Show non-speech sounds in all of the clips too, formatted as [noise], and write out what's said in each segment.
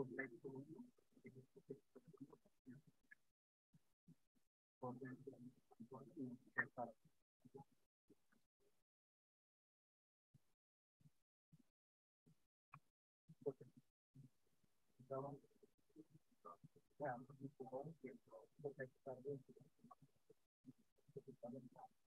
Yeah, I'm going looking go to the next Look at the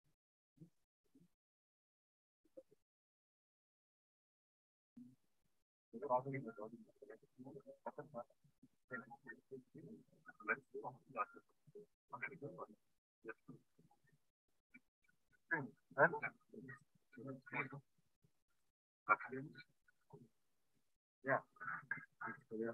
Yeah. So.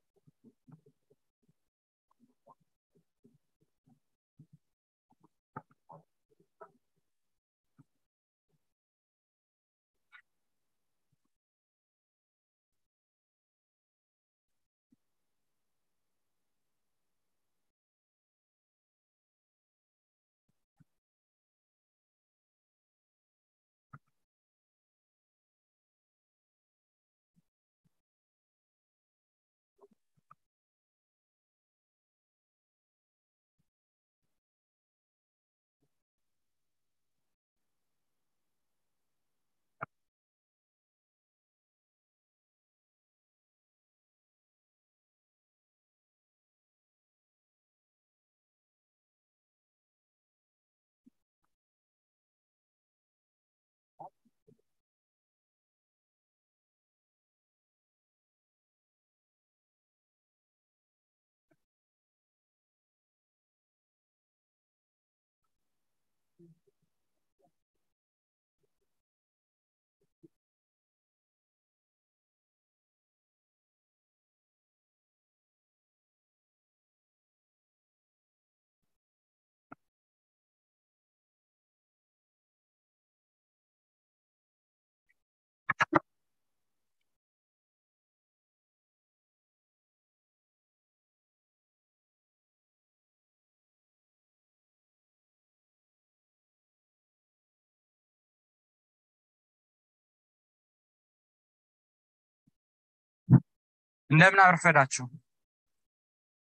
እንደምን አረፈዳችሁ?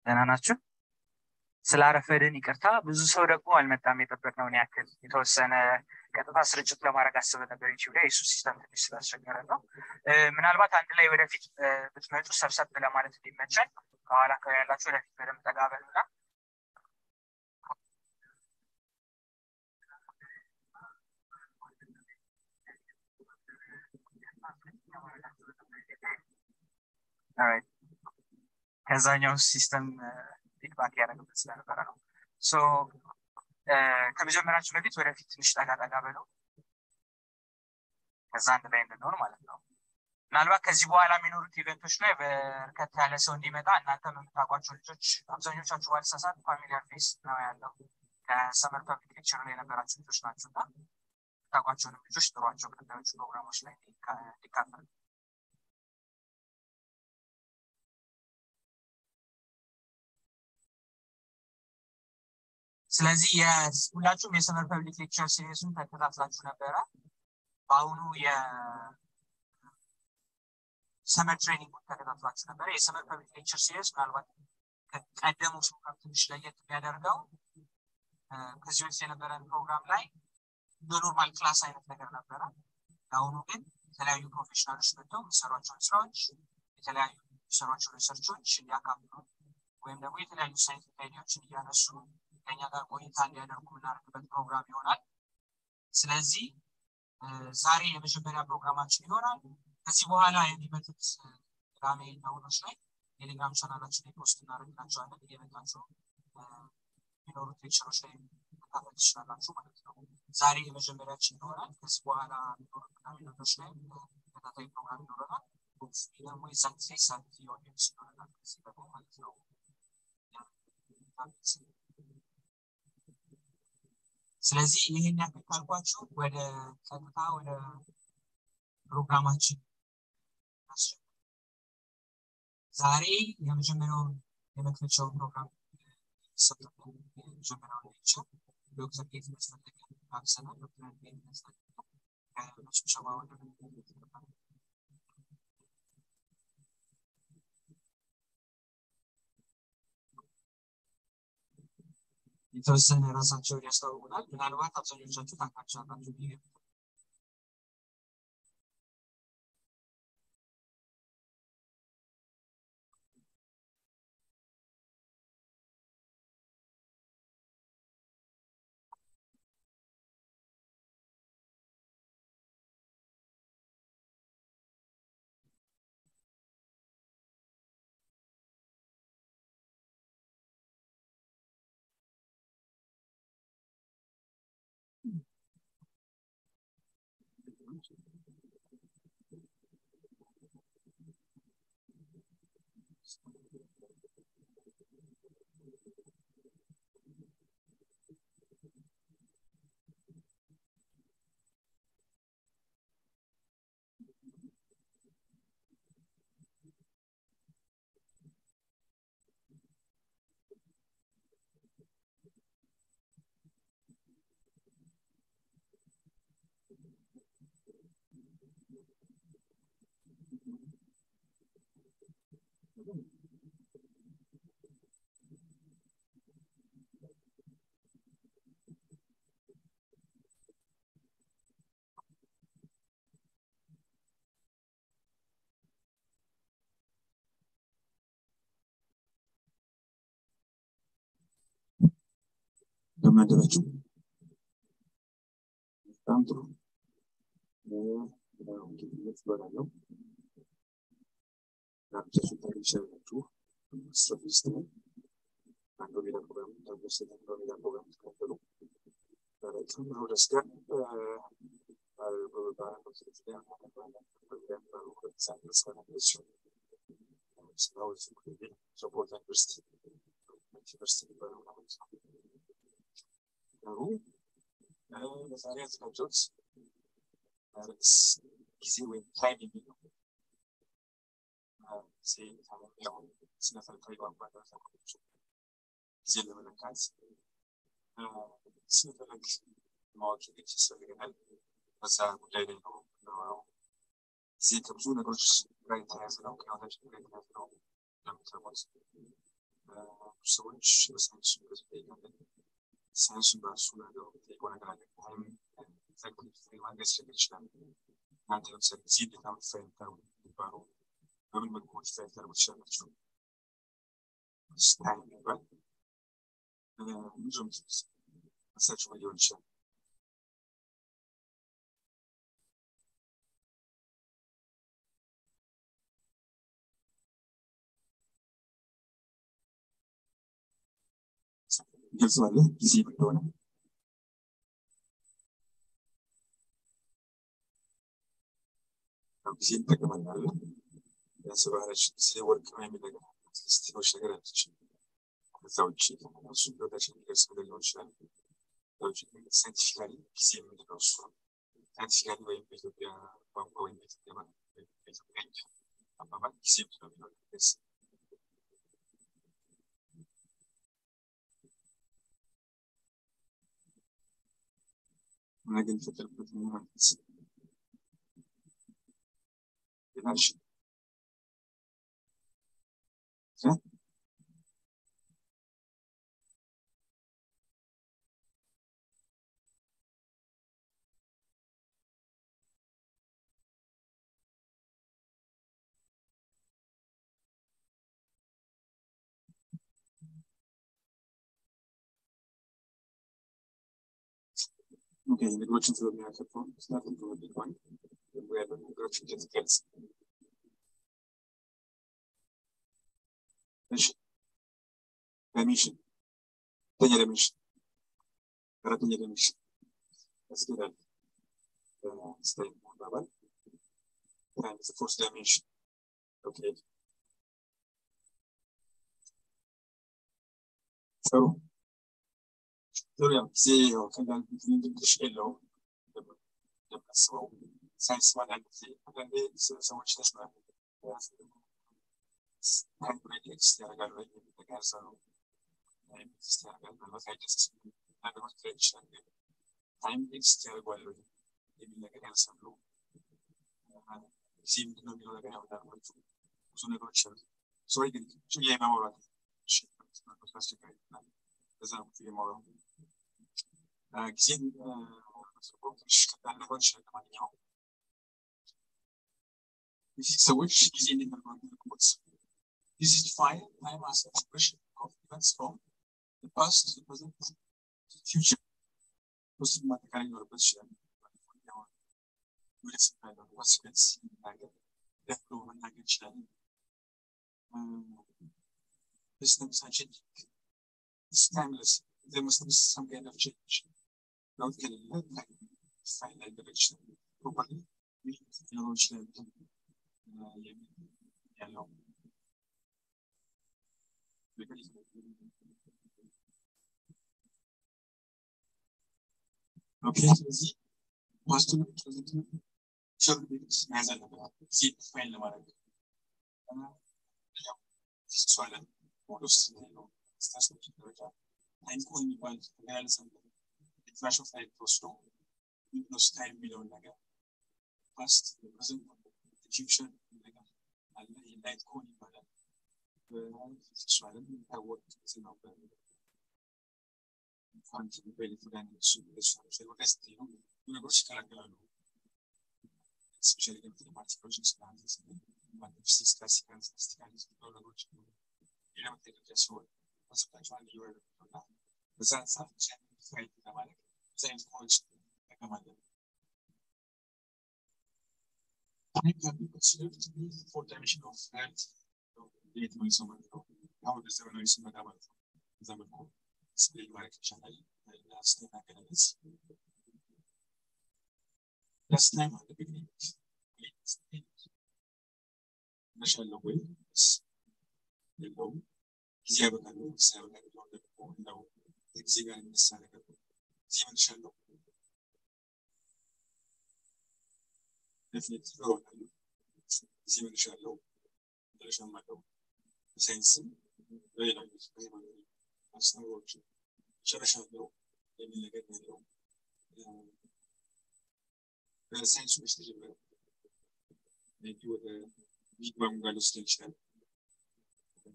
ደህና ናችሁ? ስላረፈድን ይቅርታ። ብዙ ሰው ደግሞ አልመጣም የጠበቅነውን ያክል። የተወሰነ ቀጥታ ስርጭት ለማድረግ አስበን ነበር ዩቲብ ላይ። የሱ system ትንሽ ስላስቸገረ ነው። ምናልባት አንድ ላይ ወደፊት ብትመጡ ሰብሰብ ለማለት እንዲመቸን። ከኋላ አካባቢ ያላችሁ ወደፊት በደንብ ጠጋ በሉና ከዛኛው system feedback ያደረግበት ስለነበረ ነው። ከመጀመራችን በፊት ወደፊት ትንሽ ጠጋ ጠጋ በሉ ከዛ አንድ ላይ እንድንሆን ማለት ነው። ምናልባት ከዚህ በኋላ የሚኖሩት event ኦች ላይ በርከት ያለ ሰው እንዲመጣ እናንተ የምታውቋቸው ልጆች አብዛኞቻችሁ ባልሳሳት familiar face ነው ያለው ከ summer public lecture ላይ የነበራችሁ ልጆች ናቸው እና የምታውቋቸውንም ልጆች ጥሯቸው ቀጣዮቹ ፕሮግራሞች ላይ እንዲካፈሉ ስለዚህ ሁላችሁም የ summer public lecture series ኡን ተከታትላችሁ ነበረ። በአሁኑ የ summer training ተከታትላችሁ ነበረ። የ summer public lecture series ምናልባት ከቀደሙ ፕሮግራም ትንሽ ለየት የሚያደርገው ከዚህ በፊት የነበረን ፕሮግራም ላይ በ normal class አይነት ነገር ነበረ። የአሁኑ ግን የተለያዩ professional ኦች መጥተው የሚሰሯቸውን ስራዎች የተለያዩ የሚሰሯቸው research ኦች እንዲያካፍሉ ወይም ደግሞ የተለያዩ scientific idea ዎችን እያነሱ ከኛ ጋር ቆይታ እንዲያደርጉ የምናደርግበት ፕሮግራም ይሆናል። ስለዚህ ዛሬ የመጀመሪያ ፕሮግራማችን ይሆናል። ከዚህ በኋላ የሚመጡት ቅዳሜ እና ላይ ቴሌግራም ቻናላችን ላይ post እናደርግላችኋለን። እየመጣችሁ የሚኖሩት lecture ኦች ላይ መካፈል ትችላላችሁ ማለት ነው። ዛሬ የመጀመሪያችን ይሆናል። ከዚህ በኋላ የሚኖሩት ቅዳሜ እሑዶች ላይ ተከታታይ ፕሮግራም ይኖረናል። ደግሞ የዛን ጊዜ ሰፊ audience ይኖረናል። ከዚህ ደግሞ ማለት ነው ስለዚህ ይህን ያክል ካልኳችሁ ወደ ቀጥታ ወደ ፕሮግራማችን ዛሬ የመጀመሪያውን የመክፈቻውን ፕሮግራም የመጀመሪያውን ሌክቸር ዶክተር ጌትነት ፈለቀ ጋብዘናል። ዶክተር ጌትነት ፈለቀ ከመጨብጨባ ወደ የተወሰነ ራሳቸውን ያስታውቁናል። ምናልባት አብዛኞቻችሁ ታውቃቸዋላችሁ Doamne, dragi, tanto na udzielenie badaniu, na przeczytanie się rzeczów osobistym, na gowinakowym, tam jest na gowinakowym skandelu. Aleksander Horeska, były bardzo zręczne, ale byłem na ruchu Aleksandra Skanowicza. Stały z Ukrainy, co było zainwestowane. Ci wersji nie będą na አንዱ ሌላ ፕሮግራም ታገስ አንዱ ሌላ ፕሮግራም ተካፈሉ ከምሮ ደስ ጋር ለዛሬ ያዘጋጀሁት ርዕስ ጊዜ ወይም ታይም የሚል ነው። ጊዜ ያው ስነ ፈለካዊ ቋንቋ ተሰቆች ጊዜ ለመለካት ስነ ፈለክ ማወቅ ግድ ያስፈልገናል። በዛ ጉዳይ ላይ ነው የምናወራው። ጊዜ ከብዙ ነገሮች ጋር የተያያዘ ነው፣ ከህይወታችን ጋር የተያያዘ ነው። እንደምታውቁት ሰዎች በሳይንሱ እንደዚህ ጠይቃለን። ሳይንሱን በራሱ ነገር ጠይቀው ነገር አለ። አሁን ሊያስቸግር ይችላል። እናንተ ለምሳሌ ጊዜ እንዴት amplify ልታደርጉ የሚባለው በምን መልኩ modify ልታደርጉ ትችላላችሁ? style የሚባል ብዙ መሳቸው ሊሆን ይችላል። ግልጽ ባለ ጊዜ እንደሆነ ጊዜ እንጠቀማለን። ቢያንስ ባህላችን ጊዜ ወርቅ ነው የሚል ነገር ስቲኖች ነገር አለችን። ከዛ ውጭ እሱ ህይወታችን የሚገልጽ ነገር ሊሆን ይችላል። ከውጭ scientifically ጊዜ የምንለው እሱ ነው። scientifically ወይም በኢትዮጵያ ቋንቋ ወይም በኢትዮጵያ በኢትዮጵያ አባባል ጊዜ ምንድነው የሚለው многоинтерпретационность. Иначе. Да? ነገር ነገር የተፈጠረበት ማለት ሌላሽ ኦኬ ነገሮችን ስለሚያከፋው ስታት እንደሆነ ደግሞ ያለው ነገሮችን እንድትገልጽ እሺ ለሚሽን ሁለተኛ ለሚሽን አራተኛ ለሚሽን ያስኬዳል ስታይል አባባል ታይም ዘ ፎርስ ዳይሜንሽን ኦኬ ጥሩ ጥሩ ያው ጊዜ ያው ቀላል ትንሽ የለውም እንደምናስበው ሳይንስ አንዳንድ ጊዜ አንዳንዴ ሰዎች ተስማሚ ታይም ኤክስት ያደርጋል ወይ ነገር ሰው ታይም ኤክስት ያደርጋል ምናልባት አይደስስ ነገሮች ላይ ይችላል ግን ታይም ኤክስት ያደርጓል ወይ የሚል ነገር ያነሳሉ ጊዜ ምንድነው የሚለው ነገር ያወጣሉ ብዙ ነገሮች አሉ ሶሪ ግን ጭያ የማውራት አስቸጋሪ ይሆናል በዛ ነው የማውራው ጊዜን ትንሽ ቀላል ሊሆን ይችላል ለማንኛውም የፊዚክስ ሰዎች ጊዜ እንዴት ነው የሚጠቀሙት This is defined time as expression of events from the past to the present to the future. ውስጥ ማጠቃለል ይኖርበት ይችላል። ወደፊት ያለው ወስበት ሲናገር ደፍሮ መናገር ይችላል። This time is unchanging. It's timeless. There must be some kind of change. ለውጥ ፋይል ላይደረግ ይችላል። ፕሮፐርሊ ሊኖረው ይችላል ያለው ኦኬ ስለዚህ ፖስቱን ፕሬዘንቱን ሾርት ቤት መያዝ አለበት ጊዜ ፋይል ለማድረግ ውስጥ ነው ስታስቶች ደረጃ ታይም ኮ የሚባል ነገር ያለ ሰው ፍላሽ ኦፍ ላይት ተወስዶ ምንድነው ስታይል የሚለውን ነገር ፓስት ፕሬዘንት ፊውቸር ነገር አለ የላይት ኮን ይባላል በፊዚክሱ አለም የሚታወቅ ነው ኳንቲም በኤሌክትሮዳይናሚክስ ወደስ ነው ነገሮች ይቀላቀላሉ ስፔሻሊ ደግሞ ፓርቲክሎችን ስናንስ ፊዚክስ ክላሲካል ስታቲስቲካል ነገሮች ኤሌመንት ደረጃ ሲሆን ኮንሰፕታቸው አንድ እየወረደ እና በዛ አንጻር ሳይንስ ለማለት ሳይንስ ኮች ይጠቀማለን Time can be considered to be the fourth dimension of reality. የትኛው ሰው ማለት ነው? አሁን ወደ ዘመናዊ ስንመጣ ማለት ነው። በዛ መልኩ explain ማድረግ ይቻላል። ለአስተያየት አገላለጽ Last time at the beginning, መነሻ አለው ወይ የለውም? ጊዜ ያበቃል ወይ ጊዜ ያበቃል ብለው ደግሞ እንደው ከጊዜ ጋር የሚነሳ ነገር አለው definite ይሆናል። ጊዜ መነሻ አለው መጨረሻም አለው። በሳይንስም በሌላ በሃይማኖት አስተምሮችን መጨረሻ አለው የሚል ነገር ያለው። በሳይንሱ ውስጥ ተጀመረ ሜቢ ወደ ባንግ ጋር ሊወስደን ይችላል።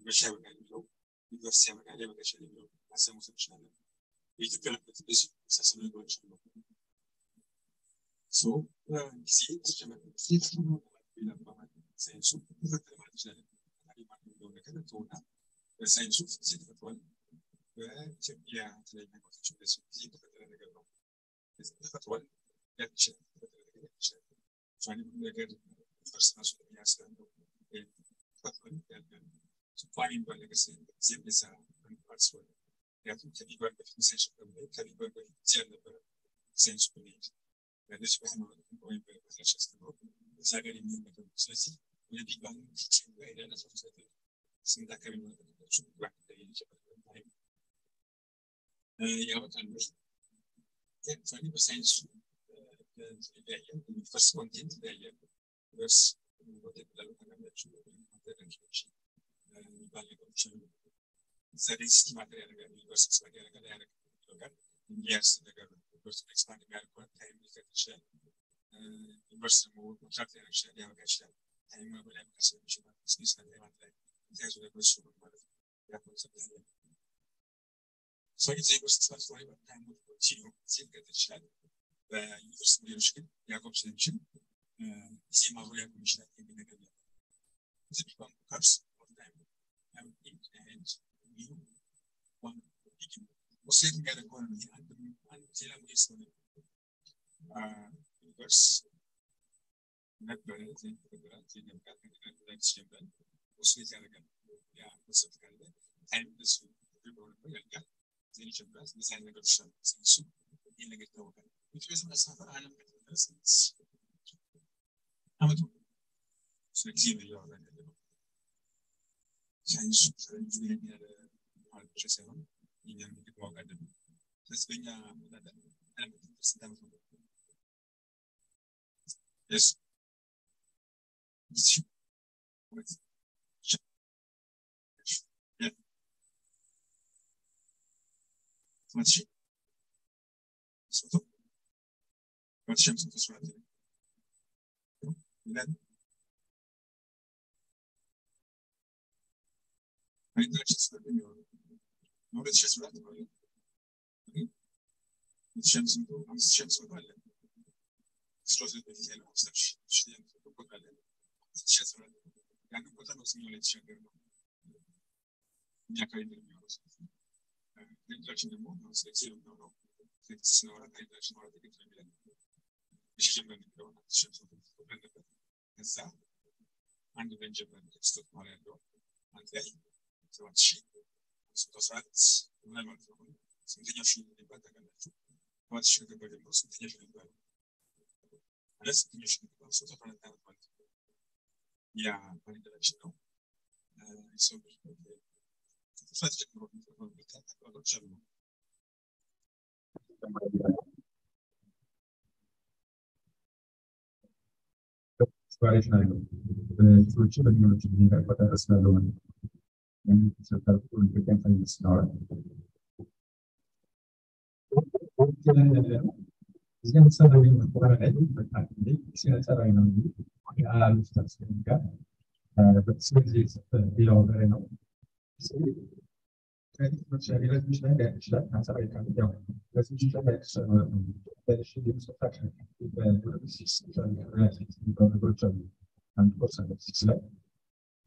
መቼ ያበቃል የሚለው ዩኒቨርሲቲ ያመቃ ላይ በቀቻ የሚለው ሀሳብ መውሰድ እንችላለን። የኢትዮጵያ ልበት እንደዚህ መሳሰሉ ነገሮች አሉ። ሶ ጊዜ ተጨመረ ጊዜ ይለባል ሳይንሱ ተፈጠረ ማለት ይችላለን። የሚለው ነገር ተውና በሳይንሱ ጊዜ ተፈጥሯል። በኢትዮጵያ የተለያዩ ነገሮች እንደዚህ ጊዜ የተፈጠረ ነገር ነው። ተፈጥሯል ያልችል ተፈጠረ ነገር ያልችል ሷኒ ነገር ፈርስ ራሱ ያስላለው ተፈጥሯል ያልጋል ሱፋኒ የሚባል ነገር ጊዜ በዛ አንድ ሲሆን ምክንያቱም ከሊባር በፊት ከላይ ከሊባር በፊት ጊዜ አልነበረ ሳይንሱ ብንሄድ ያለች በሃይማኖት ወይም በመድረሻ አስተምሮ እዛ ጋር ነው። ስለዚህ ወደ ባንግ ላይ ሄዳለ ሶስት ስምንት አካባቢ ነገሮች ባንክ ላይ ታይም ያወጣሉ። ዛኔ በሳይንሱ ይለያያል። ፈርስት ኮንቴንት ይለያያል። ቨርስ ኮንቴንት ላሉ ተጋላችሁ ማደረጃዎች የሚባል ነገሮች አሉ። እዛ ዴንሲቲ ማተር ያደርጋል፣ ዩኒቨርስ ኤክስፓንድ ያደርጋል ያደርጋል ነገር እንዲያስ ነገር ዩኒቨርስ ኤክስፓንድ የሚያደርግ ከሆነ ታይም ሊሰጥ ይችላል። ዩኒቨርስ ደግሞ ኮንትራክት ያደርግ ይችላል፣ ሊያበቃ ይችላል። ታይም በላይ መቀሰብ ይችላል። ስፔስ ላይ ማለት ላይ የተያዙ ነገሮች ሲሆኑ ማለት ነው። ያ ኮንሰፕት ያለ ሰው ጊዜ ውስጥ ስላስተዋይ ታይም ሲኖ ሲልቀጥ ይችላል። በዩኒቨርስ ሌሎች ግን ሊያቆም ስለሚችል ጊዜ ማብሮ ሊያቆም ይችላል የሚል ነገር ያለ እዚህ ቢባም ታይም ኦሴት የሚያደርገው ነው። አንድ ሌላ ስለሆነ ዩኒቨርስ ነበረ ያበቃል ከእንደገና ፕሮዳክት ይጀምራል ኦሴት ያደርጋል ያ ኮንሰፕት ካለ ታይም ደስ በሆነ ያልቃል ዜን ይጀምራል እንደዚህ አይነት ነገሮች አሉ ሳይንሱ ይህ ነገር ይታወቃል ኢትዮጵያ መሳፈር አለም ስንት አመቱ ስለ ጊዜ ነው እያወራን ያለ ነው ሳይንሱ ፈረንጁ ይሄን ያለ ማለት ብቻ ሳይሆን የኛን ምግብ ማወቅ አለብን። ስለዚህ በእኛ አመጣጠር ዓለም ከተፈጠረ ስንት ዓመት ነው? የስ ሁለት ሺህ አምስት መቶ ሁለት ሺህ አምስት መቶ አስራ አራት ይላል በኢንተራክሽን ስለ የሚሆነው ሁለት ሺህ አስራ አራት ማለት ሁለት ሺህ አምስት መቶ አምስት ሺህ አምስት መቶ አለ ስሎት በፊት ያለው አስር ሺህ ሺህ አምስት መቶ ቁጥር አለ ሁለት ሺህ አስራ አራት ያንን ቁጥር ነው ስኛው ላይ የተሻገር ነው እኛ አካባቢ እንደሚሆነው ኢንትራክሽን ደግሞ ስለ ጊዜ ነው የሚሆነው ስናወራ ከኢንትራክሽን ማውራት ግድ ነው የሚለን እሺ ጀምረን የሚለውን አምስት ሺህ አምስት መቶ ብለን ነበር ከዛ አንድ ብለን ጀምረን ስቶት ማለት ያለው አንድ ላይ ሰባት ሺህ አምስት መቶ አስራ አራት ይሆናል ማለት ነው። ስንተኛው ሺህ የሚባል ታውቃላችሁ? ሰባት ሺህ ከገባ ጀምሮ ስንተኛ ሺህ የሚባለው ማለት ስንተኛ ሺህ የሚባለው ሶስት አስራ ሁለት ዓመት ማለት ነው። ያ ባንደላችን ነው። የሰው ልጅ ከፍጥረት ጀምሮ የሚፈጠሩበት አቅጣጫዎች አሉ። ባሪዎች ናቸው። ሰዎች በሚኖች ጋር ቆጠር ስላለው ነው ኢትዮጵያን ሳይንስ ስናወራ እዚህ ምሳሌ ምርኮራ ላይ በጣም ሲነጸራዊ ነው እንጂ አላሉስታት ስለሚጋር በስለ ጊዜ ሌላው ወገሬ ነው ሌሎች ይችላል ሊያቅ ይችላል አንጸራዊ ካለ ያው በዚህ ይችላል ሊያቅ ይችላል ማለት ነው በሽ የምስጣት ነገሮች አሉ አንድ ኮርስ አለ ሲክስ ላይ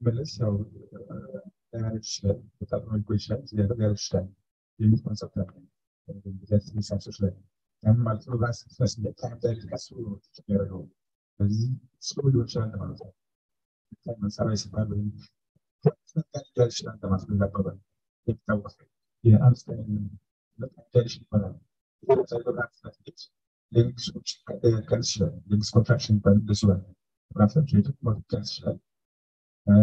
ሲመለስ ያው ሊያደርግ ይችላል ነው ሊቆይ ይችላል። ሊያደርግ ይችላል የሚል ኮንሰፕት አለ። ሳይንሶች ላይ ያም ማለት ነው። ራስ ታይም ቀስ ብሎ የሚያደርገው በዚህ ስሎ ሊሆን ይችላል ማለት ነው። መሳሪያ ሲባል ወይም ሊያል ይችላል ማለት ነው። ይላባባል የሚታወቅ የአንስታይን ዳይሬክሽን ይባላል ሊንክስ ኮንትራክሽን ይባል የጥቅሞት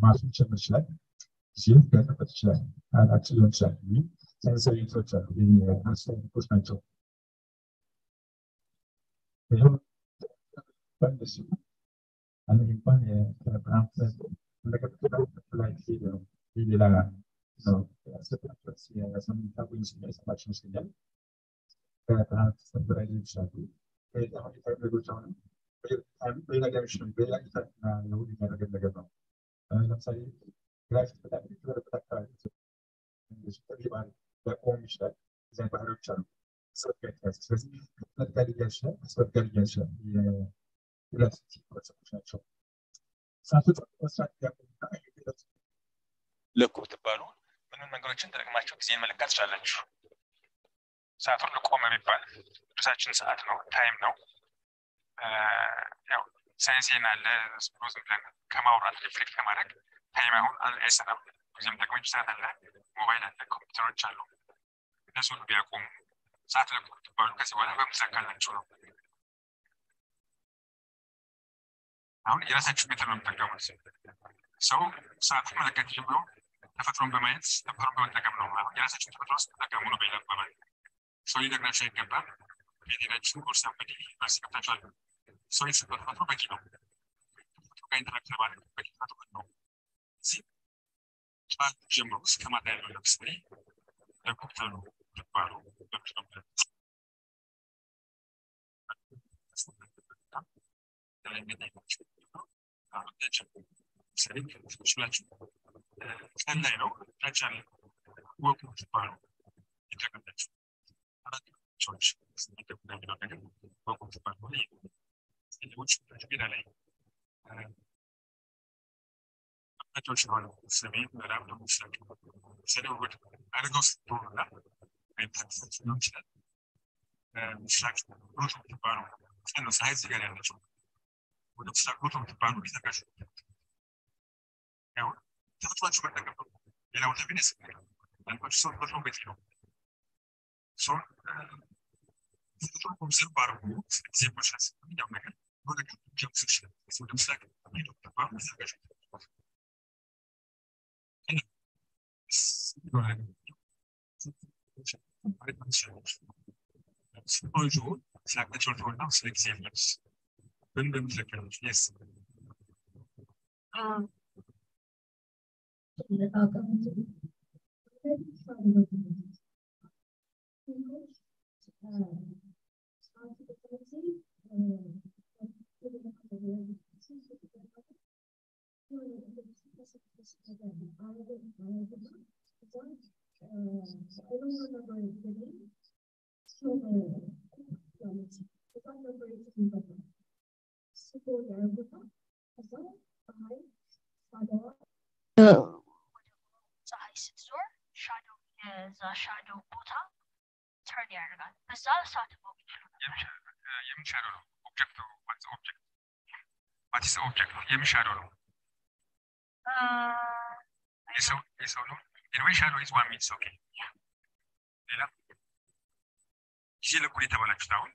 ቀንስ ይችላል ማሱ ሊጨምር ይችላል አጭር ሊሆን ይችላል። ይህ ሳይንሳዊ አሉ። አስፈላጊቶች ናቸው። ይኸው ላይ ሄደ ነው። ሌላ የሚያደርገን ነገር ነው። ለምሳሌ ግራፊክ በጣም የተበረበት አካባቢ ተግባር ሊያቆም ይችላል። እዚያ ባህሪዎች አሉ። ከሰበት ጋር የተያዘ ስለዚህ ከፍጥነት ጋር ሊያዝ ይችላል፣ ከሰበት ጋር ሊያዝ ይችላል። የሁለት ኮንሰፕቶች ናቸው። ለኩ ብትባሉ ምን ምን መንገዶችን ተጠቅማቸው ጊዜን መለካት ትችላላችሁ። ሰዓቱን ልቆመ ቢባል ቅዱሳችን ሰዓት ነው፣ ታይም ነው። ያው ሳይንስን አለ ዝም ብለን ከማውራት ሪፍሌክት ከማድረግ ታይም አሁን አይሰራም። ጊዜም ጠቅሞች ሰዓት አለ፣ ሞባይል አለ፣ ኮምፒውተሮች አሉ። እነሱ ቢያቆሙ ሰዓት ብትባሉ ከዚህ በኋላ በምን ትዘጋላችሁ ነው። አሁን የራሳችሁ ሜትር ነው የምጠቀሙት። ሰው ሰዓቱን መለከት ጀምሮ ተፈጥሮን በማየት ተፈጥሮን በመጠቀም ነው። አሁን የራሳችሁን ተፈጥሮ ውስጥ ነው በሌላ ሰው አይገባም። ቤቴናችን ቁርስ እንግዲህ ዩኒቨርስ ገብታችኋል። ሰው የተሰጠው ተፈጥሮ በቂ ነው። ተፈጥሮ ጋር ኢንተራክት ለማድረግ በቂ ተፈጥሮ ነው። እዚህ ጠዋት ጀምሮ እስከ ማታ ያለው ለምሳሌ ለኮፕተሩ ልባሉ በምድ ነው ቀን ላይ ነው ታች ያለ ወቁ ትባሉ የተቀመጠችው አራት ሰዎች የሚለው ነገር ወቁ ትባሉ ውጭ ሜዳ ላይ አቅጣጫዎች የሆነ ሰሜን፣ ምዕራብ፣ ደቡብ፣ ምስራቅ፣ ሰሜን ወደ አደጋ ውስጥ ትሆኑና ወይም ታክሰት ሊሆን ይችላል። ምስራቅ ሩት የምትባሉ ቀን ነው ፀሐይ እዚህ ጋር ያለችው ወደ ምስራቅ ሩት የምትባሉ ሊዘጋጅ ያው ተፈጥሯችሁ መጠቀም ነው። ሌላ ቦታ ግን ያስፈልጋል። እንዳልኳችሁ ሰው ተፈጥሮ በቂ ነው። ሰው ተፈጥሮ ኦብዘርቭ ባደረጉ ጊዜ ቦች ያስፈልጋል ነገር የሆነ ቀን ጀምስ ይችላል ወደ ምስራቅ ሄዶ ተባሉ ሊዘጋጅ ቆንጆ ስላቅጣጫው ተሆና ስለ ጊዜ መልስ በምን በምትዘከረች የስ ፀሐይ ስትዞር shadow ው የዛ shadow ው ቦታ turn ያደርጋል። በዛ ሰዓት ማወቅ ይችላል። የምን shadow ነው? object ኡ what's object what's object የምን shadow ነው? የሰው የሰው ነው። anyway shadow is one minutes okay። ሌላ ጊዜ ለኩል የተባላችሁት አሁን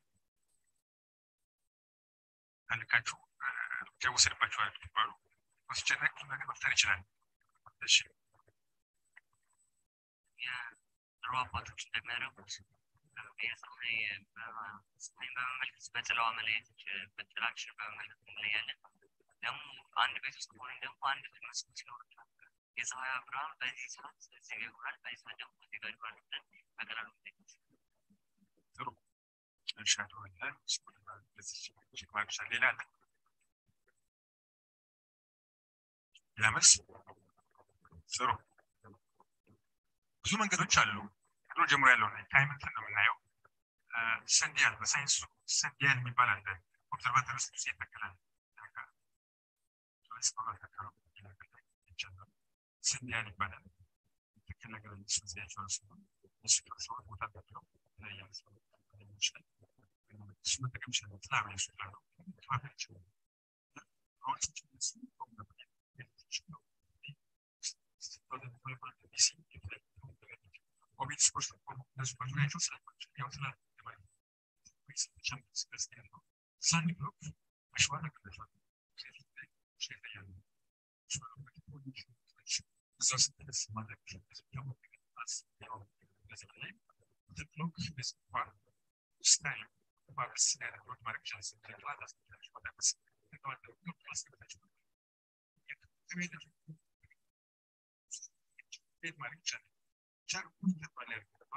እርምጃ ወሰድባችኋል ብትባሉ አስጨናቂ ነገር መፍጠር ይችላል። እሺ የድሮ አባቶች እንደሚያደርጉት የፀሐይ ፀሐይን በመመልከት በጥላዋ መለየት በጥላችን በመመልከት እንለያለን። ደግሞ አንድ ቤት ውስጥ ሆነ ደግሞ አንድ መስኮት ይኖርናል። የፀሐይ ብርሃን በዚህ ሰዓት እዚህ ጋር ይሆናል፣ በዚህ ሰዓት ደግሞ እዚህ ጋር ይሆናል ብለን በቀላሉ ጥሩ መልስ ጥሩ ብዙ መንገዶች አሉ ድሮ ጀምሮ ያለው ታይም እንትን ነው የምናየው ሰንዲያል በሳይንሱ ሰንዲያል የሚባል አለ ኦብዘርቫተር ውስጥ ጊዜ ይተከላል ሰንዲያል ይባላል ትክክል ነገር እሱ ጊዜያቸው ሲሆን እሱ ሰዎች ቦታ ተብለው የተለያየ መስመር ይችላል እሱ መጠቀም ይችላል ጥላዊ እሱ ነው ተባበር ይችላል ኦቢት ስፖርት እነሱ በዙሪያቸው ስላቸው ያው ስላ ሳንድ ብሎክ አሸዋ ነገራቸዋል እዛው ስትደርስ ማድረግ ደግሞ ትክሎክ ስታይል ባክስ ሮድ ማድረግ ይችላል ስትላት አስገዳጅ ባክስ ቤት ማድረግ ይቻላል ቻር ይገባል ያልገባ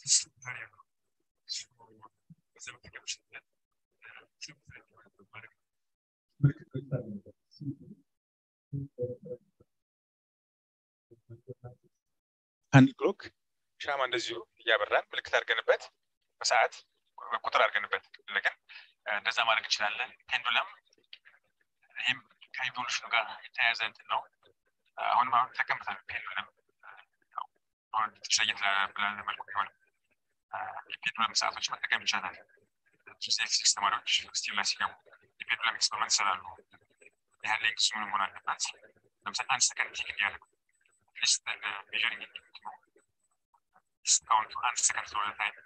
ፍጹም ታሪ ነው በዛ ማድረግ አንድ clock ሻማ እንደዚሁ እያበራን ምልክት አድርገንበት በሰዓት ቁጥር አድርገንበት ግን እንደዛ ማድረግ እንችላለን። pendulum ይህም ከ evolution ኡ ጋር የተያያዘ እንትን ነው። አሁንም አሁን ተቀምጠን pendulum ለየት ብላለ መልኩ ቢሆን የ pendulum ሰዓቶች መጠቀም ይቻላል። ኤክስሲክስ ተማሪዎች still ላይ ሲገቡ የ pendulum experiment ይሰራሉ። ያህል length ምን መሆን አለበት? ለምሳሌ አንድ ሰከንድ ቲክ እንዲያደርግ ሊስት ሜዥሪንግ እስካሁን አንድ ሰከንድ ስለሆነ ታይም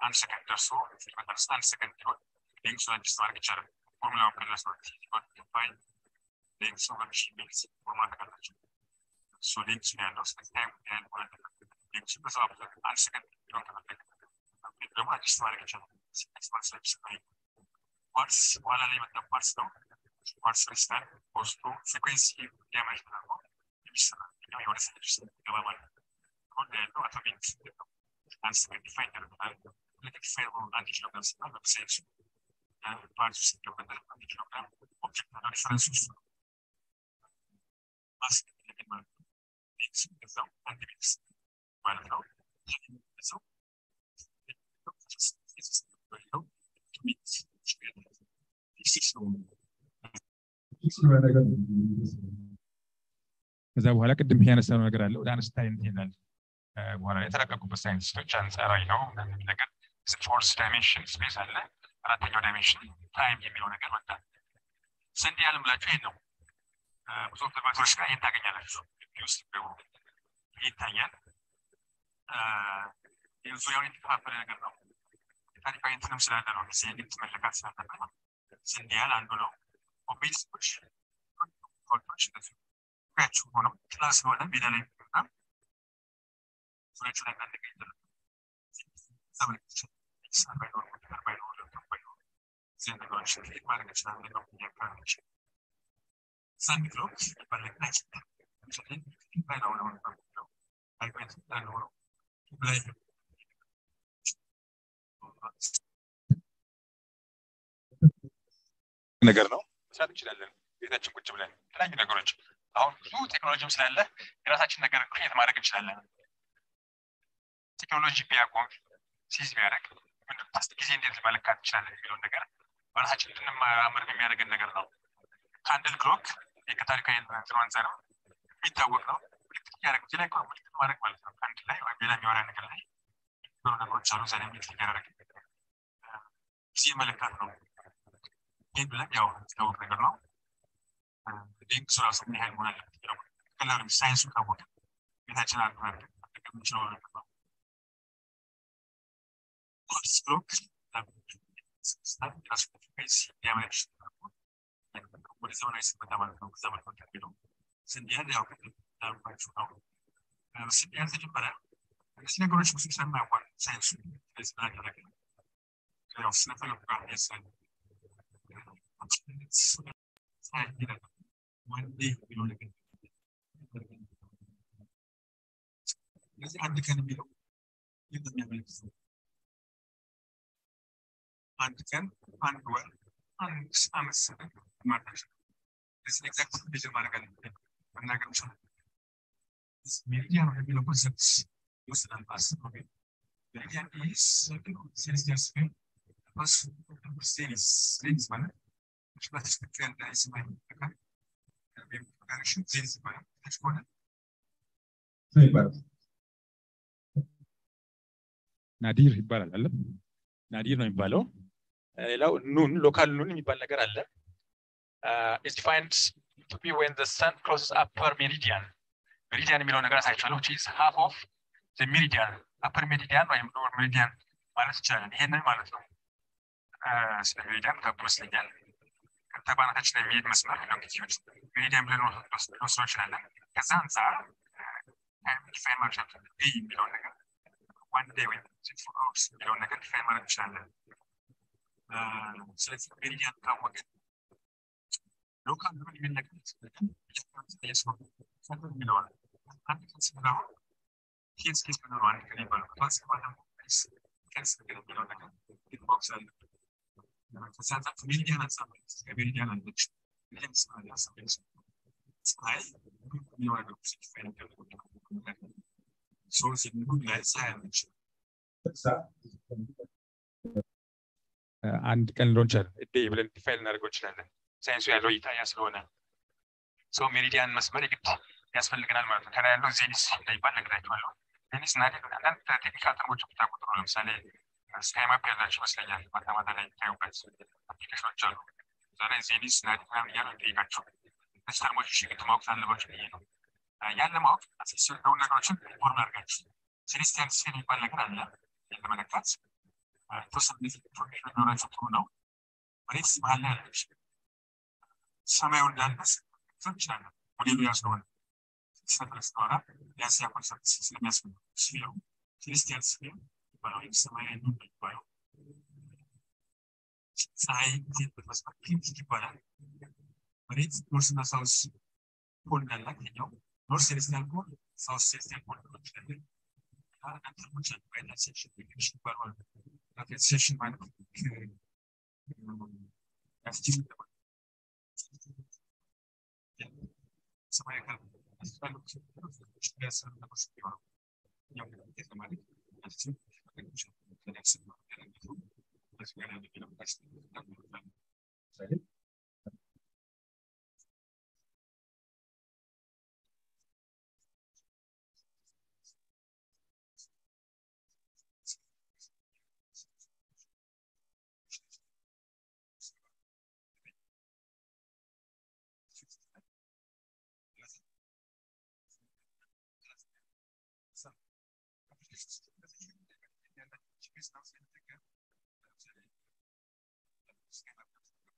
አንድ ሰከንድ ደርሶ ሲመጣስ አንድ ሰከንድ ቢሆን ሌንግሱን አዲስ ማድረግ ይቻላል። ፎርሙላውን ነው ሲሆን ሌንግሱ እሱ ሌንግሱ ሌንግሱ በሰባ አንድ ሰከንድ ቢሆን ከፈለግ ደግሞ አዲስ ማድረግ ይቻላል። ኤክስፐርት ስለሚሰጠኝ ኳርስ በኋላ ላይ የመጣ ኳርስ ነው። ኳርስ ክሪስታል በውስጡ ፍሪኩዌንሲ ዳሜጅ ተደርጎ የሚሰራ የሆነ ሰዎች ገባ ማለት ነው። አሁን ያለው አቶሚክ ነው። አንድ ሰከንድ ዲፋይን ያደርጋል። ልክ ዲፋይን ሆኖ አንድ ኪሎግራም ሲባል በሳይንሱ ፓርት ውስጥ ይገባል። አንድ ኪሎግራም ኦብጀክት ነው። ዲፈረንስ ውስጥ ነው። ማስ ማለት ነው። ከዛ በኋላ ቅድም ያነሳነው ነገር አለ። ወደ አንስታይን ይሄዳል። በኋላ የተረቀቁበት ሳይንቲስቶች አንጻራዊ ነው ነገር fourth dimension space አለ። አራተኛው dimension time የሚለው ነገር መጣ። sundial ም ብላችሁ ይሄን ነው። ብዙ observatory ዎች ጋር ይህን ታገኛላችሁ። ይታያል። ዙሪያውን የተከፋፈለ ነገር ነው። ታሪካዊ እንትንም ስላለ ነው ጊዜ ንግድ መለካት ስላለበት ነው። sundial አንዱ ነው። ኦቤስቶች ቶች እንደዚሁ ፍሬያችሁ ሆነው ጥላ ስለሆነ ሜዳ ላይ የሚወጣ ዙሪያችሁ ላይ አንድ ቀኝ ይደረግ ዘመልክት ሳር ባይኖር ነገር ባይኖር ለብቶም ባይኖር እዚህ ነገሮች ክሊክ ማድረግ ይችላል። ነው ያካባቢዎች ሳንድ ክሎክ ይባላል አይችልም። ለምሳሌ ላይ ነው ነው ነው አይበት ላይ ነው ላይ ነገር ነው መስራት እንችላለን። ቤታችን ቁጭ ብለን የተለያዩ ነገሮች አሁን ብዙ ቴክኖሎጂም ስላለ የራሳችን ነገር create ማድረግ እንችላለን። ቴክኖሎጂ ቢያቆም cease ቢያደርግ ጊዜ እንዴት መለካት እንችላለን የሚለውን ነገር በራሳችን እንድንመራመር የሚያደርገን ነገር ነው። candle clock ከታሪካዊ አንጻርም የሚታወቅ ነው። ምልክት እያደረግ እዚህ ላይ እኮ ማድረግ ማለት ነው። አንድ ላይ ወይም ሌላ የሚወራ ነገር ላይ ብዙ ነገሮች አሉ። ዛሬ ምልክት እያደረግ ጊዜ መለካት ነው። ይህ ብለን ያው የሚታወቅ ነገር ነው። ሊንክሱ ራሱ ምን ያህል መሆን አለበት የሚለው ቀላል ሳይንሱ ታወቀ ቤታችን አንዱ መጠቀም የምንችለው ነገር ነው። ኳርትዝ ብሎክ ራሱ ወደ ዘመናዊ ስንመጣ ማለት ነው። ከዛ መልክ የሚለው ስንዲያን ያው እንዳልኳችሁ ነው። ስንዲያን ተጀመረ። እነዚህ ነገሮች ብዙ ስለማያዋል ሳይንሱ ስለዚህ ምን አደረገ? ያው ስነፈለጉ ጋር ያሳል ስለዚህ አንድ ቀን የሚለው ይህ የሚያመለክት ነው። አንድ ቀን፣ አንድ ወር፣ አንድ አመት ስንል ማድረግ ስለዚህ exact measure ማድረግ አለብን መናገር ይችላል። ሜሪዲያን የሚለው concept ይወስዳል በአስር ነው። meridian is celestial sphere plus zenith zenith ማለት በትክክል እንደ ሰማይ ይጠቃል direction zenith ይባላል። ታች ከሆነ ይባላል nadir ይባላል አለ nadir ነው የሚባለው። ሌላው noon local noon የሚባል ነገር አለ። is defined to be when the sun crosses upper meridian. meridian የሚለው ነገር አሳይቻለሁ half of the meridian upper meridian ወይም lower meridian ማለት ይቻላል። ይሄንን ማለት ነው። ስለ meridian ታውቁ ይመስለኛል። ተባናታችን ላይ የሚሄድ መስመር longitude meridian ብለን ልንወስደው እንችላለን። ከዛ አንጻር define ማድረግ ቢ የሚለውን ነገር one day ወይም four hours የሚለውን ነገር define ማድረግ እንችላለን። ስለዚህ ሜሪዲያን ካወቅን ሎካል ብሎ የሚነገር የሰው ፈጥር የሚለዋል አንድ ቀን ስንለው ኬስ ኬስ መኖሩ አንድ ቀን ይባላል። ባስባ ደግሞ ቀንስ ነገር የሚለው ነገር ማወቅ አለብን። ከዛ አንጻር ከሜሪዲያን አንጻር ከሜሪዲያን አለች ሜሪዲያን ስማል ሀሳብ ፀሐይ የሚለው ነገር ውስጥ ዲፋይን ይደረጉ ሶርስ የሚሆን ላይ ፀሐይ አለች አንድ ቀን ሊሆን ይችላል day ብለን define ልናደርገው እንችላለን። ሳይንሱ ያለው እይታ ያ ስለሆነ ሰው meridian መስመር የግድ ያስፈልገናል ማለት ነው። ከላይ ያለው zenith እንዳይባል ነግራቸዋለሁ። zenith እና አንዳንድ technical term ኦች ብታቆጥሩ ለምሳሌ sky map ያላቸው ይመስለኛል ማታ ማታ ላይ የሚታዩበት application ኦች አሉ። ዛሬ zenith እና ምናምን እያሉ ጠይቃቸው እነዚህ term ኦች ግድ ማወቅ አለባቸው ብዬ ነው። ያን ለማወቅ የሆኑ ነገሮችን form አድርጋችሁ celestial sphere የሚባል ነገር አለ ለመለካት የተወሰነ information ቢኖራቸው ጥሩ ነው። መሬት መሀል ላይ አለች። ሰማዩ እንዳለስ እንችላለን ሞዴሉ ያ ስለሆነ ስነጥረ ስተዋራ የአሲያ concept ስለሚያስፈልግ sphere ኡ celestial sphere ይባላል ወይም ሰማያዊ ነው ይባላል። ፀሐይ ዜበት መስመር pink ይባላል። መሬት north ና south pole እንዳላት ይኛው north celestial pole ሳውስ ሴሌስቲያል ፖል ሊሆን ይችላል። Gracias.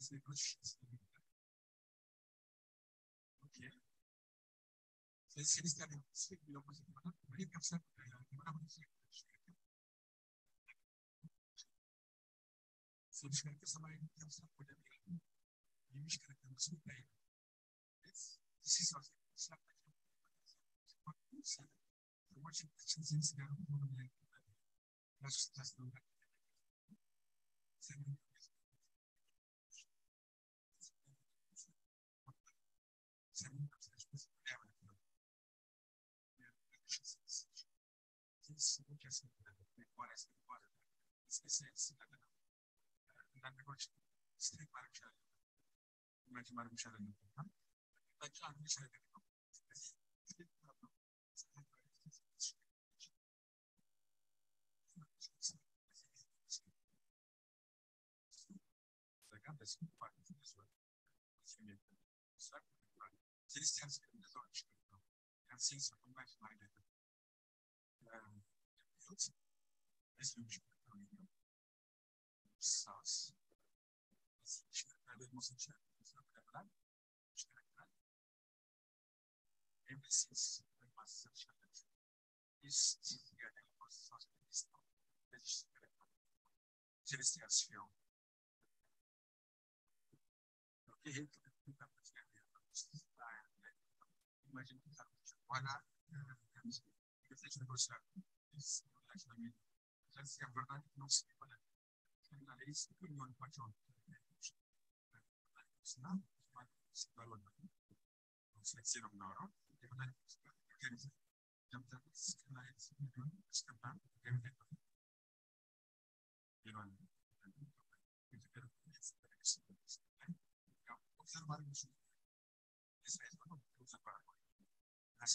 ሴሽን ማለት ያስችል ሰማይ አካል ስለዚህ ላይ ታስችል ስለዚህ አቴንሽን ሎንጊቲቭ ለማድረግ አንገት አቴንሽን ስለማጠቀም እንደዚሁም ላይ ታስችል ስለዚህ ሴሌስቲያል ስፌር የሚለው ኮንሴፕት ማለት መሬት ከብሰት ሲሽከረከር ሰማያዊ ከብሰት ወደ የሚሽከረከር ምስሉ ላይ ነገሮች ስትሪክ ማድረግ ይችላል ኢማጂን ማድረግ ይቻላል ነበር በቃ አንድ ነገር ነው ስለዚህ ክርስቲያን እንደዛዎች ሲንስ ኮምባይን ማድረግ ሳውስ ደግሞ ስንችላል ይቀጥላል ይሽከረከራል ኤምሲስ ማሰብ ይችላል ይስ ጋር ፕሮሰስ ውስጥ ነው ለዚህ ይሽከረከራል ሴሌስቲያል ስፌሩ ይሄ ኢማጂን በኋላ ገጽ ነገሮች ስላሉ ስለዚህ አቨርናቲቭ ኖስ ይባላል እና ለይስ የሚሆንባቸውን እና ሲባሉ ስለዚህ ነው የምናወራው የሆነ ኦርጋኒዝም ለምታውቁት ስከናይት ሚሊዮን እስከና ገምት ይሏል ኦብዘርቭ ማድረግ ሚችሉ የእስራኤል ነው ኦብዘርቭ አድርጓል ራሴ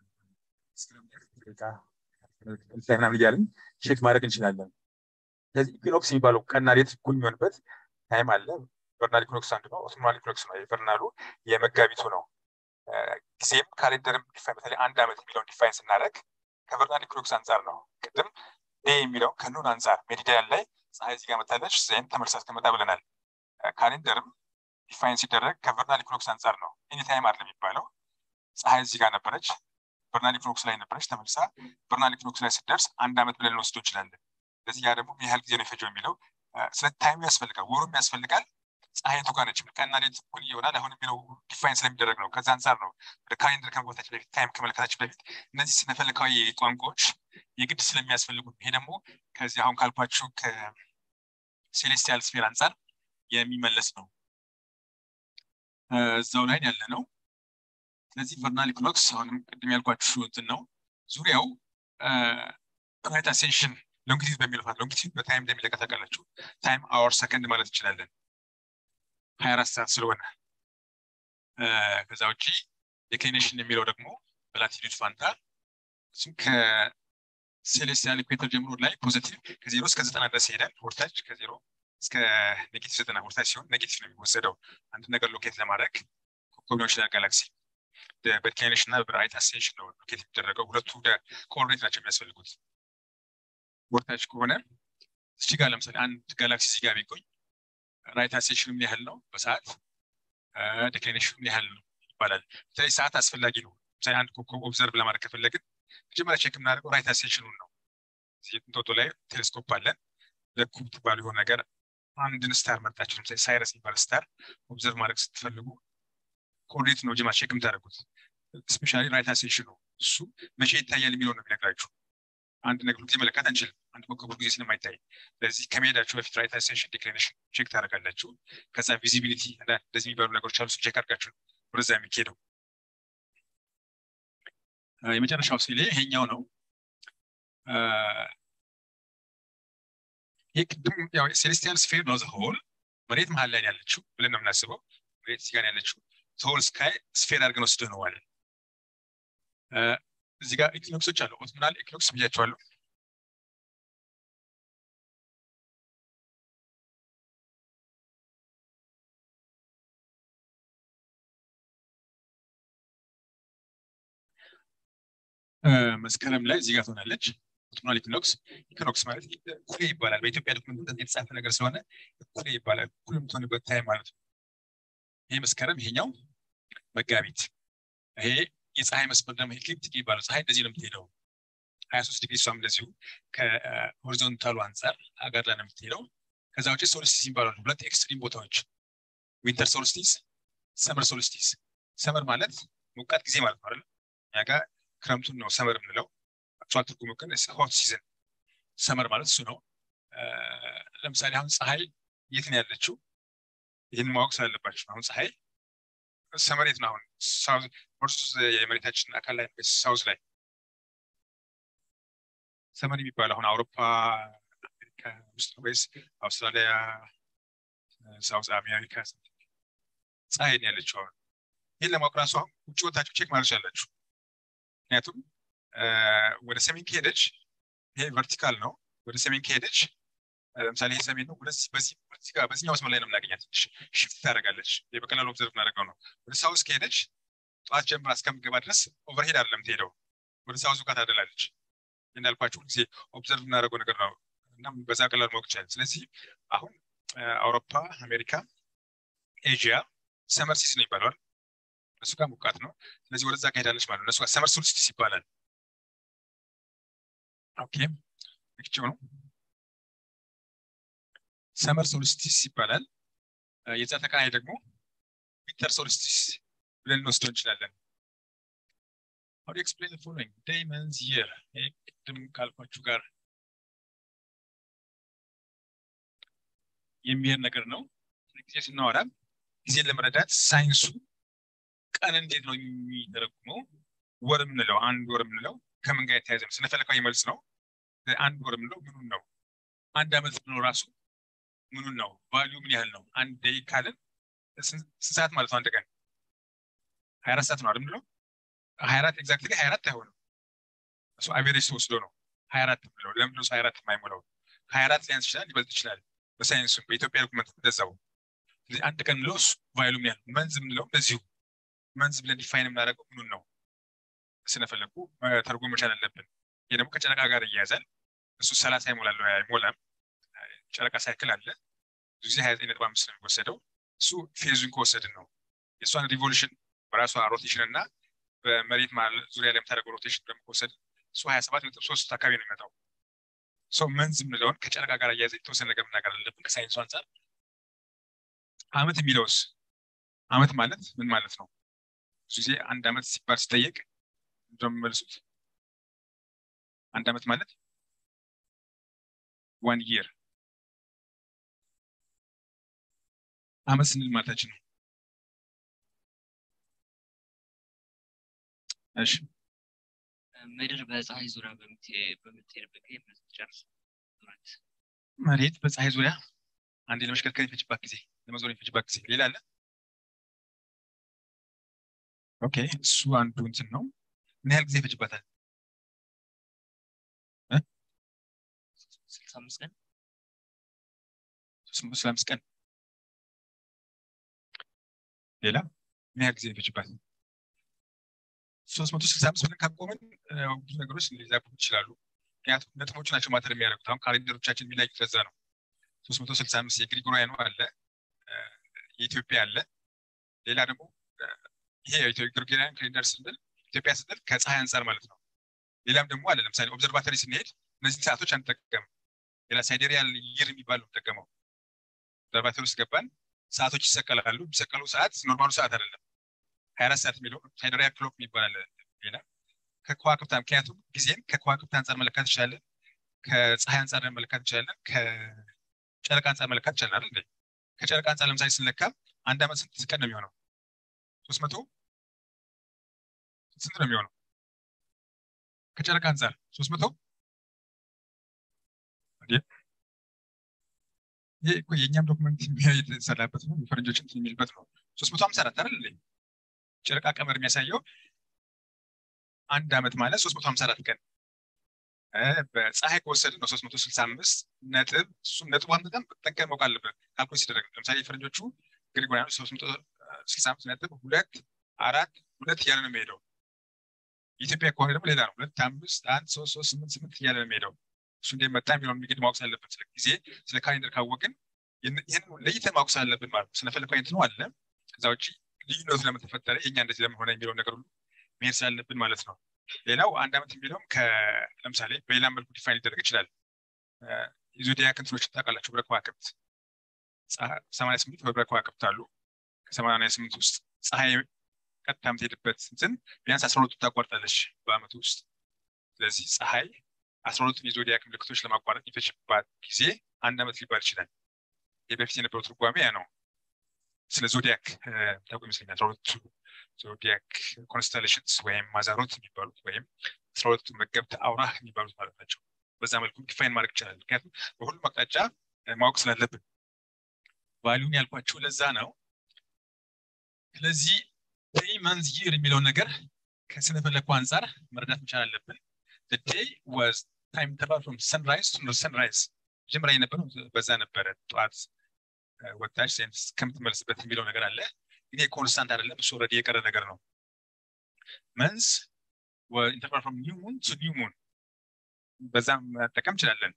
ምናምን እያልን check ማድረግ እንችላለን። ስለዚህ equinox የሚባለው ቀንና ሌሊት እኩል የሚሆንበት time አለ። vernal equinox አንዱ ነው። autumnal equinox ነው። የ vernal ኡ የመጋቢቱ ነው። ጊዜም calendar ም define በተለይ አንድ ዓመት የሚለውን define ስናደርግ ከ vernal equinox አንጻር ነው። ቅድም day የሚለው ከ noon አንጻር meridian ላይ ፀሐይ እዚህ ጋር መጥታለች፣ then ተመልሳ ስትመጣ ብለናል። calendar ም define ሲደረግ ከ vernal equinox አንጻር ነው። anytime አይደለም የሚባለው። ፀሐይ እዚህ ነበረች፣ vernal equinox ላይ ነበረች፣ ተመልሳ vernal equinox ላይ ስትደርስ አንድ ዓመት ብለን ልንወስዶ እንችላለን። ስለዚህ ያ ደግሞ ያህል ጊዜ ነው የፈጀው የሚለው ስለ time ኡ ያስፈልጋል፣ ወሩም ያስፈልጋል። ፀሐይ እዚህ ጋር ነች ቀንና ሌሊት እኩል ይሆናል። አሁን የሚለው define ስለሚደረግ ነው። ከዛ አንጻር ነው ወደ calendar ከመግባታችን በፊት time ከመለከታችን በፊት እነዚህ ስነፈለካዊ ቋንቋዎች የግድ ስለሚያስፈልጉ ይሄ ደግሞ ከዚህ አሁን ካልኳችሁ ከ celestial sphere አንጻር የሚመለስ ነው። እዛው ላይ ያለ ነው። ስለዚህ vernal equinox አሁንም ቅድም ያልኳችሁ እንትን ነው። ዙሪያው right ascension longitude በሚለው ፋንታ longitude በ time እንደሚለካ ታውቃላችሁ። time hour second ማለት እንችላለን። ሀያ አራት ሰዓት ስለሆነ ከዛ ውጭ declination የሚለው ደግሞ በ latitude ፋንታ እሱም ከ celestial equator ጀምሮ ላይ positive ከዜሮ እስከ ዘጠና ድረስ ይሄዳል። ወደታች ከዜሮ እስከ negative ዘጠና ወደታች ሲሆን negative ነው የሚወሰደው አንድ ነገር locate ለማድረግ ሊሆን ይችላል galaxy በ declination እና በ right ascension ነው locate የሚደረገው። ሁለቱ coordinate ናቸው የሚያስፈልጉት። ወደታች ከሆነ እዚህ ጋር ለምሳሌ አንድ ጋላክሲ እዚህ ጋር ቢገኝ right ascension ኡ ምን ያህል ነው በሰዓት declination ኡ ምን ያህል ነው ይባላል። በተለይ ሰዓት አስፈላጊ ነው። ለምሳሌ አንድ ኮከብ observe ለማድረግ ከፈለግን መጀመሪያ check የምናደርገው right ascension ኡን ነው። እንጦጦ ላይ ቴሌስኮፕ አለን። ለኩብ ትባሉ የሆነ ነገር አንድን star መርጣችሁ ለምሳሌ Sirius የሚባል star observe ማድረግ ስትፈልጉ coordinate ነው ጀምራችሁ check የምታደርጉት። specially right ascension ኡ እሱ መቼ ይታያል የሚለው ነው የሚነግራችሁ። አንድ ነገር ጊዜ መለካት አንችልም። አንድ ኮከብ ጊዜ ስለማይታይ፣ ስለዚህ ከመሄዳችሁ በፊት right ascension declination check ታደርጋላችሁ። ከዛ visibility እንደዚህ የሚባሉ ነገሮች አሉ። check አድርጋችሁ ወደዛ የሚካሄደው የመጨረሻው ሴሌ ይሄኛው ነው። ይህ ቅድም ያው celestial sphere ነው the whole መሬት መሀል ላይ ያለችው ብለን ነው የምናስበው። መሬት ጋር ያለችው the whole sky sphere አድርገን ወስደነዋለን። እዚህ ጋር equinox ኦች አሉ። autumnal equinox ብያቸዋለሁ። መስከረም ላይ እዚህ ጋር ትሆናለች። autumnal equinox equinox ማለት እኩሌ ይባላል። በኢትዮጵያ document የተጻፈ ነገር ስለሆነ እኩሌ ይባላል። እኩል የምትሆንበት time ማለት ነው። ይሄ መስከረም፣ ይሄኛው መጋቢት። ይሄ የፀሐይ መስመር ደግሞ ecliptic ይባላል። ፀሐይ እንደዚህ ነው የምትሄደው ሀያ ሶስት ዲግሪ እሷም እንደዚሁ ከ horizontal ኡ አንጻር አጋር ላይ ነው የምትሄደው። ከዛ ውጭ solstice ይባላሉ። ሁለት extreme ቦታዎች winter solstice፣ summer solstice። summer ማለት ሞቃት ጊዜ ማለት ነው? እኛ ጋር ክረምቱን ነው summer የምንለው። actual ትርጉሙ ግን hot season summer ማለት እሱ ነው። ለምሳሌ አሁን ፀሐይ የት ነው ያለችው? ይህን ማወቅ ስላለባቸው አሁን ፀሐይ summer የት ነው? አሁን south የመሬታችን አካል ላይ south ላይ summer የሚባለው አሁን አውሮፓ አሜሪካ ውስጥ ወይስ አውስትራሊያ፣ South አሜሪካ ፀሐይ ነው ያለችው። አሁን ይህን ለማወቅ ራሱ አሁን ውጭ ወጥታችሁ check ማድረግ ያላችሁ። ምክንያቱም ወደ ሰሜን ከሄደች ይሄ vertical ነው። ወደ ሰሜን ከሄደች ለምሳሌ ይሄ ሰሜን ነው። በዚህኛው መስመር ላይ ነው የምናገኛት። shift ታደርጋለች። በቀላሉ observe እናደርገው ነው። ወደ south ከሄደች ጠዋት ጀምራ እስከምትገባ ድረስ overhead አይደለም ትሄደው፣ ወደ ሳውዙ ጋር ታዳላለች። እንዳልኳቸው ጊዜ observe እናደርገው ነገር ነው እና በዛ ቀላል ማወቅ ይቻላል። ስለዚህ አሁን አውሮፓ፣ አሜሪካ፣ ኤዥያ summer season ይባላል። እነሱ ጋር ሙቃት ነው። ስለዚህ ወደዛ ሄዳለች ማለት ነው። እነሱ ጋር summer solstice ይባላል። okay ነው። summer solstice ይባላል። የዛ ተቃራኒ ደግሞ winter solstice ብለን እንወስደው እንችላለን። How do you explain the ቅድም ካልኳችሁ ጋር የሚሄድ ነገር ነው። ጊዜ ስናወራ ጊዜን ለመረዳት ሳይንሱ ቀን እንዴት ነው የሚተረጉመው? ወር የምንለው አንድ ወር የምንለው ከምን ጋር የተያዘ ነው? ስነፈለካዊ መልስ ነው። አንድ ወር የምንለው ምኑን ነው? አንድ ዓመት የምንለው ራሱ ምኑን ነው? value ምን ያህል ነው? አንድ day ካልን ስንት ሰዓት ማለት ነው? አንድ ቀን ሀያ አራት ሰዓት ነው አይደል የምንለው? ሀያ አራት exactly ሀያ አራት አይሆንም። እሱ average ተወስዶ ነው ሀያ አራት የምንለው። ለምንድነው ሀያ አራት የማይሞላው? ሀያ አራት ሊያንስ ይችላል፣ ሊበልጥ ይችላል። በሳይንሱ በኢትዮጵያ document እንደዛው። ስለዚህ አንድ ቀን ምንለው እሱ value ው ምን ያህል month የምንለው እንደዚሁ month ብለን define የምናደርገው ምኑን ነው ስነፈለጉ ተርጎም መቻል አለብን። ይህ ደግሞ ከጨረቃ ጋር እያያዛል። እሱ ሰላሳ ይሞላል አይሞላም። ጨረቃ cycle አለ ብዙ ጊዜ ሀያ ዘጠኝ ነጥብ አምስት ነው የሚወሰደው። እሱ phase ኡን ከወሰድን ነው የእሷን revolution በራሷ rotation እና በመሬት ዙሪያ ላይ የምታደርገው rotation ደግሞ ከወሰድን እሱ ሀያ ሰባት ነጥብ ሶስት አካባቢ ነው የሚመጣው። ሰው month የምንለውን ከጨረቃ ጋር እያያዘ የተወሰነ ነገር መናገር አለብን ከሳይንሱ አንጻር። አመት የሚለውስ አመት ማለት ምን ማለት ነው? ብዙ ጊዜ አንድ አመት ሲባል ሲጠየቅ እንደሚመልሱት አንድ አመት ማለት one year አመት ስንል ማለታችን ነው። እሺ ምድር በፀሐይ ዙሪያ በምትሄድበት ጊዜ መሬት በፀሐይ ዙሪያ አንዴ ለመሽከርከር የሚፈጅባት ጊዜ ለመዞር የሚፈጅባት ጊዜ ሌላ አለ? okay እሱ አንዱ እንትን ነው። ምን ያህል ጊዜ ይፈጅባታል? ስልሳ አምስት ቀን ስልሳ አምስት ቀን ሌላ ምን ያህል ጊዜ ይፈጅባታል? ሶስት መቶ ስልሳ አምስት ብለን ካቆምን ብዙ ነገሮች ሊዛቡ ይችላሉ። ምክንያቱም ነጥቦቹ ናቸው ማተር የሚያደርጉት። አሁን ካሌንደሮቻችን የሚለያዩት ለዛ ነው። ሶስት መቶ ስልሳ አምስት የግሪጎሪያኑ አለ፣ የኢትዮጵያ አለ። ሌላ ደግሞ ይሄ የግሪጎሪያን ካሌንደር ስንል ኢትዮጵያ ስንል ከፀሐይ አንጻር ማለት ነው። ሌላም ደግሞ አለ። ለምሳሌ observatory ስንሄድ እነዚህን ሰዓቶች አንጠቀምም። ሌላ sidereal year የሚባል ነው የምጠቀመው። observatory ውስጥ ገባን፣ ሰዓቶች ይሰቀላሉ። የሚሰቀሉ ሰዓት normal ኡ ሰዓት አይደለም። ሀያ አራት ሰዓት የሚለው sidereal clock አለ። ሌላ ከከዋክብት ምክንያቱም ጊዜን ከከዋክብት አንጻር መለካት እንችላለን፣ ከፀሐይ አንጻር መለካት እንችላለን፣ ከጨረቃ አንጻር መለካት እንችላለን አይደል? ከጨረቃ አንጻር ለምሳሌ ስንለካ አንድ ዓመት ስንት ቀን ነው የሚሆነው? ሶስት መቶ ስንት ነው የሚሆነው? ከጨረቃ አንጻር ሶስት መቶ እኮ የእኛም document የተሰራበት ነው፣ የፈረንጆችም የሚልበት ነው። ሶስት መቶ ሀምሳ አራት አይደል? ጨረቃ ቀመር የሚያሳየው አንድ ዓመት ማለት ሶስት መቶ ሀምሳ አራት ቀን። በፀሐይ ከወሰድን ነው ሶስት መቶ ስልሳ አምስት ነጥብ እሱም ነጥቧን በጣም ጠንቅቀን ማወቅ አለበት calculate ሲደረግ ለምሳሌ የፈረንጆቹ Gregorian ኑ ሶስት መቶ ስልሳ አምስት ነጥብ ሁለት አራት ሁለት እያለ ነው የሚሄደው። የኢትዮጵያ ከሆነ ደግሞ ሌላ ነው። ሁለት አምስት አንድ ሶስት ሶስት ስምንት ስምንት እያለ ነው የሚሄደው እሱ እንዴት መጣ የሚለውን እንግዲህ ማወቅ ስላለብን ስለ ጊዜ ስለ calendar ካወቅን ይህን ለይተን ማወቅ ስላለብን ማለት ነው። ስነፈለግ አይነት ነው አለ። ከዛ ውጭ ልዩነቱ ለምን ተፈጠረ የኛ እንደዚህ ለምን ሆነ የሚለውን ነገር ሁሉ መሄድ ስላለብን ማለት ነው። ሌላው አንድ ዓመት የሚለውም ለምሳሌ በሌላ መልኩ define ሊደረግ ይችላል። የ zodiac እንትኖችን ታውቃላችሁ? ህብረ ከዋክብት ሰማንያ ስምንት ህብረ ከዋክብት አሉ። ከሰማንያ ስምንት ውስጥ ፀሐይ ቀጥታ የምትሄድበት እንትን ቢያንስ አስራ ሁለቱ ታቋርጣለች በአመቱ ውስጥ። ስለዚህ ፀሐይ አስራ ሁለቱን የ zodiac ምልክቶች ለማቋረጥ የሚፈጅባት ጊዜ አንድ ዓመት ሊባል ይችላል። ይህ በፊት የነበረው ትርጓሜ ያ ነው። ስለ zodiac ታውቁ ይመስለኛል። አስራ ሁለቱ zodiac constellations ወይም ማዛሮት የሚባሉት ወይም አስራ ሁለቱ መገብተ አውራህ የሚባሉት ማለት ናቸው። በዛ መልኩ define ማድረግ ይቻላል። ምክንያቱም በሁሉም አቅጣጫ ማወቅ ስላለብን value ውን ያልኳቸው ለዛ ነው። ስለዚህ day month year የሚለውን ነገር ከስነፈለኩ አንጻር መረዳት መቻል አለብን day was time interval from sunrise to sunrise መጀመሪያ የነበረው በዛ ነበረ። ጠዋት ወጣች እስከምትመለስበት የሚለው ነገር አለ። ይሄ constant አይደለም እሱ already የቀረ ነገር ነው። month interval from new moon to new moon በዛም መጠቀም እንችላለን።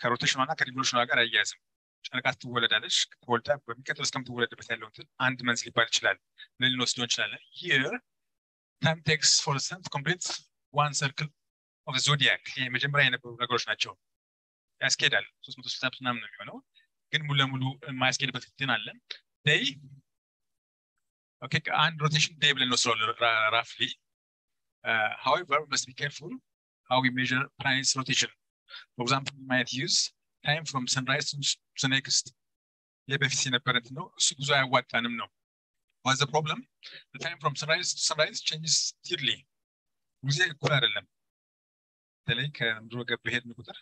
ከ rotation ኗ እና ከ revolution ኗ ጋር አያያዝም። ጨረቃ ትወለዳለች ተወልዳ በሚቀጥለው እስከምትወለድበት ያለው እንትን አንድ month ሊባል ይችላል። ልንወስደው እንችላለን? year time takes for sun complete one circle of zodiac መጀመሪያ የነበሩ ነገሮች ናቸው ያስኬዳል ሶስት መቶ ነው የሚሆነው ግን ሙሉ ለሙሉ የማያስኬድበት ግን አለ ይ okay አንድ rotation day ብለን እንወስደዋለን roughly however we must be careful how we measure planet's rotation for example we might use time from sunrise to the next ይህ በፊት የነበረ እንትን ነው እሱ ብዙ አያዋጣንም ነው problem the time from sunrise to sunrise changes steadily ጊዜ እኩል አይደለም በተለይ ከምድር ወገብ ሄድን ቁጥር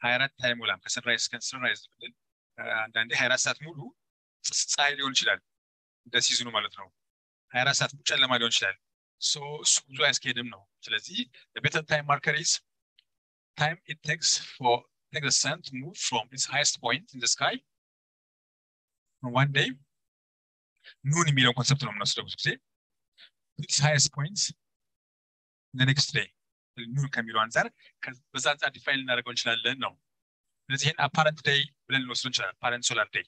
ሀያ አራት አይሞላም። ከ sunrise እስከ sunrise ብለን አንዳንዴ ሀያ አራት ሰዓት ሙሉ ፀሐይ ሊሆን ይችላል። እንደ season ኑ ማለት ነው። ሀያ አራት ሰዓት ጨለማ ሊሆን ይችላል። እሱ ብዙ አያስኬድም ነው። ስለዚህ better time marker time it takes for take the sun to move from its highest point in the sky የሚለውን concept ነው የምንወስደው ብዙ ጊዜ. Its highest points the next day ኑን ከሚለው አንጻር በዛ አንጻር ዲፋይን ልናደርገው እንችላለን ነው ስለዚህ ይህን አፓረንት ዴይ ብለን ልንወስደው እንችላለን አፓረንት ሶላር ዴይ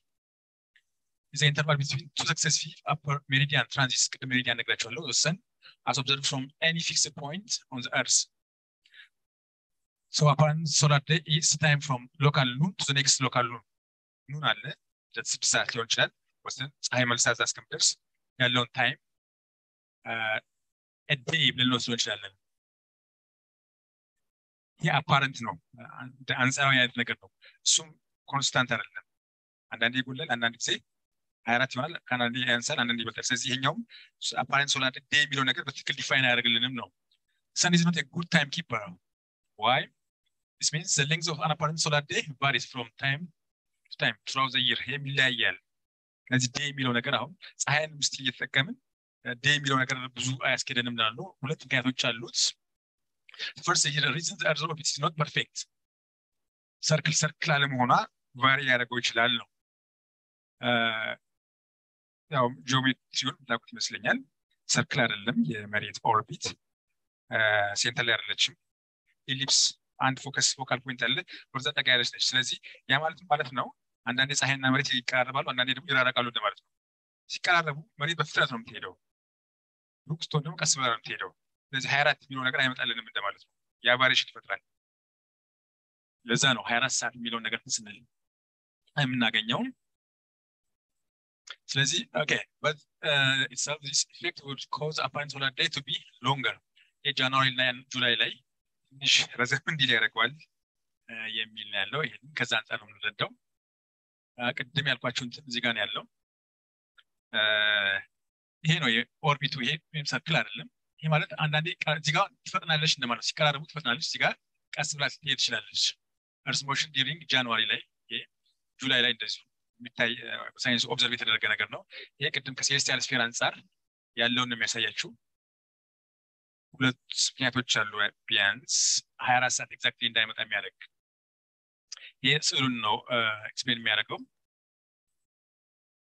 is the interval between two successive upper meridian transits ቅድም ሜሪዲያን ነግራቸዋለሁ the sun as observed from any fixed point on the earth so apparent solar day is time from local noon to the next local noon ኑን አለ ስድስት ሰዓት ሊሆን ይችላል ወስደን ፀሐይ መልሳ እዛ እስከምደርስ ያለውን ታይም ዴይ ብለን ልንወስደው እንችላለን ይህ apparent ነው። አንጻራዊ አይነት ነገር ነው። እሱም constant አይደለም። አንዳንዴ ይጎላል አንዳንድ ጊዜ ሀያ አራት ይሆናል አንዳንዴ ያንሳል አንዳንዴ ይበልጣል። ስለዚህ ይሄኛውም apparent solar day የሚለው ነገር በትክክል define አያደርግልንም ነው። a good timekeeper why this means the length of an apparent solar day varies from time to time throughout the year. ይሄም ይለያያል። ስለዚህ day የሚለው ነገር አሁን ፀሐይን ምስት እየተጠቀምን day የሚለው ነገር ብዙ አያስኬደንም ላሉ ሁለት ምክንያቶች አሉት first reason earth orbit is not perfect circle circle አለመሆኗ vary ያደርገው ይችላል ነው ያው ጂኦሜትሪውን ታውቁት ይመስለኛል circle አይደለም የመሬት orbit center ላይ አይደለችም ellipse አንድ focus focal point አለ ወደዛ ጠጋ ያለች ነች ስለዚህ ያ ማለት ማለት ነው አንዳንዴ ፀሐይና መሬት ይቀራረባሉ አንዳንዴ ደግሞ ይራረቃሉ እንደማለት ነው ሲቀራረቡ መሬት በፍጥነት ነው የምትሄደው ሩቅ ስትሆን ደግሞ ቀስ ብላ ነው የምትሄደው ስለዚህ ሀያ አራት የሚለው ነገር አይመጣልንም እንደማለት ነው። ያ variation ይፈጥራል። ለዛ ነው ሀያ አራት ሰዓት የሚለውን ነገር ስንል የምናገኘው። ስለዚህ okay but uh, itself this effect would cause apparent የ January እና July ላይ ትንሽ ረዘም እንዲል ያደርገዋል የሚል ነው ያለው። ይህን ከዛ አንጻር ነው የምንረዳው። ቅድም ያልኳቸው እዚህ ጋር ነው ያለው። ይሄ ነው የ orbit ኡ ይሄ ወይም circle አይደለም ይሄ ማለት አንዳንዴ እዚህ ጋር ትፈጥናለች እንደማለት ሲቀራረቡ ትፈጥናለች። እዚህ ጋር ቀስ ብላ ስትሄድ ትችላለች። earth's motion during January ላይ July ላይ እንደዚሁ የሚታይ ሳይንስ observe የተደረገ ነገር ነው። ይሄ ቅድም ከ celestial sphere አንጻር ያለውን የሚያሳያችው። ሁለት ምክንያቶች አሉ ቢያንስ ሀያ አራት ሰዓት exactly እንዳይመጣ የሚያደርግ። ይህ ስዕሉን ነው explain የሚያደርገው።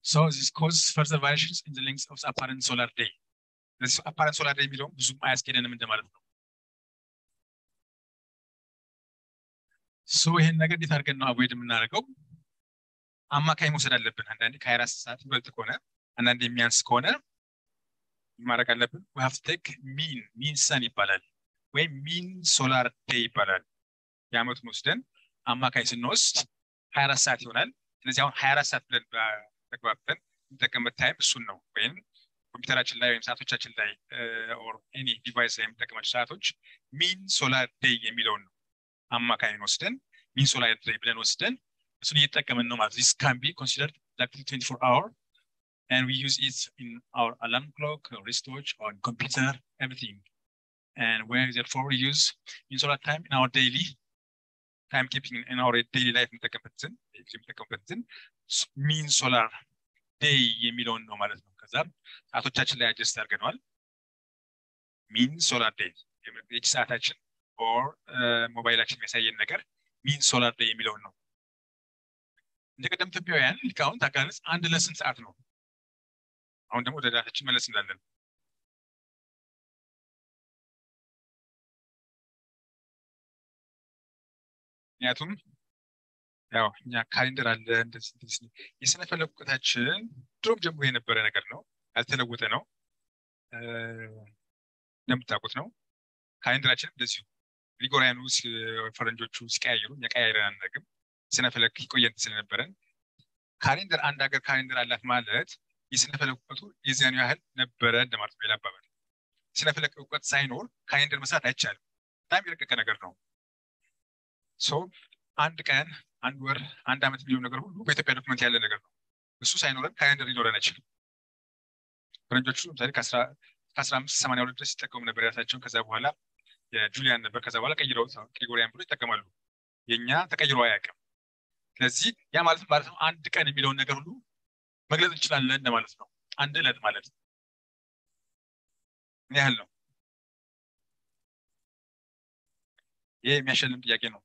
So this causes further variations in the length of the apparent solar day. ስለዚህ solar day የሚለውም ብዙም አያስኬደንም እንደማለት ነው። so ይህን ነገር እንዴት አድርገን ነው avoid የምናደርገው? አማካይ መውሰድ አለብን። አንዳንዴ ከሀያ አራት ሰዓት ይበልጥ ከሆነ አንዳንዴ የሚያንስ ከሆነ ማድረግ አለብን። to take mean mean sun ይባላል ወይም mean solar day ይባላል። የአመቱን ወስደን አማካይ ስንወስድ ሀያ አራት ሰዓት ይሆናል። ስለዚህ አሁን ሀያ አራት ሰዓት ብለን ተግባብተን የምንጠቀምበት time እሱን ነው ወይም ኮምፒውተራችን ላይ ወይም ሰዓቶቻችን ላይ or any device ላይ የምንጠቀማቸው ሰዓቶች mean solar day የሚለውን ነው አማካይን ወስደን mean solar day ብለን ወስደን እሱን እየተጠቀምን ነው ማለት this can be considered exactly 24 hour and we use it in our alarm clock, wristwatch, on computer, everything. And where therefore we use mean solar time in our daily timekeeping in our daily life የምንጠቀምበትን የምንጠቀምበትን mean solar day የሚለውን ነው ማለት ነው። ከዛ ሰዓቶቻችን ላይ adjust አድርገነዋል። mean solar day የእጅ ሰዓታችን or ሞባይላችን የሚያሳየን ነገር mean solar day የሚለውን ነው። እንደ ቀደም ኢትዮጵያውያን ሊቃውንት አገላለጽ አንድ ዕለት ስንት ሰዓት ነው? አሁን ደግሞ ወደ data ችን መለስ እንላለን። ምክንያቱም ያው እኛ calendar አለ እንደዚህ የስነ ፈለክ እውቀታችን ድሮም ጀምሮ የነበረ ነገር ነው፣ ያልተለወጠ ነው። እንደምታውቁት ነው። calendar ኣችን እንደዚሁ Gregorian ኑ ፈረንጆቹ ሲቀያየሩ እኛ ቀያይረን አናውቅም። ስነ ፈለክ እውቀት ስለነበረን calendar አንድ ሀገር calendar አላት ማለት የስነፈለክ እውቀቱ የዚያኑ ያህል ነበረ እንደማለት ነው። ሌላ አባባል ስነፈለክ እውቀት ሳይኖር calendar መስራት አይቻልም። በጣም የረቀቀ ነገር ነው። አንድ ቀን፣ አንድ ወር፣ አንድ ዓመት የሚሆን ነገር ሁሉ በኢትዮጵያ document ያለ ነገር ነው። እሱ ሳይኖረን calendar ሊኖረን አይችልም። ፈረንጆቹ ለምሳሌ ከአስራ አምስት ሰማንያ ሁለት ድረስ ሲጠቀሙ ነበር የራሳቸውን። ከዛ በኋላ የ Julian ነበር። ከዛ በኋላ ቀይረው Gregorian ብሎ ይጠቀማሉ። የእኛ ተቀይሮ አያውቅም። ስለዚህ ያ ማለት ማለት ነው አንድ ቀን የሚለውን ነገር ሁሉ መግለጽ እንችላለን እንደማለት ነው። አንድ ዕለት ማለት ነው። ምን ያህል ነው? ይሄ የሚያሸልም ጥያቄ ነው።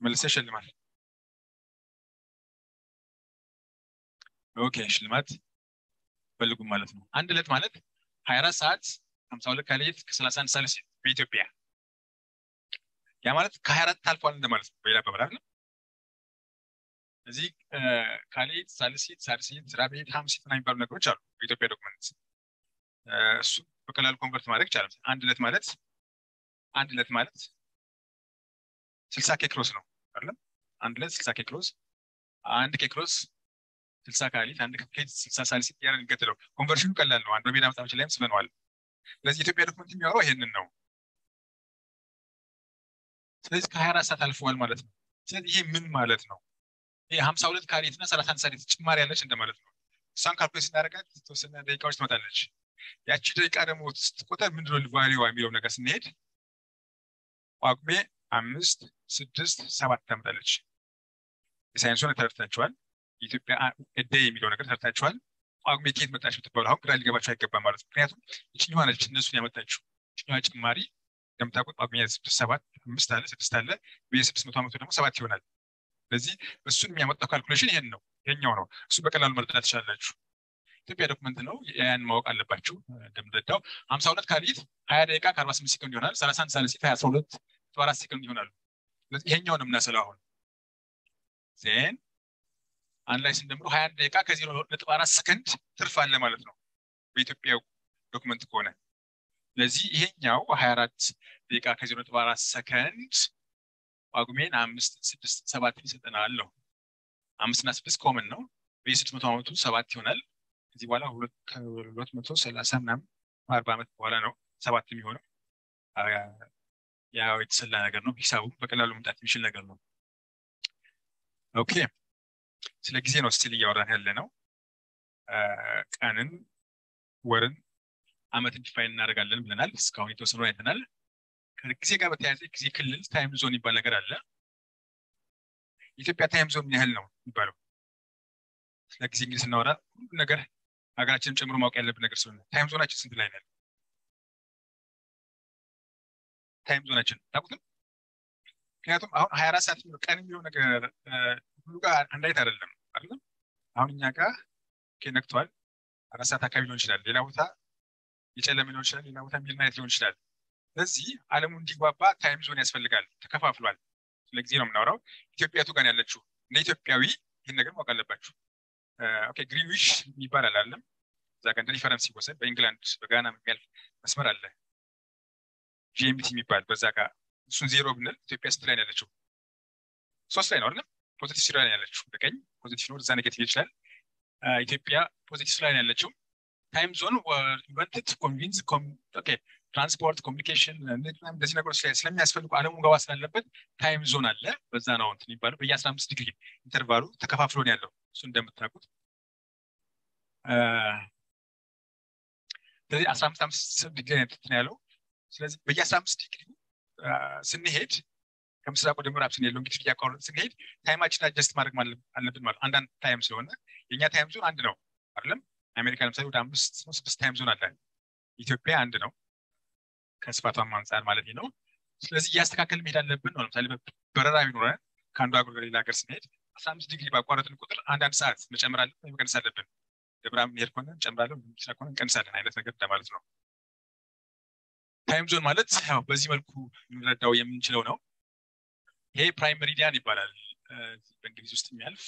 መልሰ ያሸልማል። okay ሽልማት ፈልጉም ማለት ነው። አንድ ዕለት ማለት ሀያ አራት ሰዓት ሀምሳ ሁለት ካሊት ከሰላሳ አንድ ሳልስ በኢትዮጵያ ያ ማለት ከሀያ አራት ታልፏል እንደማለት ነው። በሌላ አባባል አይደለም። እዚህ ካሊት፣ ሳልሲት፣ ሳልሲት፣ ራቤት፣ ሀምሲት እና የሚባሉ ነገሮች አሉ በኢትዮጵያ document። እሱ በቀላሉ convert ማድረግ ይቻላል። አንድ ዕለት ማለት አንድ ዕለት ማለት ስልሳ ኬክሮስ ነው አይደለም። አንድ ዕለት ስልሳ ኬክሮስ፣ አንድ ኬክሮስ ስልሳ ካሊት፣ አንድ ኬክሮስ ስልሳ ሳልሲት እያለን እንቀጥለው። conversion ኑ ቀላል ነው። አንድ በሜዳ መጽሐፎች ላይም ስበነዋል። ስለዚህ የኢትዮጵያ document የሚያወራው ይሄንን ነው። ስለዚህ ከሀያ አራት ሰዓት አልፈዋል ማለት ነው። ስለዚህ ይሄ ምን ማለት ነው? ይሄ ሀምሳ ሁለት ካሊት እና ሰላሳ አንድ ሳልሲት ጭማሪ ያለች እንደማለት ነው። እሷን ካልኩሌት ስናደርጋት የተወሰነ ደቂቃዎች ትመጣለች። ያቺ ደቂቃ ደግሞ ስትቆጠር ምንድነው ቫሊዋ የሚለው ነገር ስንሄድ ጳጉሜ አምስት ስድስት ሰባት ታመጣለች። የሳይንሱን ተረድታችኋል። የኢትዮጵያ እደይ የሚለው ነገር ተረድታችኋል። ጳጉሜ ከየት መጣች ብትባሉ አሁን ግራ ሊገባችሁ አይገባም ማለት ነው። ምክንያቱም ይችኛዋ ነች እነሱን ያመጣችው። ይችኛዋ ጭማሪ እንደምታውቁት ጳጉሜ ስድስት ሰባት አምስት አለ ስድስት አለ በየስድስት መቶ ዓመቱ ደግሞ ሰባት ይሆናል። ስለዚህ እሱን የሚያመጣው calculation ይሄን ነው ይሄኛው ነው። እሱ በቀላሉ መረዳት ትችላላችሁ። ኢትዮጵያ document ነው። ያን ማወቅ አለባችሁ። እንደምንረዳው ሀምሳ ሁለት ካሊት ሀያ ደቂቃ ከአርባ ስምንት ሴኮንድ ይሆናል። ሰላሳ አንድ ሳልሲት ሀያ አስራ ሁለት አራት ሴኮንድ ይሆናሉ። ስለዚህ ይሄኛው ነው የምናስለው አሁን then አንድ ላይ ስንደምሮ ሀያ አንድ ደቂቃ ከዜሮ ነጥብ አራት ሰከንድ ትርፍ አለ ማለት ነው በኢትዮጵያ document ከሆነ። ስለዚህ ይሄኛው ሀያ አራት ደቂቃ ከዜሮ ነጥብ አራት ሰከንድ ጳጉሜን አምስት ስድስት ሰባት ይሰጠናል ነው። አምስትና ስድስት common ነው። በየስድስት መቶ ዓመቱ ሰባት ይሆናል። ከዚህ በኋላ ሁለት መቶ ሰላሳ ምናምን አርባ ዓመት በኋላ ነው ሰባት የሚሆነው። ያው የተሰላ ነገር ነው። ሂሳቡ በቀላሉ መምጣት የሚችል ነገር ነው። okay ስለ ጊዜ ነው still እያወራን ያለ ነው። ቀንን፣ ወርን፣ አመትን define እናደርጋለን ብለናል። እስካሁን የተወሰኑ አይተናል። ከጊዜ ጋር በተያያዘ ጊዜ ክልል time zone ይባል ነገር አለ። የኢትዮጵያ time zone ምን ያህል ነው የሚባለው? ስለ ጊዜ እንግዲህ ስናወራ ሁሉ ነገር ሀገራችንም ጨምሮ ማወቅ ያለብን ነገር ስለሆነ time zone አችን ስንት ላይ ነን? time zone አችን ታውቁትም? ምክንያቱም አሁን ሀያ አራት ሰዓት ቀን የሚሆን ነገር ሁሉ ጋር አንድ አይነት አይደለም አይደለም። አሁን እኛ ጋር ነግቷል፣ አራት ሰዓት አካባቢ ሊሆን ይችላል። ሌላ ቦታ የጨለመ ሊሆን ይችላል። ሌላ ቦታ midnight ሊሆን ይችላል። ስለዚህ ዓለሙ እንዲግባባ time zone ያስፈልጋል። ተከፋፍሏል። ስለ ጊዜ ነው የምናወራው። ኢትዮጵያቱ ጋር ያለችው እንደ ኢትዮጵያዊ ይህን ነገር ማወቅ አለባችሁ። Greenwich የሚባል አላለም እዛ ጋር እንደ reference ሲወሰድ በኢንግላንድ በጋና የሚያልፍ መስመር አለ GMT የሚባል በዛ ጋር እሱን ዜሮ ብንል ኢትዮጵያ ስንት ላይ ያለችው? ሶስት ላይ ነው አይደለም? positive three ላይ ያለችው። በቀኝ positive ነው፣ እዛ negative ይችላል። ኢትዮጵያ positive ላይ ያለችው። time zone invented convenience transport፣ communication እንደዚህ ነገሮች ስለሚያስፈልጉ አለሙ ገባ ስላለበት time zone አለ። በዛ ነው እንትን የሚባለው በየአስራ አምስት ዲግሪ interval ኡ ተከፋፍሎ ነው ያለው። እሱ እንደምታውቁት ስለዚህ አስራ አምስት አምስት ዲግሪ ነው ያለው። ስለዚህ በየአስራ አምስት ዲግሪ ስንሄድ ከምስራቅ ወደ ምዕራብ ስንሄድ longitude እያቋረጥ ስንሄድ time አችን adjust ማድረግ አለብን ማለት አንዳንድ time ስለሆነ የእኛ time zone አንድ ነው አይደለም። አሜሪካ ለምሳሌ ወደ አምስት ነው ስድስት time zone አለ። ኢትዮጵያ አንድ ነው ከስፋቷም አንጻር ማለት ነው። ስለዚህ እያስተካከል መሄድ አለብን ነው። ለምሳሌ በረራ ቢኖረን ከአንዱ ሀገር ወደ ሌላ ሀገር ስንሄድ አስራ አምስት ዲግሪ ባቋረጥን ቁጥር አንዳንድ ሰዓት መጨመር አለብን መቀነስ አለብን። ደብራም ሄድ ከሆነ እንጨምራለን፣ ምስራቅ ከሆነ እንቀንሳለን አይነት ነገር እንደማለት ነው። time zone ማለት ያው በዚህ መልኩ ልንረዳው የምንችለው ነው። ይሄ prime meridian ይባላል። በእንግሊዝ ውስጥ የሚያልፍ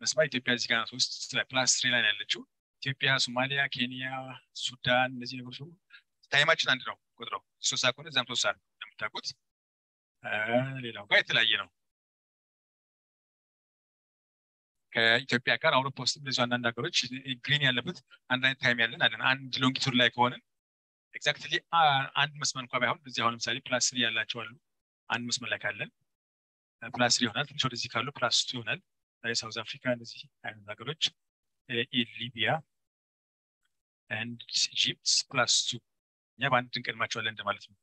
መስመር ኢትዮጵያ እዚህ ጋር ሶስት plus three ላይ ያለችው ኢትዮጵያ፣ ሶማሊያ፣ ኬንያ፣ ሱዳን እነዚህ ነገሮች time አችን አንድ ነው ቁጥረው ሶስት ከሆነ እዛም ሶስት ሰዓት እንደምታውቁት። ሌላው ጋር የተለያየ ነው። ከኢትዮጵያ ጋር አውሮፓ ውስጥ እንደዚሁ አንዳንድ ሀገሮች Green ያለበት አንድ አይነት time ያለን አለን። አንድ longitude ላይ ከሆነ exactly አንድ መስመር እንኳ ባይሆን እዚህ አሁን ለምሳሌ plus three ያላቸው አሉ። አንድ መስመር ላይ ካለን plus three ይሆናል። ትንሽ ወደዚህ ካሉ plus two ይሆናል። ሳውዝ አፍሪካ እንደዚህ አይነት ሀገሮች ሊቢያ and Egypt plus two እኛ በአንድ እንቀድማቸዋለን እንደማለት ነው።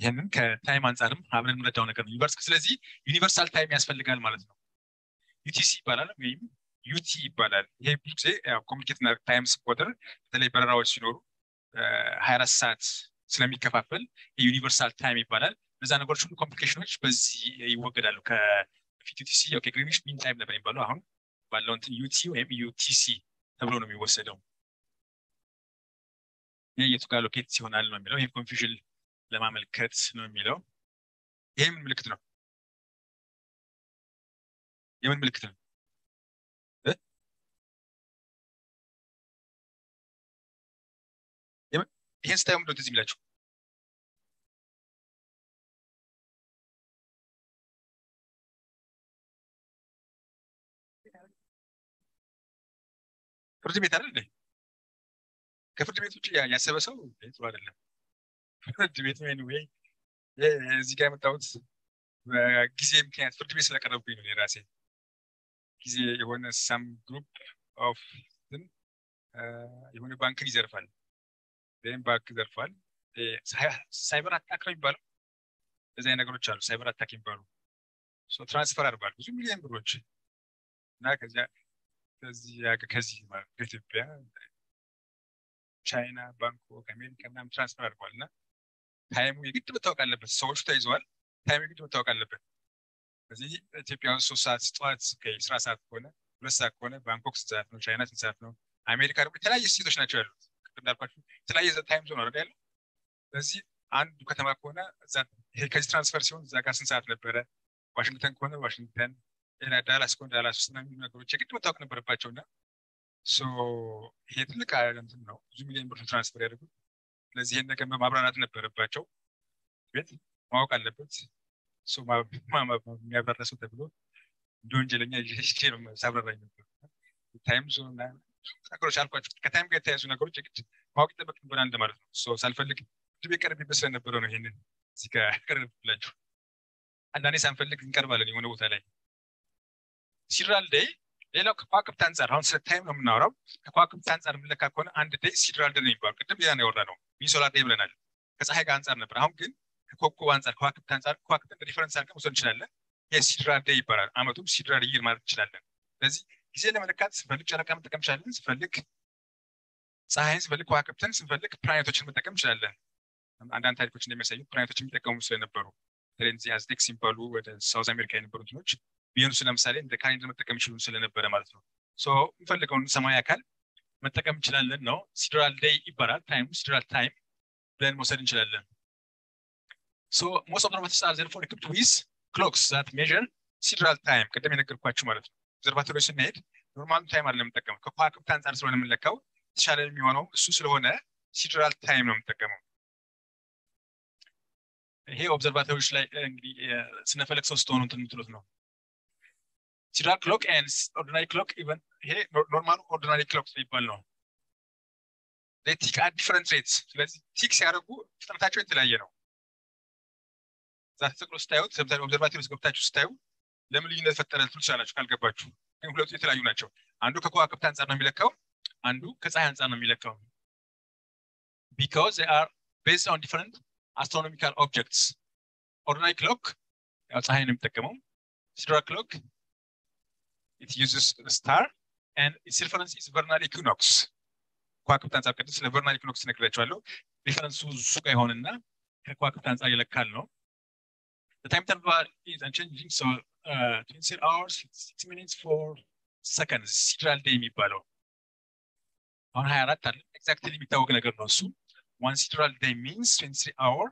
ይህንን ከ time አንጻርም አብረን የምንረዳው ነገር ነው። universe ስለዚህ universal time ያስፈልጋል ማለት ነው። UTC ይባላል ወይም UT ይባላል። ይሄ ብዙ ጊዜ communicate time ስቆጥር በተለይ በረራዎች ሲኖሩ ሀያ አራት ሰዓት ስለሚከፋፈል የ universal time ይባላል። እነዛ ነገሮች ሁሉ complication ኖች በዚህ ይወገዳሉ። ከፊት UTC mean time ነበር የሚባለው አሁን ባለው UT ወይም UTC ተብሎ ነው የሚወሰደው። ይህ የቱ ጋር locate ይሆናል ነው የሚለው። ይህ confusion ለማመልከት ነው የሚለው። ይሄ ምን ምልክት ነው? የምን ምልክት ነው? ይሄን ስታዩ ምንድነው ትዝ የሚላችሁ? ፍርድ ቤት አይደል? ከፍርድ ቤት ውጭ ያሰበ ሰው ጥሩ አይደለም። ፍርድ ቤት ወይ ወይ እዚህ ጋር የመጣሁት በጊዜ ምክንያት ፍርድ ቤት ስለቀረብኩኝ ነው የራሴ ጊዜ የሆነ some group of የሆነ ባንክን ይዘርፋል ወይም ባንክ ዘርፏል። cyber attack ነው የሚባለው እዚህ ነገሮች አሉ። cyber attack የሚባሉ transfer አድርጓል ብዙ ሚሊዮን ብሮች እና ከዚያ ከዚህ ከዚህ ከኢትዮጵያ ቻይና፣ ባንኮክ፣ አሜሪካ ምናምን transfer አድርጓል እና time ኡ የግድ መታወቅ አለበት። ሰዎቹ ተይዘዋል። time ኡ የግድ መታወቅ አለበት። እዚህ ኢትዮጵያ ውስጥ ሶስት ሰዓት ጠዋት የስራ ሰዓት ከሆነ ሁለት ሰዓት ከሆነ ባንኮክ ስንት ሰዓት ነው? ቻይና ስንት ሰዓት ነው? አሜሪካ ደግሞ የተለያየ state ኦች ናቸው ያሉት። እንዳልኳችሁ የተለያየ time zone አለ ያለው። ስለዚህ አንዱ ከተማ ከሆነ ከዚህ transfer ሲሆን እዛ ጋር ስንት ሰዓት ነበረ? ዋሽንግተን ከሆነ ዋሽንግተን፣ ዳላስ ከሆነ ዳላስ ውስጥ የሚሉ ነገሮች የግድ መታወቅ ነበረባቸው እና ይሄ ትልቅ እንትን ነው። ብዙ ሚሊዮን ብር transfer ያደርጉት። ስለዚህ ይህን ነገር ማብራራት ነበረባቸው። ቤት ማወቅ አለበት። የሚያብራራ ሰው ተብሎ እንደ ወንጀለኛ ሳብራራኝ ነበር። time zone ነገሮች አልኳቸው። ከ time ጋር የተያዙ ነገሮች የግድ ማወቅ ይጠበቅብናል እንደማለት ነው። ሳልፈልግ ፍርድ ቤት ቀርቤ ስለነበረ ነው ይሄንን እዚህ ጋር ቀረብላችሁ። አንዳንዴ ሳንፈልግ እንቀርባለን የሆነ ቦታ ላይ sidereal day ሌላው ከከዋክብት አንጻር አሁን ስለ time ነው የምናወራው። ከከዋክብት አንጻር የምንለካ ከሆነ አንድ day sidereal day ነው የሚባለው። ቅድም ሌላ ያወራ ነው mean solar day ብለናል። ከፀሐይ ጋር አንጻር ነበር። አሁን ግን ከኮከብ አንጻር ከዋክብት አንጻር ከዋክብትን reference አድርገን መውሰድ እንችላለን። ይህ sidereal day ይባላል። አመቱም sidereal year ማለት እንችላለን። ስለዚህ ጊዜ ለመለካት ስንፈልግ ጨረቃ መጠቀም እንችላለን። ስንፈልግ ፀሐይን፣ ስንፈልግ ከዋክብትን፣ ስንፈልግ ፕላኔቶችን መጠቀም እንችላለን። አንዳንድ ታሪኮች እንደሚያሳዩት ፕላኔቶችን የሚጠቀሙ ስለነበሩ በተለይ እዚህ አዝቴክ ሲባሉ ወደ ሳውዝ አሜሪካ የነበሩ እንትኖች ቬኑስን ለምሳሌ እንደ calendar መጠቀም ይችሉ ስለነበረ ማለት ነው። የምፈልገውን ሰማያዊ አካል መጠቀም እንችላለን ነው። sidereal day ይባላል። time ኡ sidereal time ብለን መውሰድ እንችላለን። most observatories are therefore equipped with clocks that measure sidereal time ቅድም የነገርኳችሁ ማለት ነው። observatory ዎች ስንሄድ normal ኡ time አይደለም የምንጠቀመው ከከዋክብት አንጻር ስለሆነ የምንለካው የተሻለ የሚሆነው እሱ ስለሆነ sidereal time ነው የምንጠቀመው። ይሄ observatory ዎች ላይ እንግዲህ ስነፈለግ ሰው ስትሆኑ የምትሉት ነው። sidereal clock and ordinary clock even ይሄ normal ኡ ordinary clock የሚባል ነው። tick at different rates። ስለዚህ tick ሲያደርጉ ፍጥነታቸው የተለያየ ነው። እዛ ተሰቅሎ ስታዩት observatory ውስጥ ገብታችሁ ስታዩ ለምን ልዩነት ፈጠረ ልትሉ ትችላላችሁ ካልገባችሁ። ግን ሁለቱ የተለያዩ ናቸው። አንዱ ከከዋክብት አንጻር ነው የሚለካው፣ አንዱ ከፀሐይ አንጻር ነው የሚለካው። because are based on different astronomical objects። ordinary clock ያው ፀሐይ ነው የሚጠቀመው። sidereal clock it uses a star and its reference is vernal equinox ከዋክብት አንጻር ቅድም ስለ vernal equinox ነግሬያችኋለሁ። reference ኡ እሱ ጋር ይሆንና ከከዋክብት አንጻር ይለካል ነው። The time interval is unchanging, so uh, 23 hours, 6 minutes, 4 seconds. sidereal day የሚባለው አሁን 24 አለ። exactly የሚታወቅ ነገር ነው እሱ። one sidereal day means 23 hour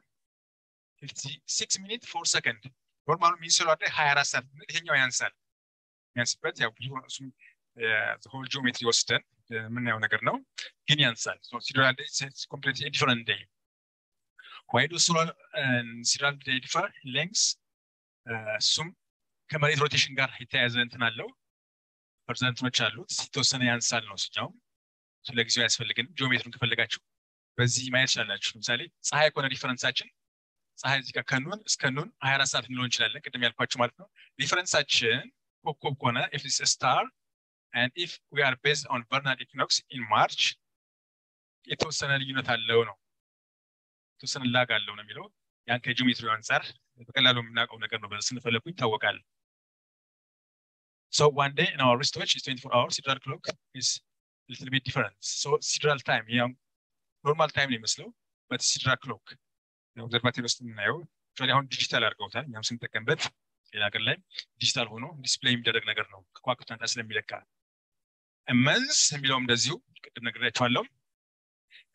56 minute 4 second normal ኡ mean solar day 24 ሰዓት ይሄኛው ያንሳል። የሚያንስበት ያው ብዙ እሱም whole geometry ወስደን የምናየው ነገር ነው፣ ግን ያንሳል። sidereal day complete different day why do solar sidereal day differ lengths እሱም ከመሬት rotation ጋር የተያያዘ እንትን አለው። percent ኦች አሉት? የተወሰነ ያንሳል ነው ስኛው ለጊዜው ያስፈልግን ጂኦሜትሪን ከፈለጋችሁ በዚህ ማየት ይችላላችሁ ለምሳሌ ፀሐይ ከሆነ reference ኣችን ፀሐይ እዚህ ጋር ከ noon እስከ noon ሀያ አራት ሰዓት እንለው እንችላለን። ቅድም ያልኳችሁ ማለት ነው። reference ኣችን ኮከብ ከሆነ if it's star and if we are based on vernal equinox in March የተወሰነ ልዩነት አለው ነው። የተወሰነ lag አለው ነው የሚለው። ያን ከጂኦሜትሪ አንጻር በቀላሉ የምናውቀው ነገር ነው። ስነፈለጉ ይታወቃል So one day in our wristwatch is 24 hours. Sidereal clock is a little bit different. So sidereal time, yeah, normal time ነው የሚመስለው but sidereal clock observatory ውስጥ የምናየው actually አሁን ዲጂታል አድርገውታል። እኛም ስንጠቀምበት ሌላ ሀገር ላይ ዲጂታል ሆኖ display የሚደረግ ነገር ነው ከከዋክብት አንጻር ስለሚለካ month የሚለውም እንደዚሁ ቅድም ነግሬያችኋለሁ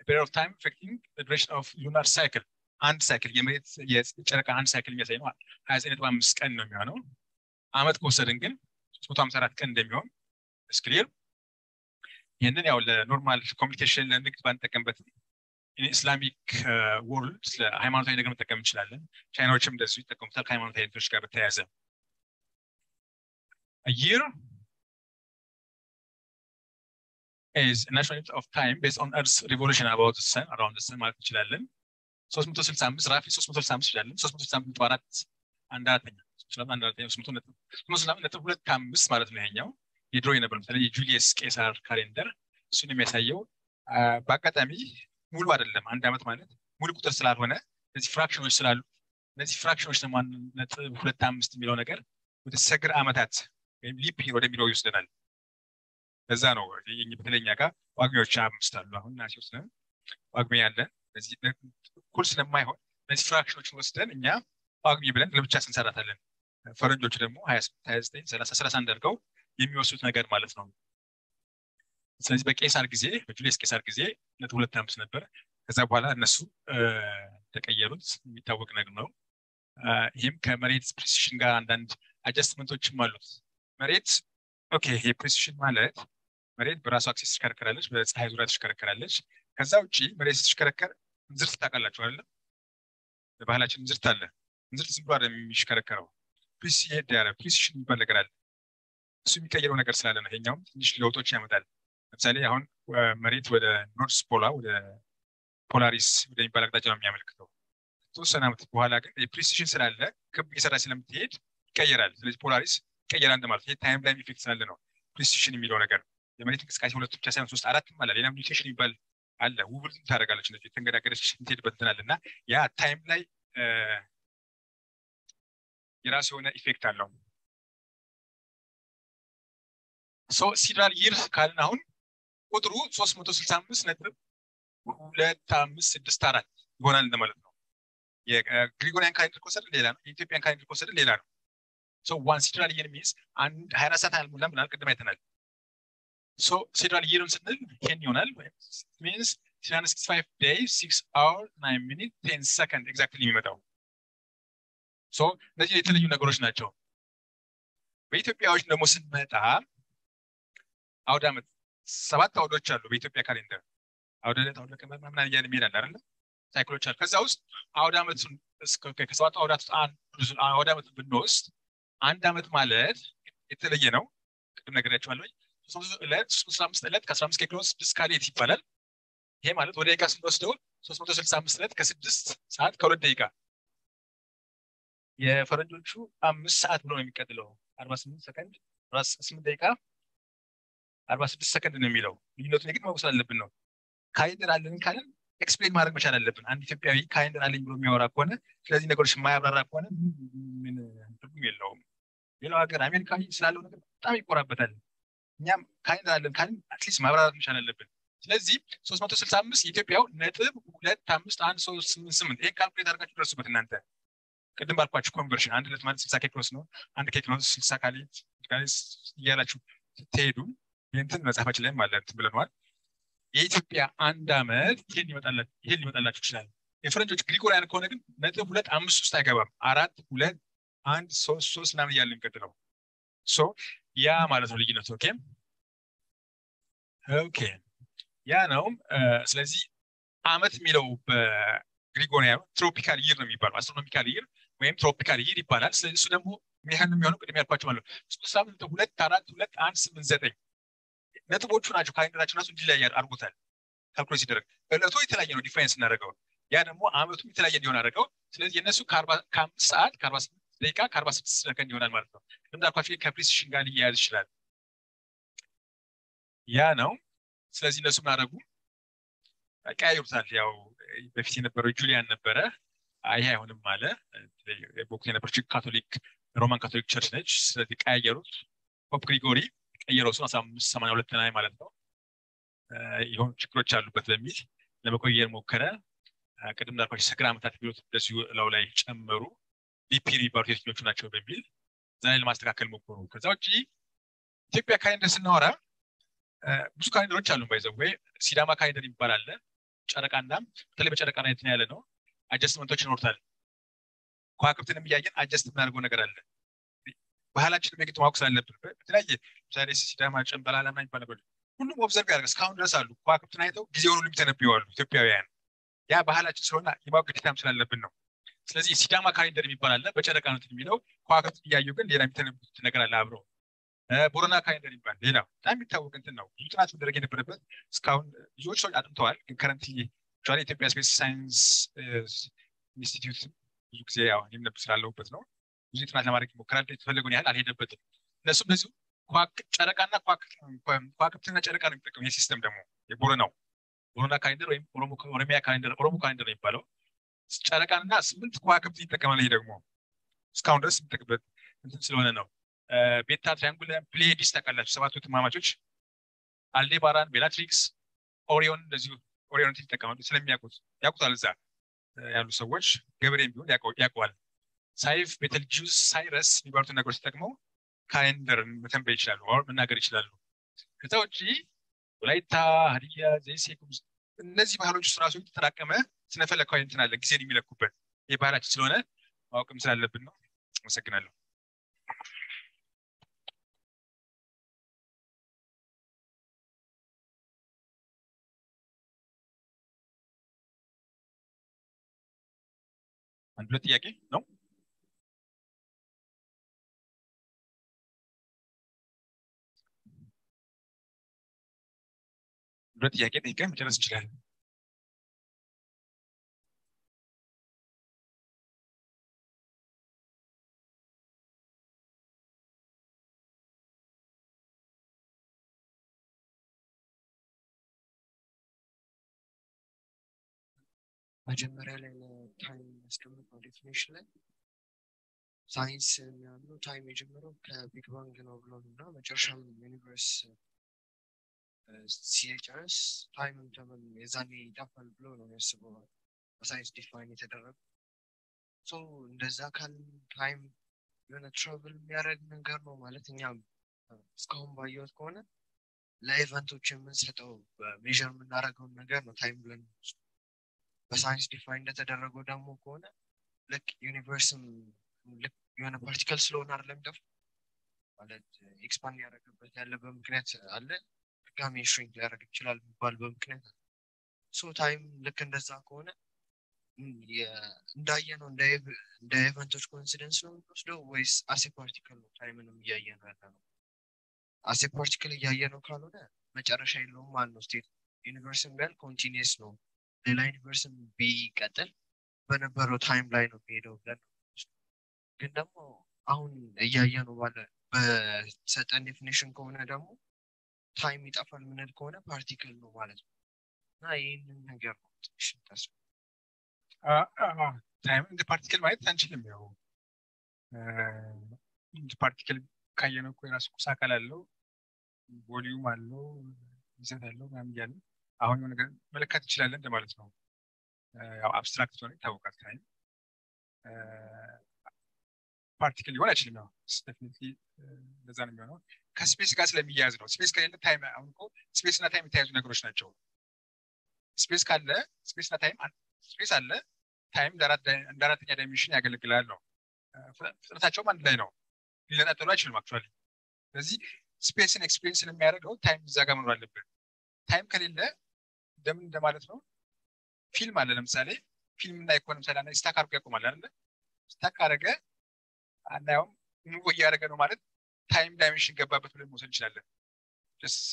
period of time affecting the duration of lunar cycle አንድ cycle የመሬት የጨረቃ cycle ቀን ነው የሚሆነው አመት ግን ሶስት መቶ ሀምሳ አራት ቀን እንደሚሆን it's clear ይህንን ያው ለ normal communication ለንግድ ባንጠቀምበትም Islamic world ለሃይማኖታዊ ነገር መጠቀም እንችላለን ቻይናዎችም እንደዚሁ ይጠቀሙታል ከሃይማኖታዊ ነገሮች ጋር በተያያዘ year is a national unit of time based on Earth's revolution about the sun, around the sun ማለት እንችላለን። 365 ራፊ 365 ይችላለን። 365 ነጥብ አራት አንድ አራተኛ አንድ አራተኛ 300 ነጥብ ሁለት ከአምስት ማለት ነው ይሄኛው የድሮ የነበር ምሳሌ የጁሊየስ ቄሳር calendar እሱን የሚያሳየው በአጋጣሚ ሙሉ አይደለም። አንድ ዓመት ማለት ሙሉ ቁጥር ስላልሆነ እነዚህ fraction ኦች ስላሉ እነዚህ fraction ኦች ደግሞ ነጥብ ሁለት አምስት የሚለው ነገር ወደ ሰግር ዓመታት ወይም leap ወደሚለው ይወስደናል። በዛ ነው በተለይ ጋር ጳጉሜዎች አምስት አሉ። አሁን ናሲ ውስጥ ጳጉሜ ያለን እኩል ስለማይሆን እነዚህ fraction ኦችን ወስደን እኛ ጳጉሜ ብለን ለብቻ ስንሰራታለን። ፈረንጆቹ ደግሞ ሀያ ዘጠኝ ሰላሳ ሰላሳ አድርገው የሚወስዱት ነገር ማለት ነው። ስለዚህ በቄሳር ጊዜ በጁሊየስ ቄሳር ጊዜ ነጥብ ሁለት አምስት ነበር። ከዛ በኋላ እነሱ ተቀየሩት የሚታወቅ ነገር ነው። ይህም ከመሬት precession ጋር አንዳንድ adjustment ኦችም አሉት። መሬት okay የ precession ማለት መሬት በራሱ axis ትሽከረከራለች፣ በፀሐይ ዙሪያ ትሽከረከራለች። ከዛ ውጭ መሬት ስትሽከረከር እንዝርት ታውቃላችሁ አይደለም? በባህላችን እንዝርት አለ። እንዝርት ዝም ብሎ የሚሽከረከረው ፕሪሲሄድ ያለ precession የሚባል ነገር አለ። እሱ የሚቀየረው ነገር ስላለ ነው። ይሄኛውም ትንሽ ለውጦች ያመጣል። ለምሳሌ አሁን መሬት ወደ north pole ወደ ፖላሪስ ወደሚባል አቅጣጫ ነው የሚያመለክተው። ከተወሰነ ዓመት በኋላ ግን የ precession ስላለ ክብ እየሰራ ስለምትሄድ ይቀየራል። ስለዚህ ፖላሪስ ይቀየራል እንደማለት ይሄ time ላይም effect ስላለ ነው precession የሚለው ነገር። የመሬት እንቅስቃሴ ሁለቱ ብቻ ሳይሆን ሶስት አራትም አለ። ሌላም nutation የሚባል አለ። wobble ታደርጋለች ነ የተንገዳገደች እንትን አለ እና ያ time ላይ የራሱ የሆነ effect አለው። so sidereal year ካልን አሁን ቁጥሩ ሶስት መቶ ስልሳ አምስት ነጥብ ሁለት አምስት ስድስት አራት ይሆናል እንደማለት ነው። የ Gregorian calendar ከወሰድ ሌላ ነው። የኢትዮጵያን calendar ከወሰድ ሌላ ነው። so one sidereal year means አንድ ሀያ አራት ሰዓት አልሞላም ብለናል፣ ቅድም አይተናል። so sidereal year ን ስንል ይሄን ይሆናል means hundred sixty five day six hour nine minute ten second exactly የሚመጣው እነዚህ የተለዩ ነገሮች ናቸው። በኢትዮጵያዎች ደግሞ ስንመጣ አውደ ዓመት ሰባት አውዶች አሉ በኢትዮጵያ calendar አውደ አውደ ቀመር ምናምን የሚሄዳል አይደለ cycle ኦች አሉ። ከዛ ውስጥ አውደ ዓመቱን ከሰባቱ አውዳት ውስጥ አውደ ዓመቱን ብንወስድ አንድ ዓመት ማለት የተለየ ነው። ቅድም ነግሬያቸዋለሁ። ዕለት ዕለት ከአስራ አምስት ኬክሮስ ከስድስት ካልዒት ይባላል። ይሄ ማለት ወደ ደቂቃ ስንወስደው ሶስት መቶ ስልሳ አምስት ዕለት ከስድስት ሰዓት ከሁለት ደቂቃ የፈረንጆቹ አምስት ሰዓት ብሎ ነው የሚቀጥለው። አርባ ስምንት ሰከንድ አርባ ስምንት ደቂቃ አርባ ስድስት ሰከንድ ነው የሚለው። ልዩነቱን የግድ መውሰድ አለብን ነው። calendar አለን ካልን explain ማድረግ መቻል አለብን። አንድ ኢትዮጵያዊ calendar አለኝ ብሎ የሚያወራ ከሆነ ስለዚህ ነገሮች የማያብራራ ከሆነ ምን ትርጉም የለውም። ሌላው ሀገር አሜሪካዊ ስላለው ነገር በጣም ይኮራበታል። እኛም calendar አለን ካልን at least ማብራራት መቻል አለብን። ስለዚህ ሶስት መቶ ስልሳ አምስት የኢትዮጵያው ነጥብ ሁለት አምስት አንድ ሶስት ስምንት ስምንት ይህን calculate አድርጋችሁ ደርሱበት እናንተ ቅድም ባልኳችሁ conversion አንድ ዕለት ማለት ስልሳ ኬክሮስ ነው። አንድ ኬክሮስ ስልሳ ካልዒት እያላችሁ ስትሄዱ ይህንትን መጽሐፋችን ላይም አለ እንትን ብለነዋል። የኢትዮጵያ አንድ አመት ይህን ሊመጣላችሁ ይችላል። የፈረንጆች Gregorian ከሆነ ግን ነጥብ ሁለት አምስት ውስጥ አይገባም። አራት ሁለት አንድ ሶስት ሶስት ምናምን እያለ የሚቀጥለው so ያ ማለት ነው ልዩነቱ okay? Okay። ያ ነው። ስለዚህ አመት የሚለው በ Gregorian tropical year ነው የሚባለው። Astronomical year ወይም tropical year ይባላል እሱ ደግሞ ምን ነው የሚሆነው? ቅድም ያልኳቸው ማለት ሶስት ሁለት አራት ሁለት አንድ ስምንት ዘጠኝ ነጥቦቹ ናቸው። calendar አችን ራሱ እንዲለያይ አድርጎታል። Calculate ሲደረግ እለቱ የተለያየ ነው define ስናደርገው፣ ያ ደግሞ አመቱም የተለያየ እንዲሆን አደረገው። ስለዚህ የእነሱ ከአምስት ሰዓት ከአርባ ስምንት ደቂቃ ከአርባ ስድስት ሰከንድ ይሆናል ማለት ነው። እንዳልኳቸው ከ precision ጋር ሊያያዝ ይችላል። ያ ነው። ስለዚህ እነሱ ምን አደረጉ ቀያይሩታል። ያው በፊት የነበረው Julian ነበረ። ይሄ አይሆንም አለ። በወቅቱ የነበረች ካቶሊክ Roman Catholic Church ነች። ስለዚህ ቀያየሩት። Pope Gregory ቀየረው እሱን አስራ ሁለት ላይ ማለት ነው የሆኑ ችግሮች አሉበት በሚል ለመቀየር ሞከረ። ቅድም እንዳልኳቸው ሰግር ዓመታት ቢሉት እንደዚሁ ላው ላይ ጨመሩ። Leap year የሚባሉት የትኞቹ ናቸው በሚል ላይ ለማስተካከል ሞከሩ። ከዛ ውጭ ኢትዮጵያ calendar ስናወራ ብዙ calendar ኦች አሉ። By the way ሲዳማ calendar አለ። ጨረቃና በተለይ በጨረቃ ላይ ያለ ነው። Adjustment ኦች ይኖሩታል። ከዋክብትንም እያየን adjust የምናደርገው ነገር አለ። ባህላችን የግድ ማወቅ ስላለብን በተለያየ ምሳሌ ሲዳማ፣ ጨምበላላ ምናምን የሚባል ሁሉም observe ያደርግ እስካሁን ድረስ አሉ። ከዋክብትን አይተው ጊዜውን ሁሉ የሚተነብየዋሉ ኢትዮጵያውያን። ያ ባህላችን ስለሆነ የማወቅ ግዴታም ስላለብን ነው። ስለዚህ ሲዳማ calendar የሚባል አለ። በጨረቃ ነው የሚለው ከዋክብት እያዩ ግን ሌላ የሚተነብዩት ነገር አለ አብረው ቦረና calendar ይባል ሌላ በጣም የሚታወቅ እንትን ነው። ብዙ ጥናት መደረግ የነበረበት እስካሁን ብዙዎች ሰዎች አጥንተዋል። ግን currently ኢትዮጵያ Space Science Institute ብዙ ጊዜ እኔም ነበር ስላለሁበት ነው ብዙ ጥናት ለማድረግ ይሞክራል። የተፈለገውን ያህል አልሄደበትም። እነሱም እንደዚሁ ጨረቃና ከዋክብትና ጨረቃ ነው የሚጠቀሙ። ይህ system ደግሞ የቦረናው ቦረና calendar ወይም ኦሮሚያ calendar ኦሮሞ calendar ነው የሚባለው። ጨረቃንና ስምንት ከዋክብት ይጠቀማል። ይሄ ደግሞ እስካሁን ድረስ የሚጠቀሙበት እንትን ስለሆነ ነው። Beta Triangulum Pleiades ታውቃላችሁ፣ ሰባቱ ትማማቾች Aldebaran፣ Bellatrix፣ Orion እንደዚሁ Orion ይጠቀማሉ። ስለሚያውቁት ያውቁታል። እዛ ያሉ ሰዎች ገበሬም ቢሆን ያውቀዋል። Saiph፣ Betelgeuse፣ Sirius የሚባሉትን ነገሮች ተጠቅመው calendar ን መተንበይ ይችላሉ፣ መናገር ይችላሉ። ከዛ ውጭ ወላይታ፣ ሀዲያ፣ ዘይሴ፣ ጉሙዝ እነዚህ ባህሎች ውስጥ ራሱ የተጠራቀመ ስነፈለካዊ እንትን አለ ጊዜን የሚለኩበት ይህ ስለሆነ ማወቅም ስላለብን ነው። አመሰግናለሁ። አንድ ሁለት ጥያቄ ነው። ሁለት ጥያቄ ጠይቀህ መጨረስ ይችላል። መጀመሪያ ላይ ታይም ያስቀምጠው definition ላይ ሳይንስ የሚያምነው time የጀመረው ከ Big Bang ነው ብሎ እና መጨረሻም universe ሲጨርስ time ም time ም የዛኔ ይጠፋል ብሎ ነው የሚያስበው በሳይንስ define የተደረገ እንደዛ ካለ time የሆነ travel የሚያደርግ ነገር ነው ማለት እኛ እስካሁን ባየሁት ከሆነ ለ event ኦች የምንሰጠው Measure የምናደርገውን ነገር ነው time ብለን በሳይንስ define እንደተደረገው ደግሞ ከሆነ ልክ universe ም ልክ የሆነ particle ስለሆነ አይደለም ደፍ ማለት expand ያደረገበት ያለበት ምክንያት አለ። ድጋሚ shrink ሊያደርግ ይችላል የሚባል በምክንያት አለ። So time ልክ እንደዛ ከሆነ እንዳየ ነው እንደ event ኦች coincidence ነው የምንወስደው ወይስ as a particle ነው time ንም እያየ ነው ያለ ነው አሴ ፓርቲክል እያየ ነው ካልሆነ መጨረሻ የለውም ማለት ነው። ስቴት ዩኒቨርስን ቢያል ኮንቲኒየስ ነው። ሌላ ዩኒቨርስን ቢቀጥል በነበረው ታይም ላይ ነው የሚሄደው ብለን ግን ደግሞ አሁን እያየ ነው ባለ በሰጠን ዴፊኒሽን ከሆነ ደግሞ ታይም ይጠፋል ምንል ከሆነ ፓርቲክል ነው ማለት ነው እና ይህንን ነገር ነው ትንሽ ተስፋ ታይም እንደ ፓርቲክል ማየት አንችልም። ያው እንደ particle ካየነው እኮ የራሱ ቁስ አካል አለው፣ volume አለው፣ ይዘት አለው ምናምን እያለ አሁን ነገር መለካት እንችላለን እንደማለት ነው። ያው abstract ሆነ ይታወቃል። Time particle ሊሆን አይችልም። ያው definitely እንደዛ ነው የሚሆነው። ከ space ጋር ስለሚያያዝ ነው። Space ከሌለ time አሁን እኮ space እና time የተያዙ ነገሮች ናቸው። Space ካለ space እና time space አለ Time እንደ አራተኛ dimension ያገለግላል ነው። ፍጥነታቸውም አንድ ላይ ነው፣ ሊነጣጠሉ አይችልም actually። ስለዚህ space ን experience ስለሚያደርገው time እዛ ጋር መኖር አለብን። Time ከሌለ እንደምን እንደማለት ነው። ፊልም አለ ለምሳሌ ፊልም እና ከሆነ ምሳሌ stuck አድርጎ ያቆማል አይደለ? Stuck አደረገ አናየውም፣ move እያደረገ ነው ማለት time dimension ገባበት ብለን መውሰድ እንችላለን።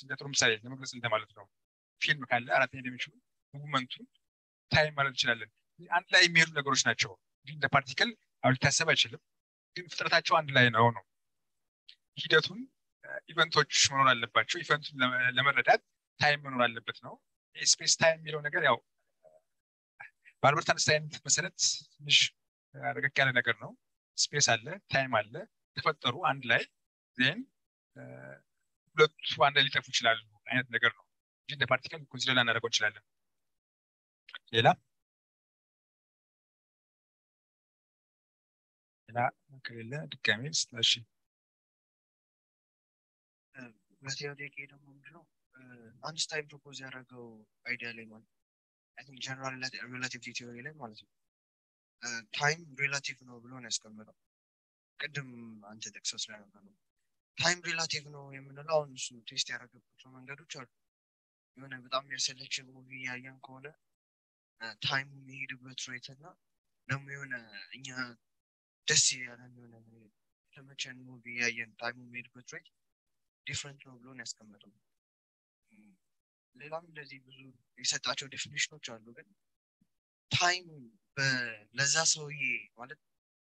እንደ ጥሩ ምሳሌ ለመግለጽ እንደማለት ነው። ፊልም ካለ አራተኛ dimension ኑ movement ቱን time ማለት እንችላለን። አንድ ላይ የሚሄዱ ነገሮች ናቸው። እንደ particle አሁን ሊታሰብ አይችልም፣ ግን ፍጥረታቸው አንድ ላይ ነው ነው ሂደቱን event ኦች መኖር አለባቸው። event ኡን ለመረዳት time መኖር አለበት ነው። space time የሚለው ነገር ያው በአልበርት አንስታይን መሰረት ትንሽ ረቀቅ ያለ ነገር ነው። space አለ፣ time አለ፣ ተፈጠሩ አንድ ላይ then ሁለቱ አንድ ላይ ሊጠፉ ይችላሉ አይነት ነገር ነው እንጂ እንደ particle consider ላናደርገው እንችላለን። ሌላ ሌላ ከሌለ ድጋሜ slash ጥያቄ ደግሞ ምንድነው አንስታይን propose ያደረገው idea ላይ ማለት general relativity theory ላይ ማለት ነው time relative ነው ብሎ ያስቀምጠው። ቅድም አንተ ጠቅሰው ስለነበር time relative ነው የምንለው አሁን እሱ test ያደረገባቸው መንገዶች አሉ። የሆነ በጣም የሰለችን movie እያየን ከሆነ time ኡ የሚሄድበት rate እና ደግሞ የሆነ እኛ ደስ ያለን የሆነ የተመቸን movie እያየን time ኡ የሚሄድበት rate different ነው ብሎ ነው ያስቀመጠው። ሌላም እንደዚህ ብዙ የሰጣቸው definition ኦች አሉ። ግን time ለዛ ሰውዬ ማለት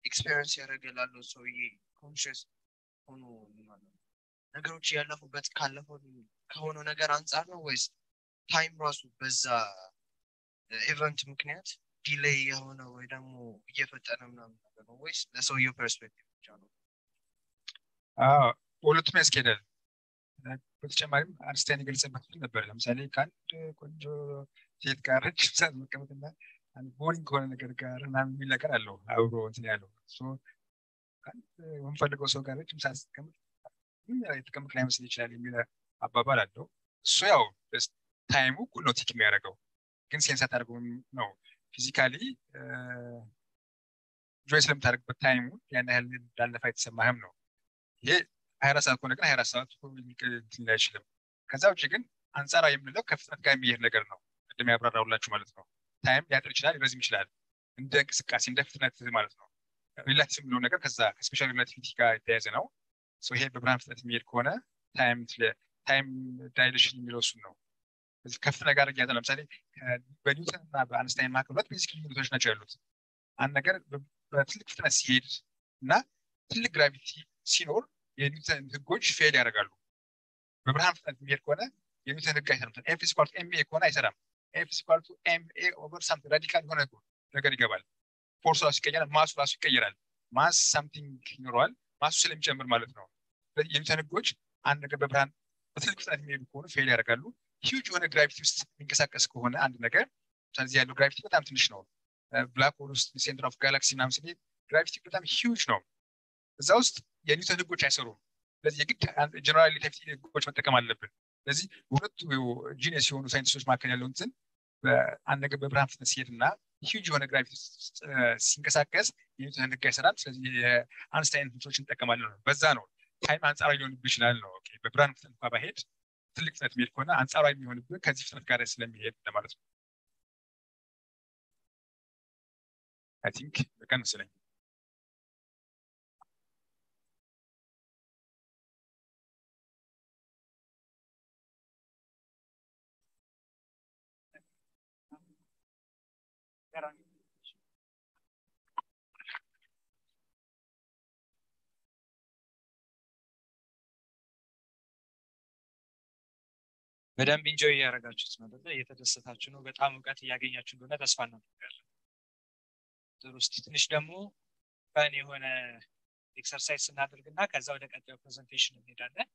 experience ያደረገ ላለው ሰውዬ conscious ሆኖ ነገሮች ያለፉበት ካለፈው ከሆነው ነገር አንጻር ነው ወይስ time ራሱ በዛ event ምክንያት delay የሆነ ወይ ደግሞ እየፈጠነ ምናምን ነገር ነው ወይስ ለሰውየው perspective ብቻ ነው? ሁለቱም ያስኬዳል። በተጨማሪም አንስታይን የገለጸበት ነበር። ለምሳሌ ከአንድ ቆንጆ ሴት ጋር [laughs] ረጅም ሰዓት መቀመጥና boring ከሆነ ነገር ጋር ምናምን የሚል ነገር አለው አብሮ እንትን ያለው የምንፈልገው ሰው ጋር ረጅም ሰዓት ስትቀመጥ የተቀመጥ ላይመስል ይችላል የሚል አባባል አለው። እሱ ያው time ኡ እኩል ነው tick የሚያደርገው ግን sense አታደርገው ነው physically enjoy ስለምታደርግበት time ኡ ያን ያህል እንዳለፈ አይሰማህም ነው። ይሄ ሀያ አራት ሰዓት ከሆነ ግን ሀያ አራት ሰዓት አይችልም። ከዛ ውጭ ግን አንጻራዊ የምንለው ከፍጥነት ጋር የሚሄድ ነገር ነው። ቅድም ያብራራሁላችሁ ማለት ነው። time ሊያጥር ይችላል፣ ሊረዝም ይችላል። እንደ እንቅስቃሴ እንደ ፍጥነት ማለት ነው። relative የምንለው ነገር ከዛ ከ special relativity ጋር የተያያዘ ነው። ይሄ በብርሃን ፍጥነት የሚሄድ ከሆነ time dilation የሚለው እሱን ነው። ከፍጥነት ጋር እያዘ ለምሳሌ በኒውተን እና በአንስታይን መካከል ሁለት basic ልዩነቶች ናቸው ያሉት። አንድ ነገር በትልቅ ፍጥነት ሲሄድ እና ትልቅ gravity ሲኖር የኒውተን ህጎች fail ያደርጋሉ። በብርሃን ፍጥነት የሚሄድ ከሆነ የኒውተን ህግ አይሰራም። F is equal to MA ከሆነ አይሰራም። F is equal to MA over something radical የሆነ ነገር ይገባል። force ኡ ራሱ ይቀየራል፣ mass ኡ ራሱ ይቀየራል። mass something ይኖረዋል፣ mass ኡ ስለሚጨምር ማለት ነው። የኒውተን ህጎች አንድ ነገር በብርሃን በትልቅ ፍጥነት የሚሄዱ ከሆኑ fail ያደርጋሉ። ሂውጅ የሆነ gravity ውስጥ የሚንቀሳቀስ ከሆነ አንድ ነገር ስለዚህ ያለው gravity በጣም ትንሽ ነው። black hole ውስጥ center of galaxy ምናምን ስንሄድ gravity በጣም ሂውጅ ነው። እዛ ውስጥ የኒውተን ህጎች አይሰሩም። ስለዚህ የግድ general relativity ህጎች መጠቀም አለብን። ስለዚህ ሁለቱ genius የሆኑ scientist ኦች መካከል ያለው እንትን አንድ ነገር በብርሃን ፍጥነት ሲሄድ እና ሂውጅ የሆነ gravity ሲንቀሳቀስ የኒውተን ህግ አይሰራም። ስለዚህ የአንስታይን ህጎች እንጠቀማለን ነው። በዛ ነው time አንጻራዊ ሊሆንብህ ይችላል ነው። በብርሃን ፍጥነት እንኳ ባሄድ ትልቅ ፍጥነት የሚሄድ ከሆነ አንጻራዊ የሚሆንብህ ከዚህ ፍጥነት ጋር ስለሚሄድ ለማለት ነው። I think በቂ ነው መሰለኝ በደንብ enjoy እያደረጋችሁት ነው? እየተደሰታችሁ ነው። በጣም እውቀት እያገኛችሁ እንደሆነ ተስፋ እናደርጋለን። ጥሩ። እስኪ ትንሽ ደግሞ fun የሆነ exercise እና ከዛ ወደ ቀጣዩ presentation እንሄዳለን።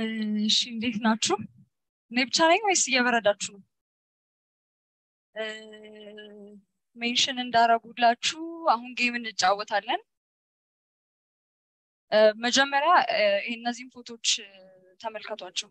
እሺ እንዴት ናችሁ? እኔ ብቻ ነኝ ወይስ እየበረዳችሁ ነው? mention እንዳረጉላችሁ አሁን game እንጫወታለን። መጀመሪያ እነዚህን ፎቶዎች ተመልከቷቸው።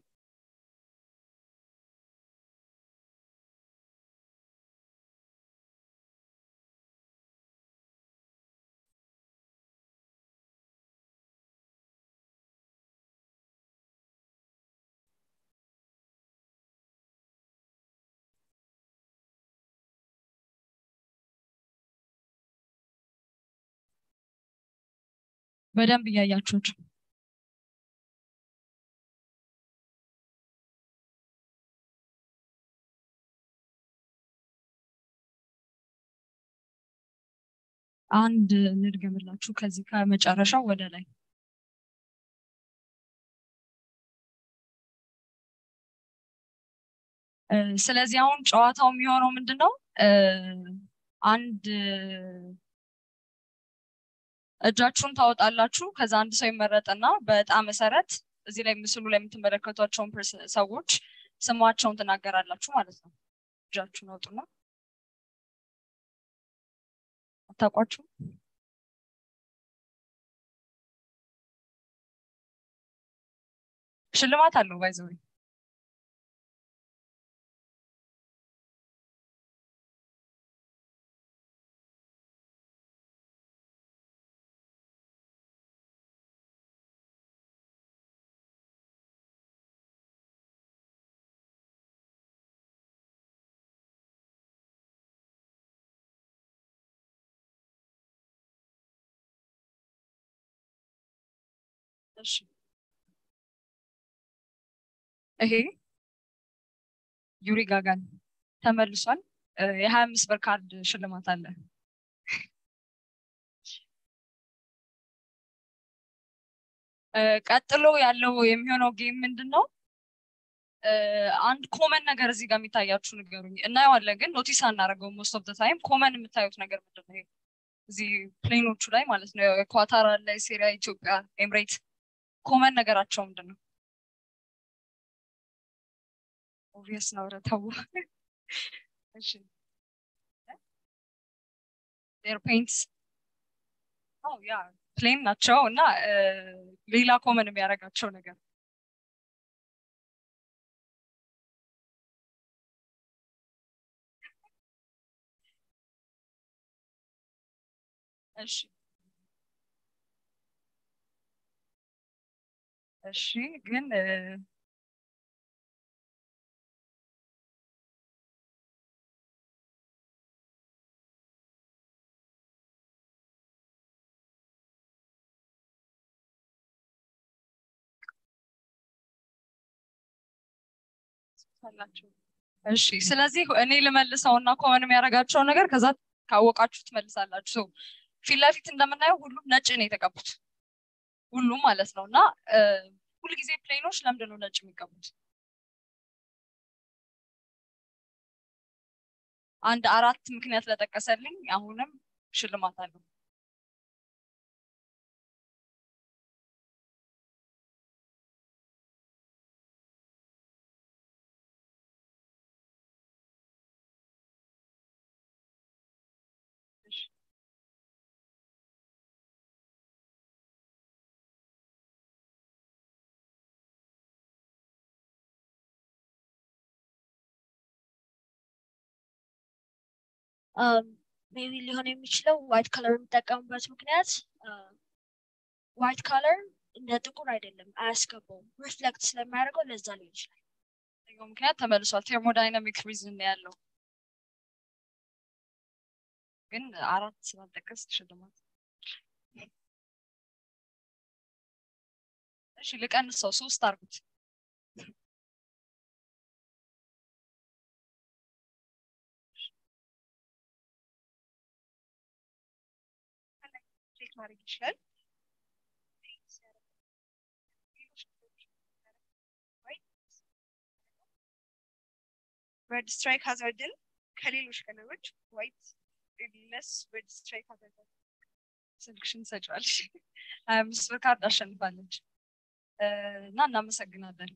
በደንብ እያያችሁት አንድ ልድገምላችሁ ከዚህ ከመጨረሻው ወደ ላይ ስለዚህ አሁን ጨዋታው የሚሆነው ምንድን ነው? አንድ እጃችሁን ታወጣላችሁ። ከዛ አንድ ሰው ይመረጥና በዕጣ መሰረት እዚህ ላይ ምስሉ ላይ የምትመለከቷቸውን ሰዎች ስማቸውን ትናገራላችሁ ማለት ነው። እጃችሁን አውጡና አታውቋችሁም? ሽልማት አለው ባይዘወይ እሺ ይሄ ዩሪ ጋጋሪን ተመልሷል። የሀያ አምስት ብር ካርድ ሽልማት አለ። ቀጥሎ ያለው የሚሆነው game ምንድን ነው? አንድ common ነገር እዚህ ጋር የሚታያችሁ ንገሩኝ። እናየዋለን ግን notice አናደርገውም። most of time common የምታዩት ነገር ምንድን ነው? እዚህ plane ኦቹ ላይ ማለት ነው። ኳታር አለ፣ ሲሪያ፣ ኢትዮጵያ፣ ኤምሬት common ነገራቸው ምንድን ነው? obvious ነው። ኧረ ተው። እሺ airplanes ያ plane ናቸው እና ሌላ common የሚያደርጋቸው ነገር እሺ እሺ ግን እሺ ስለዚህ እኔ ልመልሰው እና ኮመን የሚያደርጋቸው ነገር ከዛ ካወቃችሁ ትመልሳላችሁ። ፊት ለፊት እንደምናየው ሁሉም ነጭ ነው የተቀቡት። ሁሉም ማለት ነው። እና ሁልጊዜ ፕሌኖች ለምንድን ነው ነጭ የሚቀቡት? አንድ አራት ምክንያት ለጠቀሰልኝ አሁንም ሽልማት አለው። maybe ሊሆን የሚችለው white color የሚጠቀሙበት ምክንያት white color እንደ ጥቁር አይደለም፣ አያስገባውም። reflect ስለሚያደርገው ለዛ ሊሆን ይችላል። ምክንያት ተመልሷል። thermodynamic reason ያለው። ግን አራት ስላልጠቀስ ሽልማት እሺ፣ ልቀንሰው ሶስት አርጉት። ማድረግ ይችላል። ሬድ ስትራይክ ሀዛርድን ከሌሎች ከለሮች ዋይት ሪድነስ ሬድ ስትራይክ ሀዛርድን ስልክሽን ሰጫዋለሽ። ሀያ [laughs] አምስት ብር ካርድ አሸንፋለች እና እናመሰግናለን።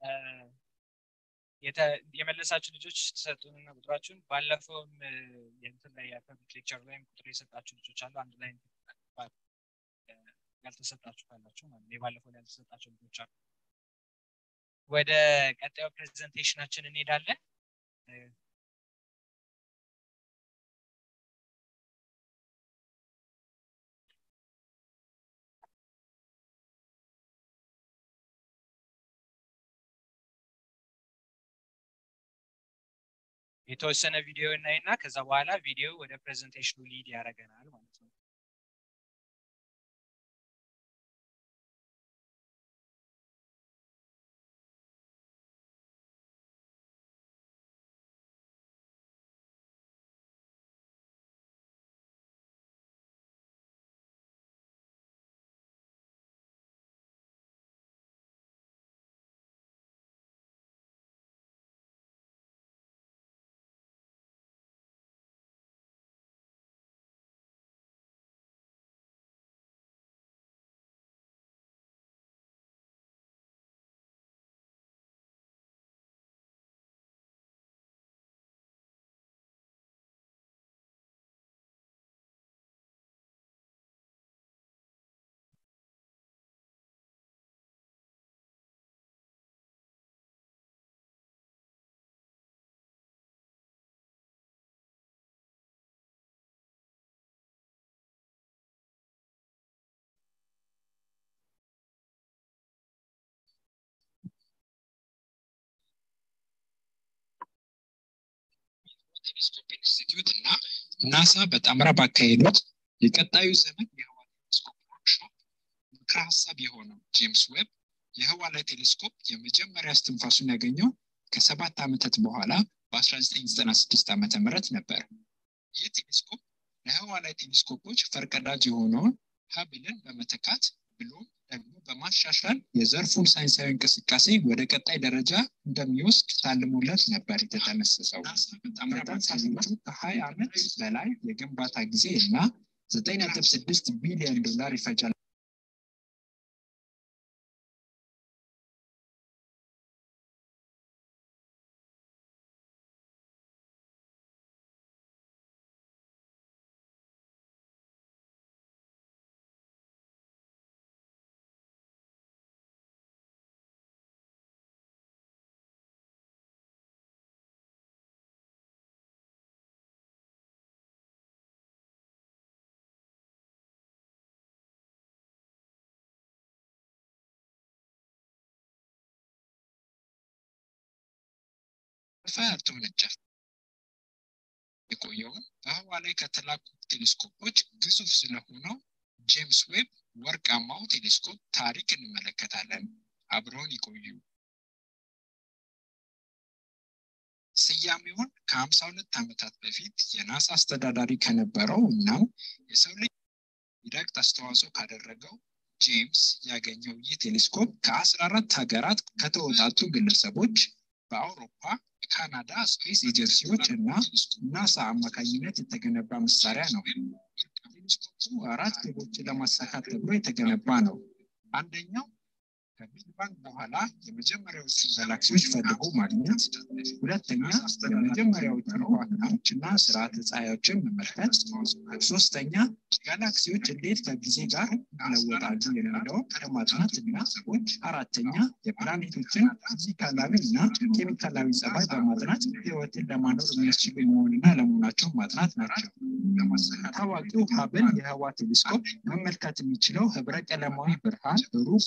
የተ- የመለሳችሁ ልጆች ተሰጡንና ቁጥራችሁን ባለፈውም እ፣ የእንትን ላይ የ public lecture ላይም ቁጥር የሰጣችሁ ልጆች አሉ። አንድ ላይ ያልተሰጣችሁ ካላችሁ ማለት የባለፈው ላይ ያልተሰጣችሁ ልጆች አሉ። ወደ ቀጣዩ presentation ኣችን እንሄዳለን። የተወሰነ ቪዲዮ እናይና ከዛ በኋላ ቪዲዮ ወደ ፕሬዘንቴሽኑ ሊድ ያደርገናል ማለት ነው ኢንስቲትዩት እና ናሳ በጣምራ ባካሄዱት የቀጣዩ ዘመን የህዋ ቴሌስኮፕ ወርክሾፕ ምክረ ሀሳብ የሆነው ጄምስ ዌብ የህዋ ላይ ቴሌስኮፕ የመጀመሪያ እስትንፋሱን ያገኘው ከሰባት ዓመታት በኋላ በ1996 ዓ ም ነበር። ይህ ቴሌስኮፕ ለህዋ ላይ ቴሌስኮፖች ፈርቀዳጅ የሆነውን ሀብልን በመተካት ብሎም ደግሞ በማሻሻል የዘርፉን ሳይንሳዊ እንቅስቃሴ ወደ ቀጣይ ደረጃ እንደሚወስድ ታልሞለት ነበር የተጠነሰሰው። ተጠንሳሾቹ ከሀያ ዓመት በላይ የግንባታ ጊዜ እና ዘጠኝ ነጥብ ስድስት ቢሊዮን ዶላር ይፈጃል ተወነጨፈ። የቆየውን በህዋ ላይ ከተላኩ ቴሌስኮፖች ግዙፍ ስለሆነው ጄምስ ዌብ ወርቃማው ቴሌስኮፕ ታሪክ እንመለከታለን። አብረውን ይቆዩ። ስያሜውን ከሀምሳ ሁለት ዓመታት በፊት የናሳ አስተዳዳሪ ከነበረው እናም የሰው ልጅ ይረግጥ አስተዋጽኦ ካደረገው ጄምስ ያገኘው ይህ ቴሌስኮፕ ከአስራ አራት ሀገራት ከተወጣጡ ግለሰቦች በአውሮፓ ካናዳ space ኤጀንሲዎች እና ናሳ አማካኝነት የተገነባ መሳሪያ ነው። ቴሌስኮፑ አራት ግቦችን ለማሳካት ተብሎ የተገነባ ነው። አንደኛው bang በኋላ የመጀመሪያዎቹን ጋላክሲዎች ፈልጎ ማግኘት፣ ሁለተኛ የመጀመሪያዎቹ ከዋክብቶች እና ስርዓተ ፀሐዮችን መመልከት፣ ሶስተኛ ጋላክሲዎች እንዴት ከጊዜ ጋር ይለወጣሉ የሚለውን ለማጥናት እና አራተኛ የፕላኔቶችን ፊዚካላዊ እና ኬሚካላዊ ጸባይ በማጥናት ህይወትን ለማኖር የሚያስችሉ መሆን አለመሆናቸው ማጥናት ናቸው። ታዋቂው ሀብል የህዋ ቴሌስኮፕ መመልከት የሚችለው ህብረ ቀለማዊ ብርሃን ሩቅ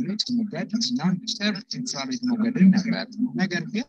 አልትራቫዮሌት ሞገድ እና ቅርብ infrared ሞገድን ነበር። ነገር ግን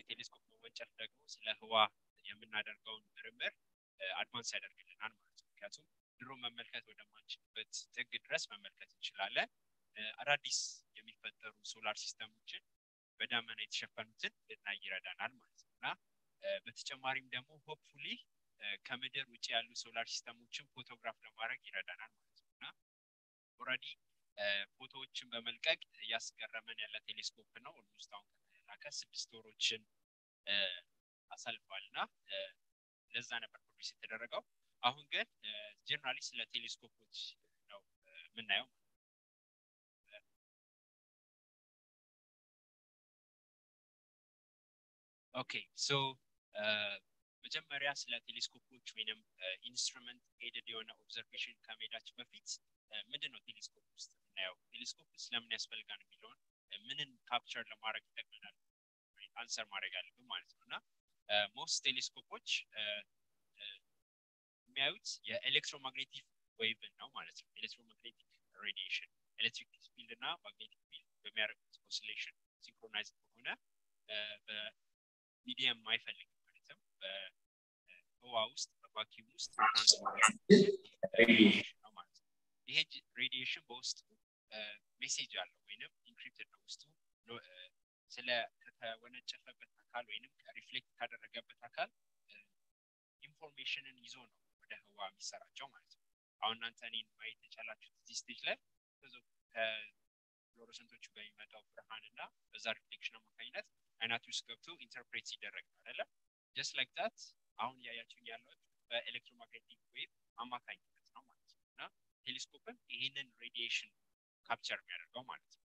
ህዋ በቴሌስኮፕ መወንጨፍ ደግሞ ስለ ህዋ የምናደርገውን ምርምር advance ያደርግልናል ማለት ነው። ምክንያቱም ድሮ መመልከት ወደማንችልበት ጥግ ድረስ መመልከት እንችላለን። አዳዲስ የሚፈጠሩ solar system ኦችን በዳመና የተሸፈኑትን ልናይ ይረዳናል ማለት ነው እና በተጨማሪም ደግሞ hopefully ከምድር ውጭ ያሉ solar system ኦችን ፎቶግራፍ ለማድረግ ይረዳናል ማለት ነው እና already ፎቶዎችን በመልቀቅ እያስገረመን ያለ ቴሌስኮፕ ነው። almost አሁን ከተላከ ስድስት ወሮችን አሳልፏል እና ለዛ ነበር produce የተደረገው። አሁን ግን generally ስለ ቴሌስኮፖች ነው የምናየው። okay so መጀመሪያ ስለ ቴሌስኮፖች ወይንም instrument aided የሆነ observation ከመሄዳችን በፊት ምንድን ነው ቴሌስኮፕ ውስጥ የምናየው ቴሌስኮፕ ስለምን ያስፈልጋል የሚለውን ምንን capture ለማድረግ ይጠቅመናል? answer ማድረግ አለብን ማለት ነው። እና most ቴሌስኮፖች የሚያዩት የ electromagnetic wave ን ነው ማለት ነው። electromagnetic radiation electric field እና magnetic field በሚያደርጉት oscillation synchronize ከሆነ medium አይፈልግም ማለትም በህዋ ውስጥ በ vacuum ውስጥ ይሄ radiation በውስጡ message አለው ወይንም encrypted ነው ውስጡ ስለ ከተወነጨፈበት አካል ወይንም reflect ካደረገበት አካል information ን ይዞ ነው ወደ ህዋ የሚሰራጨው ማለት ነው። አሁን እናንተ እኔን ማየት የቻላችሁት እዚህ stage ላይ ብዙ ከ fluorescent ኦቹ በሚመጣው ብርሃን እና በዛ reflection አማካኝነት አይናችሁ ውስጥ ገብቶ interpret ሲደረግ አይደለም። just like that አሁን እያያችሁኝ ያለሁት በ electromagnetic wave አማካኝነት ነው ማለት ነው እና ቴሌስኮፕን ይህንን radiation capture የሚያደርገው ማለት ነው።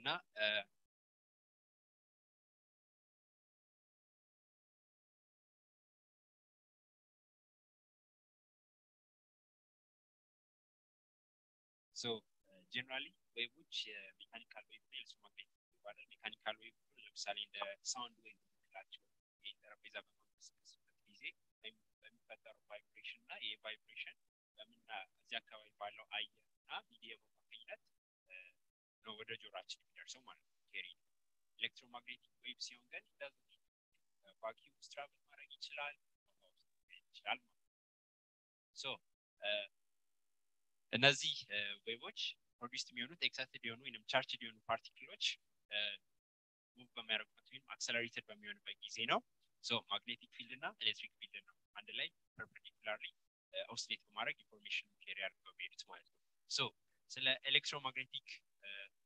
እና so generally wave ኦች የ mechanical wave እና electromagnetic ይባላል። mechanical wave ለምሳሌ እንደ sound wave የምንላቸው ይህ ጠረጴዛ በምንቀሳቀስበት ጊዜ በሚፈጠረው vibration እና ይህ vibration በምና እዚህ አካባቢ ባለው አየር እና medium አማካኝነት ነው ወደ ጆሮአችን የሚደርሰው ማለት ነው። carry electromagnetic wave ሲሆን ግን vacuum ውስጥ travel ማድረግ ይችላል ይችላል so እነዚህ wave ኦች produced የሚሆኑት excited የሆኑ ወይም charged የሆኑ particle ኦች move በሚያደርጉበት ወይም accelerated በሚሆንበት ጊዜ ነው። so magnetic field እና electric field ነው አንድ ላይ perpendicularly oscillate በማድረግ information carry አድርገው የሚሄዱት ማለት ነው። so ስለ electromagnetic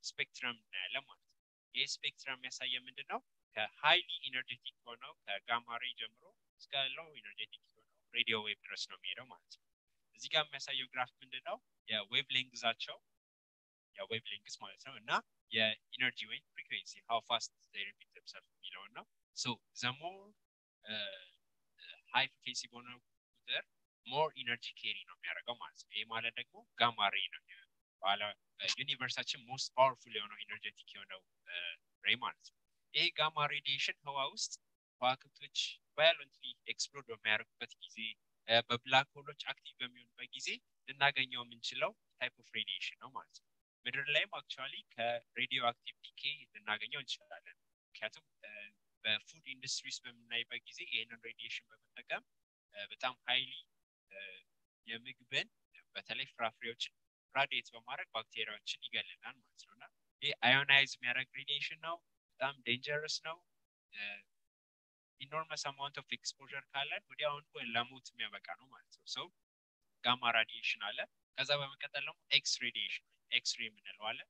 spectrum እናያለን ማለት ነው። ይህ spectrum የሚያሳየው ምንድን ነው? ከ highly energetic ሆነው ከ gamma ray ጀምሮ እስከ low energetic ሆነው radio wave ድረስ ነው የሚሄደው ማለት ነው። እዚህ ጋር የሚያሳየው ግራፍ ምንድን ነው? የ wavelength ኣቸው የ wavelength ማለት ነው እና የ energy ወይም frequency how fast repeat themself የሚለውን ነው። so the more high frequency በሆነ ቁጥር more energy carry ነው የሚያደርገው ማለት ነው። ይህ ማለት ደግሞ gamma ray ነው ዩኒቨርሳችን most powerful የሆነው energetic የሆነው ray ማለት ነው። ይህ gamma radiation ህዋ ውስጥ ከዋክብቶች violently explode በሚያደርጉበት ጊዜ በ black ሆሎች active በሚሆኑበት ጊዜ ልናገኘው የምንችለው type of radiation ነው ማለት ነው። ምድር ላይም actually ከ radioactive decay ልናገኘው እንችላለን። ምክንያቱም በ food industries በምናይበት ጊዜ ይህንን radiation በመጠቀም በጣም highly የምግብን በተለይ ፍራፍሬዎችን radiate በማድረግ ባክቴሪያዎችን ይገልናል ማለት ነው እና ይህ ionize የሚያደርግ radiation ነው። በጣም dangerous ነው። enormous amount of exposure ካለን ወዲያውኑ ለሞት የሚያበቃ ነው ማለት ነው። ሰው gamma radiation አለ። ከዛ በመቀጠል ደግሞ X radiation X-ray የምንለው አለ።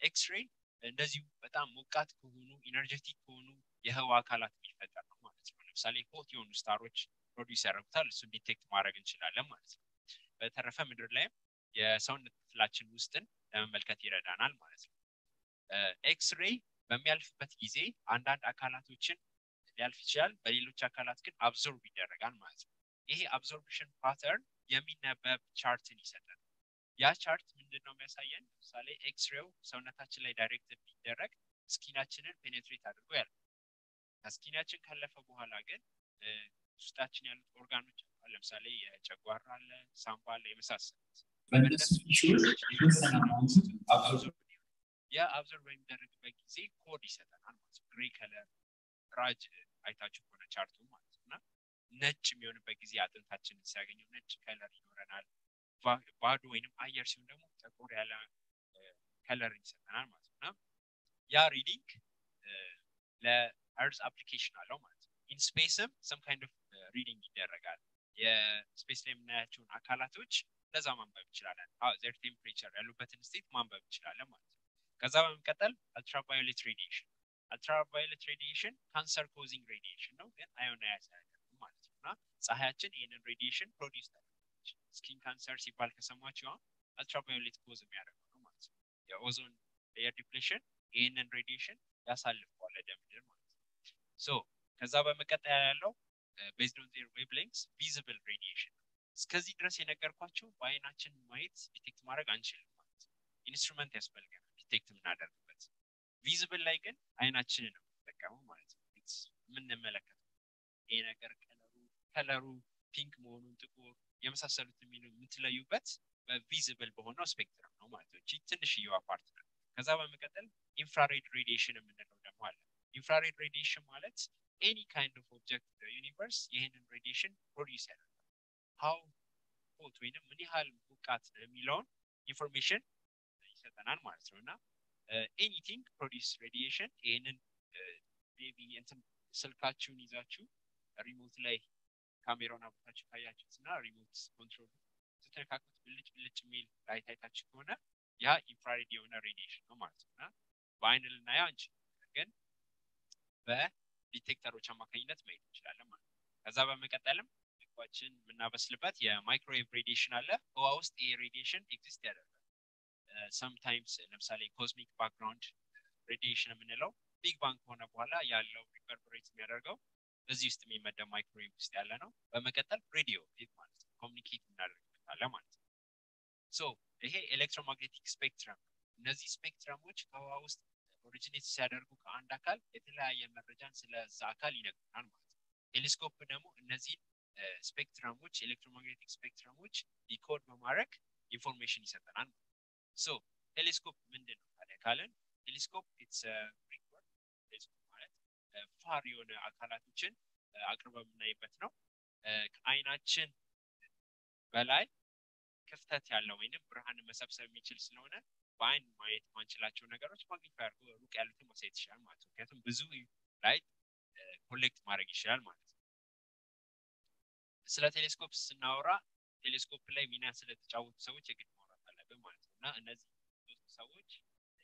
ኤክስ ሬ እንደዚሁ በጣም ሞቃት ከሆኑ energetic ከሆኑ የህዋ አካላት የሚፈጠር ነው ማለት ነው። ለምሳሌ hot የሆኑ ስታሮች produce ያደርጉታል። እሱን detect ማድረግ እንችላለን ማለት ነው። በተረፈ ምድር ላይም የሰውነት ክፍላችን ውስጥን ለመመልከት ይረዳናል ማለት ነው። ኤክስ ሬይ በሚያልፍበት ጊዜ አንዳንድ አካላቶችን ሊያልፍ ይችላል፣ በሌሎች አካላት ግን absorb ይደረጋል ማለት ነው። ይሄ absorption pattern የሚነበብ chart ን ይሰጣል። ያ chart ምንድን ነው የሚያሳየን? ለምሳሌ ኤክስሬው ሰውነታችን ላይ direct ቢደረግ ስኪናችንን penetrate አድርጎ ያልፋል። ከስኪናችን ካለፈ በኋላ ግን ውስጣችን ያሉት ኦርጋኖች ለምሳሌ የጨጓራ አለ፣ ሳምባ አለ የመሳሰሉት በእነሱ absorb ያ absorb በሚደረግበት ጊዜ ኮድ ይሰጠናል ማለት gray color ራጅ አይታችሁ ከሆነ chart ኡ ማለት ነው እና ነጭ የሚሆንበት ጊዜ አጥንታችንን ሲያገኘው ነጭ color ይኖረናል። ባዶ ወይንም አየር ሲሆን ደግሞ ጥቁር ያለ color ይሰጠናል ማለት ነው እና ያ reading ለ earth application አለው ማለት ነው። in some kind of reading ይደረጋል። የ space ላይ የምናያቸውን አካላቶች ለዛ ማንበብ እንችላለን። their temperature ያሉበትን state ማንበብ እንችላለን ማለት ነው። ከዛ በመቀጠል ultraviolet radiation ultraviolet radiation cancer causing radiation ነው፣ ግን ionize አያደርግም ማለት ነው እና ፀሐያችን ይህንን radiation produce ታደርጋለች። skin cancer ሲባል ከሰማችሁ አሁን ultraviolet cause የሚያደርገው ነው ማለት ነው። የ ozone layer depletion ይህንን radiation ያሳልፈዋል ወደ ምድር ማለት ነው። so ከዛ በመቀጠል ያለው based on their wavelengths visible radiation እስከዚህ ድረስ የነገርኳቸው በአይናችን ማየት detect ማድረግ አንችልም ማለት instrument ያስፈልገናል detect የምናደርግበት። visible ላይ ግን አይናችንን ነው የምንጠቀመው ማለት ነው። የምንመለከተው ይሄ ነገር color ኡ color ኡ pink መሆኑን ጥቁር የመሳሰሉት የሚሉ የምትለዩበት በ visible በሆነው spectrum ነው ማለት ነው። ትንሽየዋ part ነው። ከዛ በመቀጠል infrared radiation የምንለው ደግሞ አለ። infrared radiation ማለት any kind of object universe ይህንን radiation produce ያደርጋል። how hot ወይንም ምን ያህል ሙቃት ነው የሚለውን information ይሰጠናል ማለት ነው። እና anything produce radiation ይህንን እንትን ስልካችሁን ይዛችሁ remote ላይ ካሜራውን አብርታችሁ ካያችሁት እና remote control ስትነካኩት ብልጭ ብልጭ የሚል light ከሆነ ያ infrared የሆነ radiation ነው ማለት ነው። እና በአይን ልናየው አንችልም፣ ግን በዲቴክተሮች አማካኝነት ማየት እንችላለን ማለት ነው። ከዛ በመቀጠልም ምግባችን የምናበስልበት የ microwave radiation አለ። ህዋ ውስጥ ይሄ radiation exist ያደርጋል። sometimes ለምሳሌ cosmic background radiation የምንለው Big Bang ከሆነ በኋላ ያለው reverberate የሚያደርገው እዚህ ውስጥ የሚመደብ ማይክሮዌቭ ውስጥ ያለ ነው። በመቀጠል ሬዲዮ ማለት ነው communicate እናደርግበታለን ማለት ነው። so ይሄ electromagnetic spectrum እነዚህ ስፔክትረሞች ከህዋ ውስጥ originate ሲያደርጉ ከአንድ አካል የተለያየ መረጃን ስለዛ አካል ይነግሩናል ማለት ነው። ቴሌስኮፕ ደግሞ እነዚህ ስፔክትረሞች electromagnetic ስፔክትረሞች decode በማድረግ information ይሰጠናል so ቴሌስኮፕ ምንድን ነው ታዲያ ካለን ቴሌስኮፕ it's Greek ማለት far የሆነ አካላቶችን አቅርበን የምናይበት ነው። ከአይናችን በላይ ክፍተት ያለው ወይንም ብርሃንን መሰብሰብ የሚችል ስለሆነ በአይን ማየት ማንችላቸው ነገሮች magnify አድርጎ ሩቅ ያሉትን ማሳየት ይችላል ማለት ነው። ምክንያቱም ብዙ light collect ማድረግ ይችላል ማለት ነው። ስለ ቴሌስኮፕ ስናወራ ቴሌስኮፕ ላይ ሚና ስለተጫወቱ ሰዎች የግድ ማውራት አለብን ማለት ነው እና እነዚህ ሶስት ሰዎች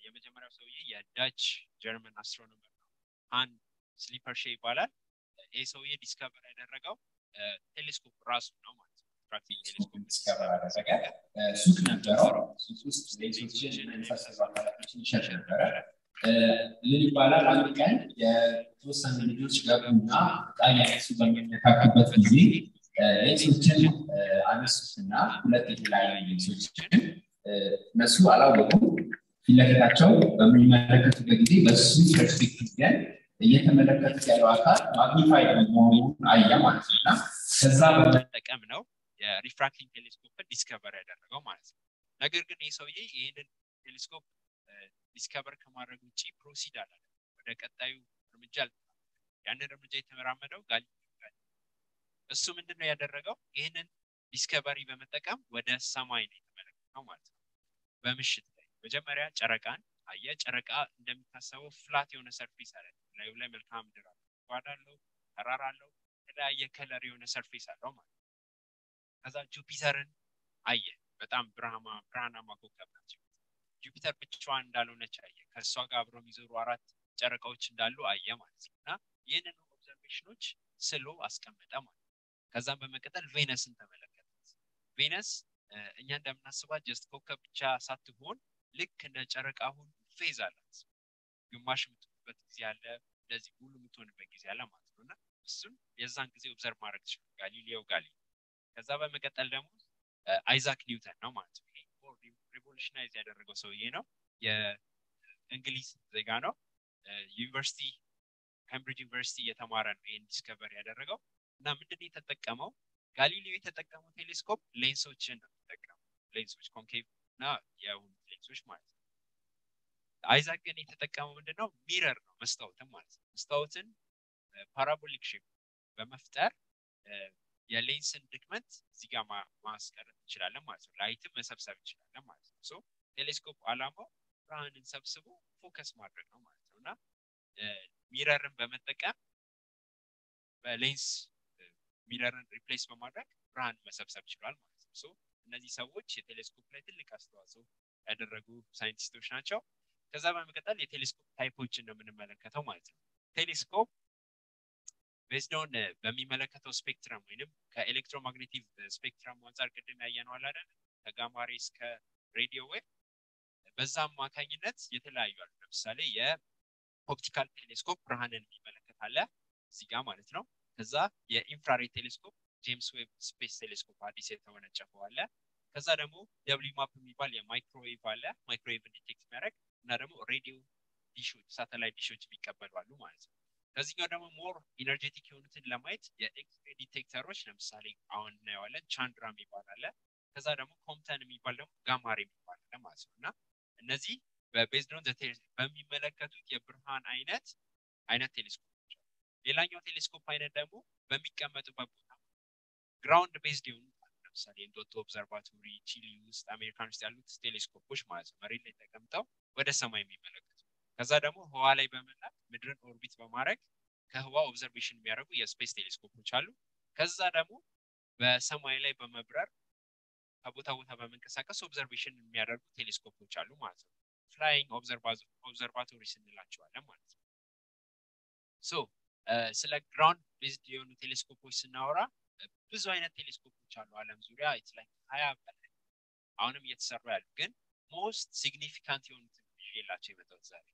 የመጀመሪያው ሰውዬ የ Dutch German astronomer ነው። ሃንስ ሊፐርሼ ይባላል። ይህ ሰውዬ discover ያደረገው ቴሌስኮፕ ራሱ ነው ማለት ነው። ሱቅ ነበረው። ሱቅ ውስጥ ሌንሶችን የመሳሰሉ አካላቶችን ይሸጥ ነበረ። ምን ይባላል? አንድ ቀን የተወሰኑ ልጆች ገቡና ዕቃ እያነሱ በሚነካኩበት ጊዜ ሌንሶችን አነሱትና ሁለት የተለያዩ ሌንሶችን እነሱ አላወቁም። ፊት ለፊታቸው በሚመለከቱበት ጊዜ በሱ perspective ግን እየተመለከቱት ያለው አካል magnified መሆኑን አየ ማለት ነው እና ከዛ በመጠቀም ነው የ refracting ቴሌስኮፕን discover ያደረገው ማለት ነው። ነገር ግን ይህ ሰውዬ ይህንን ቴሌስኮፕ discover ከማድረግ ውጭ proceed አላለ ወደ ቀጣዩ እርምጃ ያንን እርምጃ የተራመደው ጋሊ እሱ ምንድን ነው ያደረገው? ይህንን discovery በመጠቀም ወደ ሰማይ ነው የተመለከተው ማለት ነው። በምሽት ላይ መጀመሪያ ጨረቃን አየ። ጨረቃ እንደሚታሰበው flat የሆነ surface አለ። ላዩ ላይ መልክዓ ምድር አለ፣ ጓዳ ተራራ አለው፣ የተለያየ color የሆነ surface አለው ማለት ነው። ከዛ Jupiter ን አየ። በጣም ብርሃናማ ኮከብ ናቸው። Jupiter ብቻዋን እንዳልሆነች አየ። ከእሷ ጋር አብረው የሚዞሩ አራት ጨረቃዎች እንዳሉ አየ ማለት ነው እና ይህንን observation ኖች ስሎ አስቀመጠ ማለት ነው። ከዛም በመቀጠል Venus ን ተመለከተ። Venus እኛ እንደምናስባት just ኮከብ ብቻ ሳትሆን ልክ እንደ ጨረቃ ሁሉ phase አላት። ግማሽ የምትሆንበት ጊዜ አለ፣ እንደዚህ ሙሉ የምትሆንበት ጊዜ አለ ማለት ነው እና እሱን የዛን ጊዜ observe ማድረግ ትችላል ጋሊሌዮ ጋሊ። ከዛ በመቀጠል ደግሞ አይዛክ ኒውተን ነው ማለት ነው። revolutionize ያደረገው ሰውዬ ነው። የእንግሊዝ ዜጋ ነው። ዩኒቨርሲቲ ካምብሪጅ ዩኒቨርሲቲ እየተማረ ነው ይህን discover ያደረገው እና ምንድን የተጠቀመው ጋሊሌዮ የተጠቀመው ቴሌስኮፕ ሌንሶችን ነው የተጠቀመው። lens ኦች concave እና የሆኑት ሌንሶች ማለት ነው። አይዛክ ግን የተጠቀመው ምንድነው mirror ነው መስታወትን ማለት ነው። መስታወትን parabolic shape በመፍጠር የሌንስን ድክመት እዚህ ማስቀረት እንችላለን ማለት ነው። light ም መሰብሰብ እንችላለን ማለት ነው። ቴሌስኮፕ አላማው ብርሃንን ሰብስቦ focus ማድረግ ነው ማለት ነው እና mirror ን በመጠቀም በ lens mirror ን replace በማድረግ ብርሃን መሰብሰብ ችሏል ማለት ነው። እነዚህ ሰዎች የቴሌስኮፕ ላይ ትልቅ አስተዋጽኦ ያደረጉ ሳይንቲስቶች ናቸው። ከዛ በመቀጠል የቴሌስኮፕ type ኦችን ነው የምንመለከተው ማለት ነው። ቴሌስኮፕ based on በሚመለከተው spectrum ወይንም ከ electromagnetic spectrum አንጻር ቅድም ያየነው አይደል? ከ gamma ray እስከ radio wave በዛ አማካኝነት የተለያዩ አሉ። ለምሳሌ የ optical ቴሌስኮፕ ብርሃንን የሚመለከት አለ እዚህ ማለት ነው። ከዛ የ infrared ቴሌስኮፕ James Webb Space Telescope አዲስ የተወነጨፈው አለ። ከዛ ደግሞ WMAP የሚባል የማይክሮዌቭ አለ microwave detect የሚያደርግ እና ደግሞ radio ዲሾች ሳተላይት ዲሾች የሚቀበሉ አሉ ማለት ነው። ከዚህኛው ደግሞ more energetic የሆኑትን ለማየት የ X-ray detector ኦች ለምሳሌ አሁን እናየዋለን Chandra የሚባል አለ። ከዛ ደግሞ Compton የሚባል ደግሞ gamma ray የሚባል አለ ማለት ነው እና እነዚህ በ based on በሚመለከቱት የብርሃን አይነት አይነት ቴሌስኮፖች አሉ። ሌላኛው ቴሌስኮፕ አይነት ደግሞ በሚቀመጡበት ቦታ ground based የሆኑ ለምሳሌ እንጦጦ observatory ቺሊ ውስጥ አሜሪካን ውስጥ ያሉት ቴሌስኮፖች ማለት ነው መሬት ላይ ተቀምጠው ወደ ሰማይ የሚመለከቱ ከዛ ደግሞ ህዋ ላይ በመላክ ምድርን orbit በማድረግ ከህዋ observation የሚያደርጉ የ space ቴሌስኮፖች አሉ። ከዛ ደግሞ በሰማይ ላይ በመብረር ከቦታ ቦታ በመንቀሳቀስ observation የሚያደርጉ ቴሌስኮፖች አሉ ማለት ነው። flying observatories እንላቸዋለን ማለት ነው። ስለ ground based የሆኑ ቴሌስኮፖች ስናወራ ብዙ አይነት ቴሌስኮፖች አሉ አለም ዙሪያ ላይ ሀያ በላይ አሁንም እየተሰሩ ያሉ ግን most significant የሆኑትን ይዤላቸው የመጣሁት ዛሬ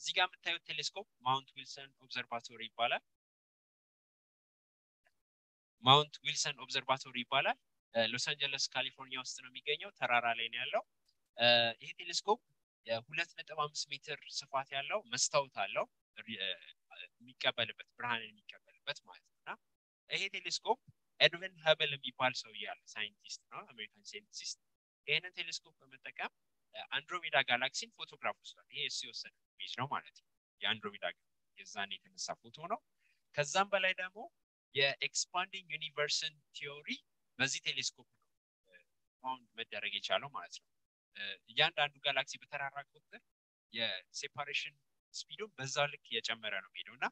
እዚህ ጋር የምታዩት ቴሌስኮፕ Mount Wilson Observatory ይባላል። Mount Wilson Observatory ይባላል። ሎስ አንጀለስ ካሊፎርኒያ ውስጥ ነው የሚገኘው። ተራራ ላይ ነው ያለው። ይሄ ቴሌስኮፕ የሁለት ነጥብ አምስት ሜትር ስፋት ያለው መስታወት አለው የሚቀበልበት ብርሃንን የሚቀበልበት ማለት ነው እና ይሄ ቴሌስኮፕ ኤድዊን ሀብል የሚባል ሰው ያለ ሳይንቲስት ነው፣ American scientist። ይህንን ቴሌስኮፕ በመጠቀም Andromeda galaxy ን ፎቶግራፍ ወስዷል። ይሄ እሱ የወሰደ image ነው ማለት ነው። የ Andromeda የዛን የተነሳ ፎቶ ነው። ከዛም በላይ ደግሞ የ expanding universe ን theory በዚህ ቴሌስኮፕ ነው found መደረግ የቻለው ማለት ነው። እያንዳንዱ ጋላክሲ በተራራቀ ቁጥር የ separation speed ኡን በዛ ልክ እየጨመረ ነው የሚሄደው እና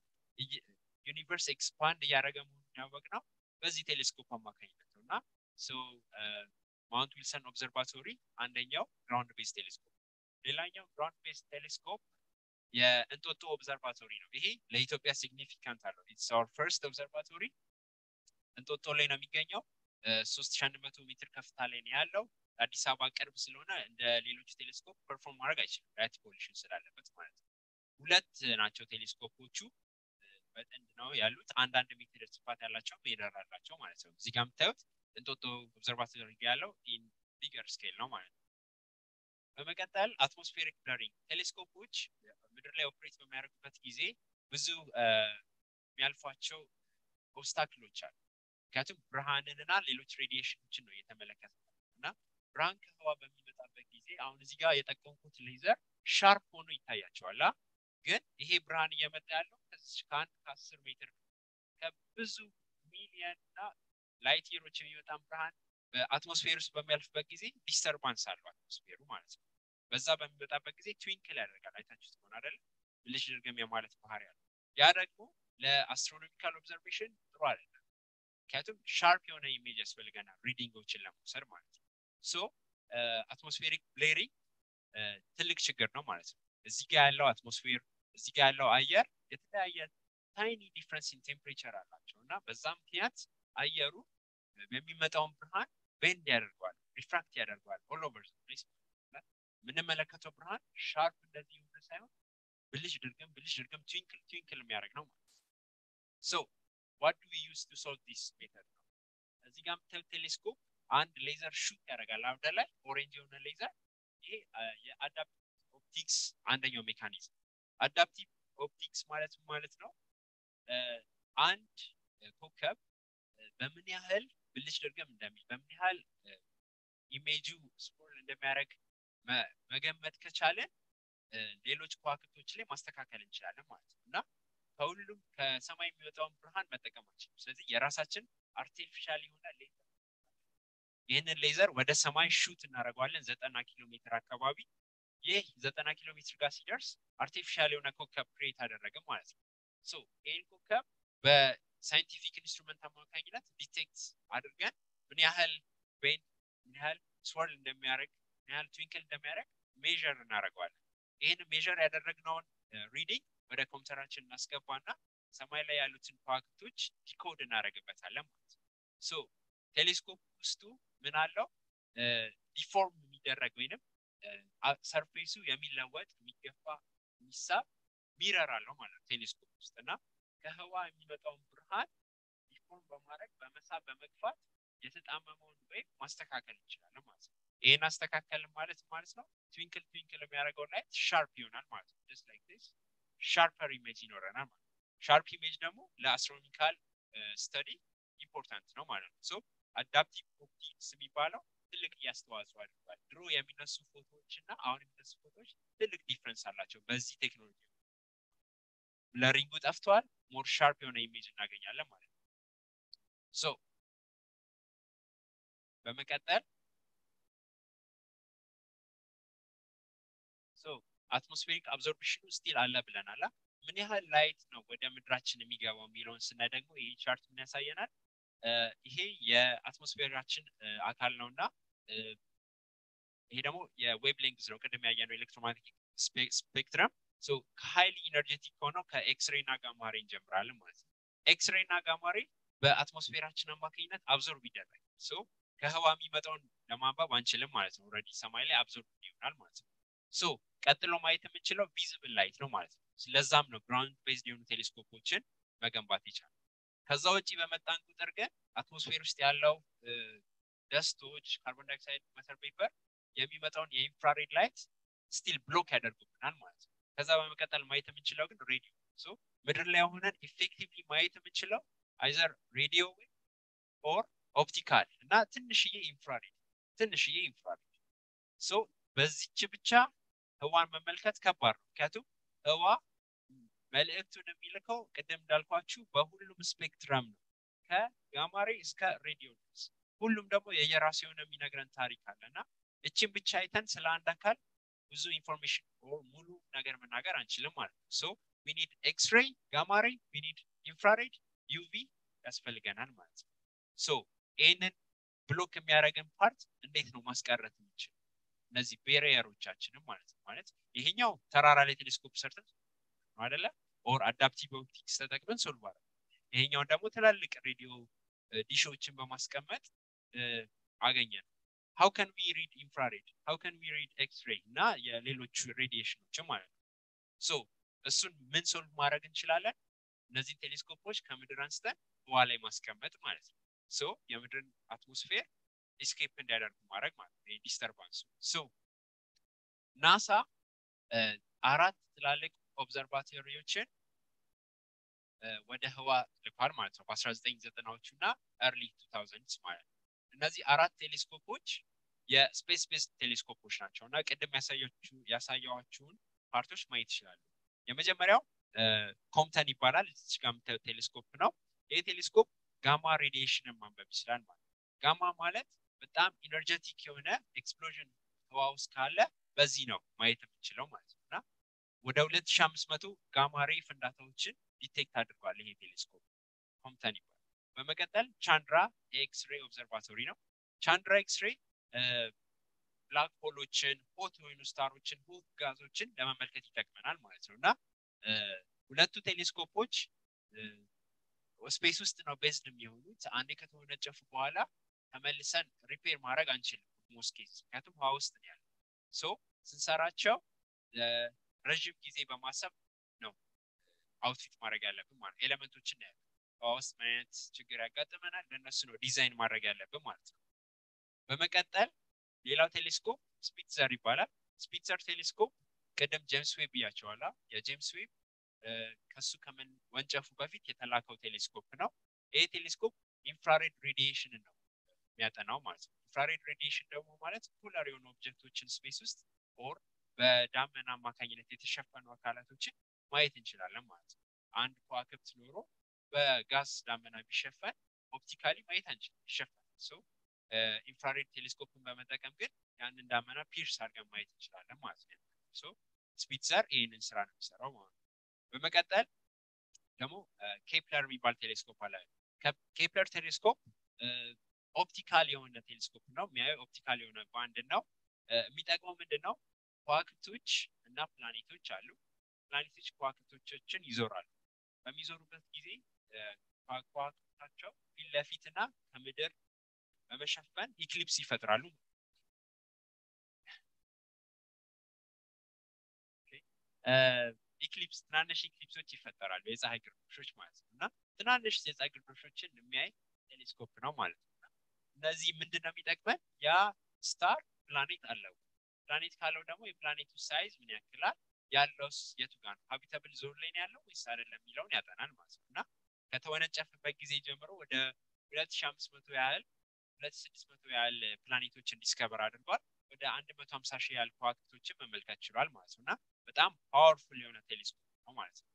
universe expand እያደረገ መሆኑን ያወቅነው በዚህ ቴሌስኮፕ አማካኝነት ነው እና Mount Wilson Observatory አንደኛው ground based telescope፣ ሌላኛው ground based telescope የእንጦጦ observatory ነው። ይሄ ለኢትዮጵያ significant አለው። it's our first observatory እንጦጦ ላይ ነው የሚገኘው። ሶስት ሺ አንድ መቶ ሜትር ከፍታ ላይ ነው ያለው። አዲስ አበባ ቅርብ ስለሆነ እንደ ሌሎች ቴሌስኮፕ perform ማድረግ አይችልም፣ light pollution ስላለበት ማለት ነው። ሁለት ናቸው ቴሌስኮፖቹ በጥንድ ነው ያሉት። አንድ አንድ ሜትር ስፋት ያላቸው mirror አላቸው ማለት ነው። እዚህ የምታዩት እንጦጦ observatory ያለው in bigger scale ነው ማለት ነው። በመቀጠል atmospheric blurring ቴሌስኮፖች ምድር ላይ operate በሚያደርጉበት ጊዜ ብዙ የሚያልፏቸው obstacle ኦች አሉ። ምክንያቱም ብርሃንንና ሌሎች radiation ኦችን ነው እየተመለከተ እና ብርሃን ከህዋ በሚመጣበት ጊዜ አሁን እዚህ ጋር የጠቀምኩት laser sharp ሆኖ ይታያቸዋል። ግን ይሄ ብርሃን እየመጣ ያለው ከዚች ከአንድ ከአስር ሜትር ከብዙ ሚሊየን እና light year የሚመጣን ብርሃን በ atmosphere ውስጥ በሚያልፍበት ጊዜ disturbance አለው atmosphere ኡ ማለት ነው። በዛ በሚመጣበት ጊዜ twinkle ያደርጋል። አይታችሁት ከሆነ አይደለ? ብልጭ ድርግም የማለት ባህሪ ያለው ያ ደግሞ ለ astronomical observation ጥሩ አይደለም። ምክንያቱም sharp የሆነ image ያስፈልገናል reading ኦችን ለመውሰድ ማለት ነው። so atmospheric blurring ትልቅ ችግር ነው ማለት ነው። እዚህ ጋር ያለው atmosphere እዚህ ጋር ያለው አየር የተለያየ tiny difference in temperature አላቸው እና በዛ ምክንያት አየሩ የሚመጣውን ብርሃን bend ያደርገዋል፣ refract ያደርገዋል all የምንመለከተው ብርሃን sharp እንደዚህ የሆነ ሳይሆን ብልጭ ድርግም ብልጭ ድርግም twinkle twinkle የሚያደርግ ነው ማለት so what do use to solve this method ነው። እዚህ ጋር የምታዩት ቴሌስኮፕ አንድ ሌዘር shoot ያደርጋል ወደ ላይ orange የሆነ ሌዘር። ይሄ የ adaptive optics አንደኛው mechanism። adaptive optics ማለት ማለት ነው? አንድ ኮከብ በምን ያህል ብልጭ ድርግም እንደሚል በምን ያህል ኢሜጁ spoil እንደሚያደርግ መገመት ከቻለን ሌሎች ከዋክብቶች ላይ ማስተካከል እንችላለን ማለት ነው። እና ከሁሉም ከሰማይ የሚወጣውን ብርሃን መጠቀም ስለዚህ የራሳችን artificial የሆነ ሌዘር ይህንን ሌዘር ወደ ሰማይ shoot እናደርገዋለን። ዘጠና ኪሎ ሜትር አካባቢ። ይህ ዘጠና ኪሎ ሜትር ጋር ሲደርስ artificial የሆነ ኮከብ create አደረገ ማለት ነው። so ይህን ኮከብ በ scientific instrument አማካኝነት detect አድርገን ምን ያህል bend ምን ያህል swirl እንደሚያደርግ ምን ያህል twinkle እንደሚያደርግ measure እናደርገዋለን። ይህን measure ያደረግነውን reading ወደ ኮምፒውተራችን እናስገባና ሰማይ ላይ ያሉትን ከዋክብቶች decode እናደርግበታለን ማለት ነው። ቴሌስኮፕ ውስጡ ምን አለው? deform የሚደረግ ወይንም surface ኡ የሚለወጥ የሚገፋ የሚሳብ mirror አለው ማለት ነው ቴሌስኮፕ ውስጥ እና ከህዋ የሚመጣውን ብርሃን deform በማድረግ በመሳብ በመግፋት የተጣመመውን ወይም ማስተካከል እንችላለን ማለት ነው። ይህን አስተካከልን ማለት ማለት ነው twinkle twinkle የሚያደርገው light sharp ይሆናል ማለት ነው። just like this sharper image ይኖረናል ማለት ነው። sharp image ደግሞ ለ astronomical study important ነው ማለት ነው። so adaptive optics የሚባለው ትልቅ አስተዋጽኦ አድርጓል። ድሮ የሚነሱ ፎቶዎች እና አሁን የሚነሱ ፎቶዎች ትልቅ difference አላቸው በዚህ ቴክኖሎጂ። blurring ኡ ጠፍተዋል። more sharp የሆነ image እናገኛለን ማለት ነው። so በመቀጠል atmospheric absorption ኡ still አለ ብለናል። ምን ያህል light ነው ወደ ምድራችን የሚገባው የሚለውን ስናይ ደግሞ ይህ chart ምን ያሳየናል? ይሄ የ atmosphere ኣችን አካል ነው እና ይሄ ደግሞ የ wavelength ነው። ቅድም ያየነው electromagnetic spectrum ከ highly energetic ሆነው ከኤክስሬ እና gamma ray እንጀምራለን ማለት ነው። ኤክስሬ እና gamma ray በ atmosphere ኣችን አማካኝነት absorb ይደረግ ከህዋ የሚመጣውን ለማንበብ አንችልም ማለት ነው። already ሰማይ ላይ absorb ይሆናል ማለት ነው። ቀጥሎ ማየት የምንችለው visible light ነው ማለት ነው። ስለዛም ነው ground based የሆኑ ቴሌስኮፖችን መገንባት ይቻላል። ከዛ ውጭ በመጣን ቁጥር ግን atmosphere ውስጥ ያለው dust ኦች፣ ካርቦን ዳይኦክሳይድ፣ water vapor የሚመጣውን የ infrared light still block ያደርጉብናል ማለት ነው። ከዛ በመቀጠል ማየት የምንችለው ግን ሬዲዮ ምድር ላይ ሆነን effectively ማየት የምንችለው either radio or optical እና ትንሽዬ infrared ትንሽዬ infrared so በዚች ብቻ ህዋን መመልከት ከባድ ነው። ምክንያቱም ህዋ መልእክቱን የሚልከው ቅድም እንዳልኳችሁ በሁሉም spectrum ነው፣ ከ gamma ray እስከ ሬዲዮ ድረስ። ሁሉም ደግሞ የየራሱ የሆነ የሚነግረን ታሪክ አለ እና እችን ብቻ አይተን ስለ አንድ አካል ብዙ information ሙሉ ነገር መናገር አንችልም ማለት ነው። so we need x-ray፣ gamma ray፣ we need infrared፣ UV ያስፈልገናል ማለት ነው። so ይህንን block የሚያደርገን part እንዴት ነው ማስቀረት የምንችል? እነዚህ barrier ኦቻችንም ማለት ነው። ማለት ይሄኛው ተራራ ላይ ቴሌስኮፕ ሰርተን ነው አይደለ? or adaptive optics ተጠቅመን solve አረ ይሄኛውን ደግሞ ትላልቅ ሬዲዮ ዲሾችን በማስቀመጥ አገኘ ነው። how can we read infrared how can we read x-ray እና የሌሎቹ radiation ኦችን ማለት ነው። so እሱን ምን solve ማድረግ እንችላለን? እነዚህን ቴሌስኮፖች ከምድር አንስተን ህዋ ላይ ማስቀመጥ ማለት ነው። so የምድርን atmosphere escape እንዲያደርጉ ማድረግ ማለት ነው። disturbance ኡ so ናሳ አራት ትላልቅ observatory ዎችን ወደ ህዋ ልኳል ማለት ነው በአስራ ዘጠኝ ዘጠናዎቹ እና early two thousands ማለት ነው። እነዚህ አራት ቴሌስኮፖች የ space base ቴሌስኮፖች ናቸው እና ቅድም ያሳየዋችሁን part ኦች ማየት ይችላሉ። የመጀመሪያው ኮምፕተን ይባላል። እዚች ጋር ቴሌስኮፕ ነው። ይህ ቴሌስኮፕ gamma radiation ን ማንበብ ይችላል ማለት gamma ማለት በጣም energetic የሆነ explosion ህዋ ውስጥ ካለ በዚህ ነው ማየት የምንችለው ማለት ነው እና ወደ 2500 gamma ray ፍንዳታዎችን detect አድርጓል ይሄ ቴሌስኮፕ ኮምፕተን ይባላል። በመቀጠል ቻንድራ የ x-ray observatory ነው። ቻንድራ x-ray black hole ኦችን፣ hot የሆኑ star ኦችን፣ hot ጋዞችን ለመመልከት ይጠቅመናል ማለት ነው እና ሁለቱ ቴሌስኮፖች space ውስጥ ነው based የሚሆኑት። አንዴ ከተወነጨፉ በኋላ ተመልሰን repair ማድረግ አንችልም most case ምክንያቱም ህዋ ውስጥ ነው ያለው። so ስንሰራቸው ረዥም ጊዜ በማሰብ ነው outfit ማድረግ ያለብን ማለት element ኦችን ህዋ ውስጥ ምን አይነት ችግር ያጋጥመናል፣ ለእነሱ ነው ዲዛይን ማድረግ ያለብን ማለት ነው። በመቀጠል ሌላው ቴሌስኮፕ ስፒትዘር ይባላል። ስፒትዘር ቴሌስኮፕ ቅድም ጄምስ ዌብ ብያችኋላ። የጄምስ ዌብ ከሱ ከመወንጨፉ በፊት የተላከው ቴሌስኮፕ ነው። ይህ ቴሌስኮፕ infrared radiation ን ነው የሚያጠናው ማለት ነው። infrared radiation ደግሞ ማለት cooler የሆኑ object ኦችን space ውስጥ or በዳመና አማካኝነት የተሸፈኑ አካላቶችን ማየት እንችላለን ማለት ነው። አንድ ከዋክብት ኖሮ በጋዝ ዳመና ቢሸፈን optically ማየት አንችልም፣ ይሸፈናል። ሰው infrared ቴሌስኮፕን በመጠቀም ግን ያንን ዳመና pierce አድርገን ማየት እንችላለን ማለት ነው። so ስፒትዘር ይህንን ስራ ነው የሚሰራው ማለት ነው። በመቀጠል ደግሞ ኬፕለር የሚባል ቴሌስኮፕ አለ። ኬፕለር ቴሌስኮፕ optical የሆነ ቴሌስኮፕ ነው። የሚያየው optical የሆነ ባንድ ነው። የሚጠቅመው ምንድን ነው? ከዋክብቶች እና ፕላኔቶች አሉ። ፕላኔቶች ከዋክብቶችን ይዞራሉ። በሚዞሩበት ጊዜ ከዋክብታቸው ፊት ለፊት እና ከምድር በመሸፈን eclipse ይፈጥራሉ። eclipse ትናንሽ eclipse ኦች ይፈጠራሉ፣ የፀሐይ ግርዶሾች ማለት ነው። እና ትናንሽ የፀሐይ ግርዶሾችን የሚያይ ቴሌስኮፕ ነው ማለት ነው። እነዚህ ምንድን ነው የሚጠቅመን? ያ star ፕላኔት አለው። ፕላኔት ካለው ደግሞ የፕላኔቱ size ምን ያክላል ያለው የቱ ጋር ነው habitable zone ላይ ያለው ወይስ አይደለም የሚለውን ያጠናል ማለት ነው እና ከተወነጨፈበት ጊዜ ጀምሮ ወደ ሁለት ሺ አምስት መቶ ያህል ሁለት ስድስት መቶ ያህል ፕላኔቶችን discover አድርጓል። ወደ አንድ መቶ ሀምሳ ሺህ ያህል ከዋክብቶችን መመልከት ችሏል ማለት ነው እና በጣም powerful የሆነ ቴሌስኮፕ ነው ማለት ነው።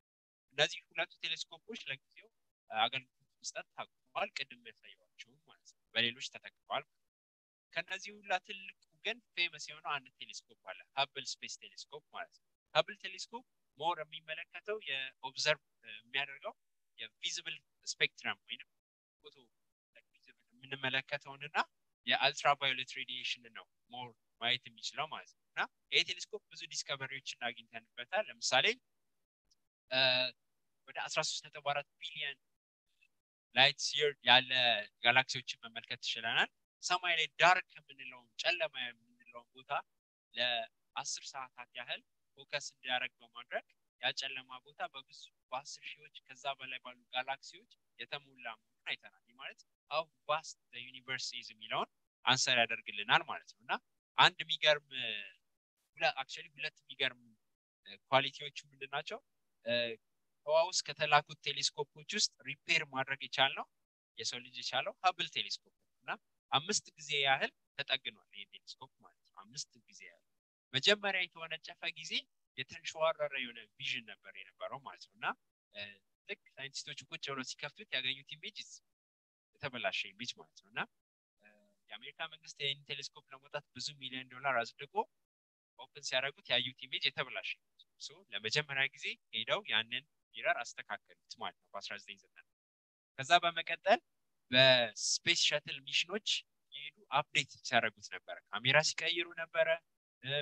እነዚህ ሁለቱ ቴሌስኮፖች ለጊዜው አገልግሎት መስጠት አቁመዋል። ቅድም ያሳየኋቸውም ማለት ነው በሌሎች ተተክተዋል። ከነዚህ ሁላ ትልቁ ግን famous የሆነው አንድ ቴሌስኮፕ አለ፣ ሀብል space ቴሌስኮፕ ማለት ነው። ሀብል ቴሌስኮፕ more የሚመለከተው የ observe የሚያደርገው የ visible spectrum ወይም ፎቶ የምንመለከተውን እና የ ultraviolet radiation ነው more ማየት የሚችለው ማለት ነው እና ይህ ቴሌስኮፕ ብዙ discovery ዎችን አግኝተንበታል። ለምሳሌ ወደ አስራ ሶስት ነጥብ አራት ቢሊዮን light year ያለ ጋላክሲዎችን መመልከት ችለናል። ሰማይ ላይ dark የምንለውን ጨለማ የምንለውን ቦታ ለአስር ሰዓታት ያህል focus እንዲያደርግ በማድረግ ያ ጨለማ ቦታ በብዙ በአስር ሺዎች ከዛ በላይ ባሉ ጋላክሲዎች የተሞላ መሆኑን አይተናል። ይህ ማለት how vast universe is የሚለውን answer ያደርግልናል ማለት ነው እና አንድ የሚገርም actually ሁለት የሚገርም quality ዎቹ ምንድን ናቸው? ህዋ ውስጥ ከተላኩት ቴሌስኮፖች ውስጥ repair ማድረግ የቻልነው የሰው ልጅ የቻለው ሀብል ቴሌስኮፕ እና አምስት ጊዜ ያህል ተጠግኗል ይህ ቴሌስኮፕ ማለት ነው። አምስት ጊዜ ያህል መጀመሪያ የተወነጨፈ ጊዜ የተንሸዋረረ የሆነ vision ነበር የነበረው ማለት ነው። እና ልክ ሳይንቲስቶቹ ቁጭ ብለው ሲከፍቱት ያገኙት image የተበላሸ image ማለት ነው። እና የአሜሪካ መንግስት ይህን ቴሌስኮፕ ለመውጣት ብዙ ሚሊዮን ዶላር አጽድቆ open ሲያደርጉት ያዩት image የተበላሸ ለመጀመሪያ ጊዜ ሄደው ያንን mirror አስተካከሉት ማለት ነው በ1990 ከዛ በመቀጠል በ space shuttle mission ኦች እየሄዱ update ሲያደርጉት ነበረ። ካሜራ ሲቀይሩ ነበረ።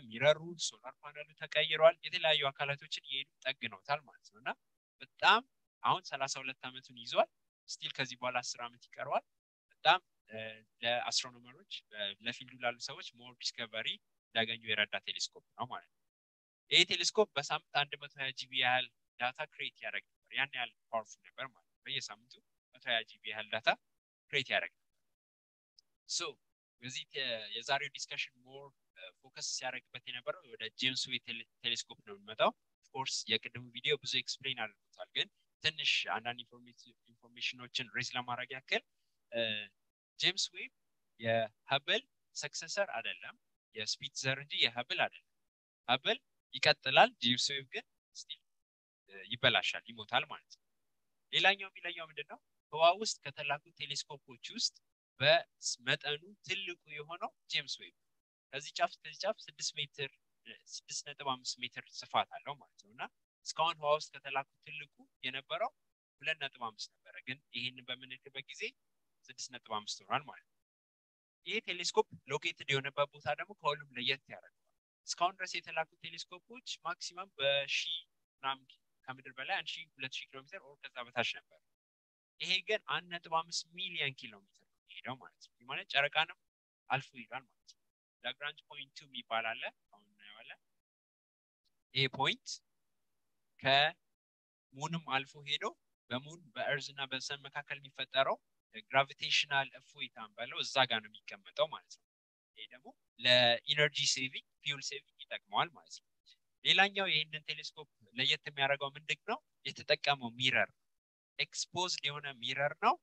mirror ኡ፣ solar panel ኡ ተቀይሯል። የተለያዩ አካላቶችን እየሄዱ ጠግነውታል ማለት ነው እና በጣም አሁን ሰላሳ ሁለት ዓመቱን ይዟል። still ከዚህ በኋላ አስር ዓመት ይቀረዋል። በጣም ለአስትሮኖመሮች ለፊልዱ ላሉ ሰዎች more discovery እንዲያገኙ የረዳ ቴሌስኮፕ ነው ማለት ነው። ይህ ቴሌስኮፕ በሳምንት አንድ መቶ ሀያ GB ያህል data create ያደርግ ነበር። ያን ያህል powerful ነበር ማለት ነው። በየሳምንቱ መቶ ሀያ GB ያህል data create ያደርግ so የዛሬው discussion more focus ሲያደርግበት የነበረው ወደ ጄምስ ዌብ ቴሌስኮፕ ነው የሚመጣው። of course የቅድሙ ቪዲዮ ብዙ explain አድርጎታል፣ ግን ትንሽ አንዳንድ information ኦችን raise ለማድረግ ያክል ጄምስ ዌብ የሀብል successor አይደለም፣ የስፒትዘር እንጂ የሀብል አይደለም። ሀብል ይቀጥላል፣ ጄምስ ዌብ ግን still ይበላሻል፣ ይሞታል ማለት ነው። ሌላኛው የሚለየው ምንድን ነው? ህዋ ውስጥ ከተላኩ ቴሌስኮፖች ውስጥ በመጠኑ ትልቁ የሆነው ጄምስ ዌብ ከዚህ ጫፍ ከዚህ ጫፍ ስድስት ሜትር ስድስት ነጥብ አምስት ሜትር ስፋት አለው ማለት ነው። እና እስካሁን ህዋ ውስጥ ከተላኩ ትልቁ የነበረው ሁለት ነጥብ አምስት ነበረ ግን ይህንን በምንልክበት ጊዜ ስድስት ነጥብ አምስት ሆኗል ማለት ነው። ይህ ቴሌስኮፕ located የሆነበት ቦታ ደግሞ ከሁሉም ለየት ያደርገዋል። እስካሁን ድረስ የተላኩ ቴሌስኮፖች maximum በሺ ምናምን ከምድር በላይ አንድ ሺ ሁለት ሺ ኪሎ ሜትር or ከዛ በታች ነበር ይሄ ግን አንድ ነጥብ አምስት ሚሊዮን ኪሎ ሜትር ሄደው ማለት ነው። ማለት ጨረቃንም አልፎ ይሄዳል ማለት ነው። Lagrange point ኡ የሚባል አለ። አሁን እናየዋለን። ይሄ point ከ moon ም አልፎ ሄዶ በ moon በ earth እና በ sun መካከል የሚፈጠረው gravitational እፎይታን በለው እዛ ጋር ነው የሚቀመጠው ማለት ነው። ይሄ ደግሞ ለ energy saving fuel saving ይጠቅመዋል ማለት ነው። ሌላኛው ይህንን ቴሌስኮፕ ለየት የሚያደርገው ምንድን ነው የተጠቀመው mirror exposed የሆነ mirror ነው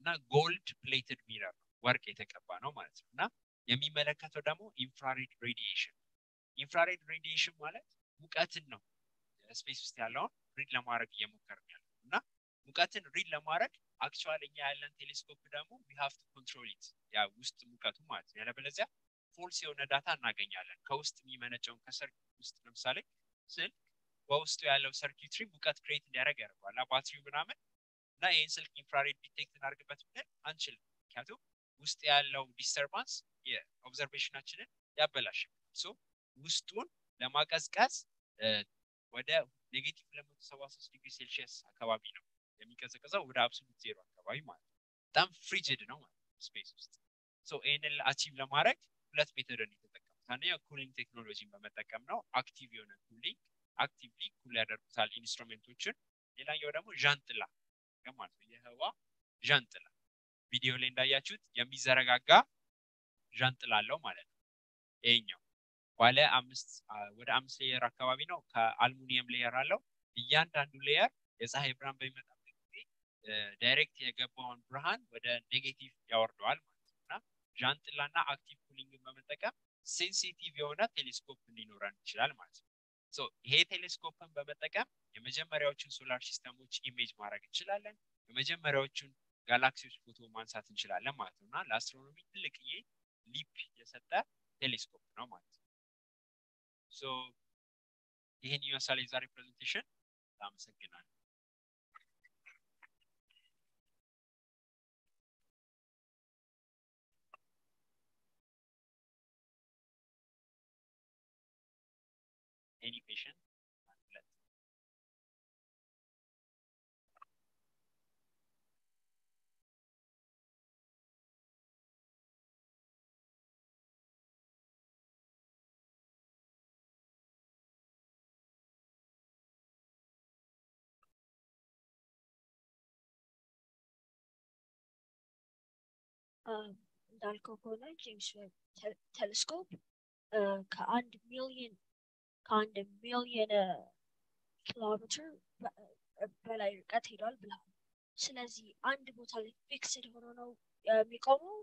እና gold plated mirror ነው ወርቅ የተቀባ ነው ማለት ነው። እና የሚመለከተው ደግሞ infrared radiation infrared radiation ማለት ሙቀትን ነው space ውስጥ ያለውን read ለማድረግ እየሞከርን ያለው እና ሙቀትን read ለማድረግ actually እኛ ያለን ቴሌስኮፕ ደግሞ to control it ያ ውስጥ ሙቀቱ ማለት ነው። ያለበለዚያ false የሆነ data እናገኛለን። ከውስጥ የሚመነጨውን ከ circuit ውስጥ ለምሳሌ ስልክ በውስጡ ያለው circuitry ሙቀት create እንዲያደርግ ያደርገዋል። ባትሪው ምናምን እና ይህን ስልክ infrared detect እናደርግበት ብለን አንችልም። ምክንያቱም ውስጥ ያለው disturbance የ observation ኣችንን ያበላሽብናል so ውስጡን ለማቀዝቀዝ ወደ negative ሁለት መቶ ሰባ ሶስት ዲግሪ ሴልሺየስ አካባቢ ነው የሚቀዘቅዘው ወደ absolute zero አካባቢ ማለት ነው። በጣም frigid ነው ማለት ነው space ውስጥ። ይህንን achieve ለማድረግ ሁለት method ን የተጠቀሙት። አንደኛው cooling ቴክኖሎጂን በመጠቀም ነው። active የሆነ cooling actively cool ያደርጉታል instrument ኦችን ሌላኛው ደግሞ ዣንጥላ ማለት ነው? የህዋ ዣንጥላ። ቪዲዮ ላይ እንዳያችሁት የሚዘረጋጋ ዣንጥላ አለው ማለት ነው። ይሄኛው ባለ አምስት ወደ አምስት layer አካባቢ ነው። ከአልሙኒየም layer አለው። እያንዳንዱ layer የፀሐይ ብርሃን በሚመጣበት ጊዜ direct የገባውን ብርሃን ወደ negative ያወርደዋል ማለት ነው። እና ዣንጥላና active cooling ን በመጠቀም sensitive የሆነ ቴሌስኮፕ ሊኖረን ይችላል ማለት ነው ይሄ ቴሌስኮፕን በመጠቀም የመጀመሪያዎቹን solar system ኦች image ማድረግ እንችላለን። የመጀመሪያዎቹን ጋላክሲዎች ፎቶ ማንሳት እንችላለን ማለት ነው። እና ለ astronomy ትልቅዬ leap የሰጠ ቴሌስኮፕ ነው ማለት ነው። ይህን ይመስላል የዛሬ presentation። አመሰግናለሁ any patient? እንዳልከው ከሆነ ጄምስ ዌብ ቴሌስኮፕ ከአንድ ሚሊዮን ከአንድ ሚሊዮን ኪሎ ሜትር በላይ ርቀት ሄዷል ብለሃል። ስለዚህ አንድ ቦታ ላይ fixed ሆኖ ነው የሚቆመው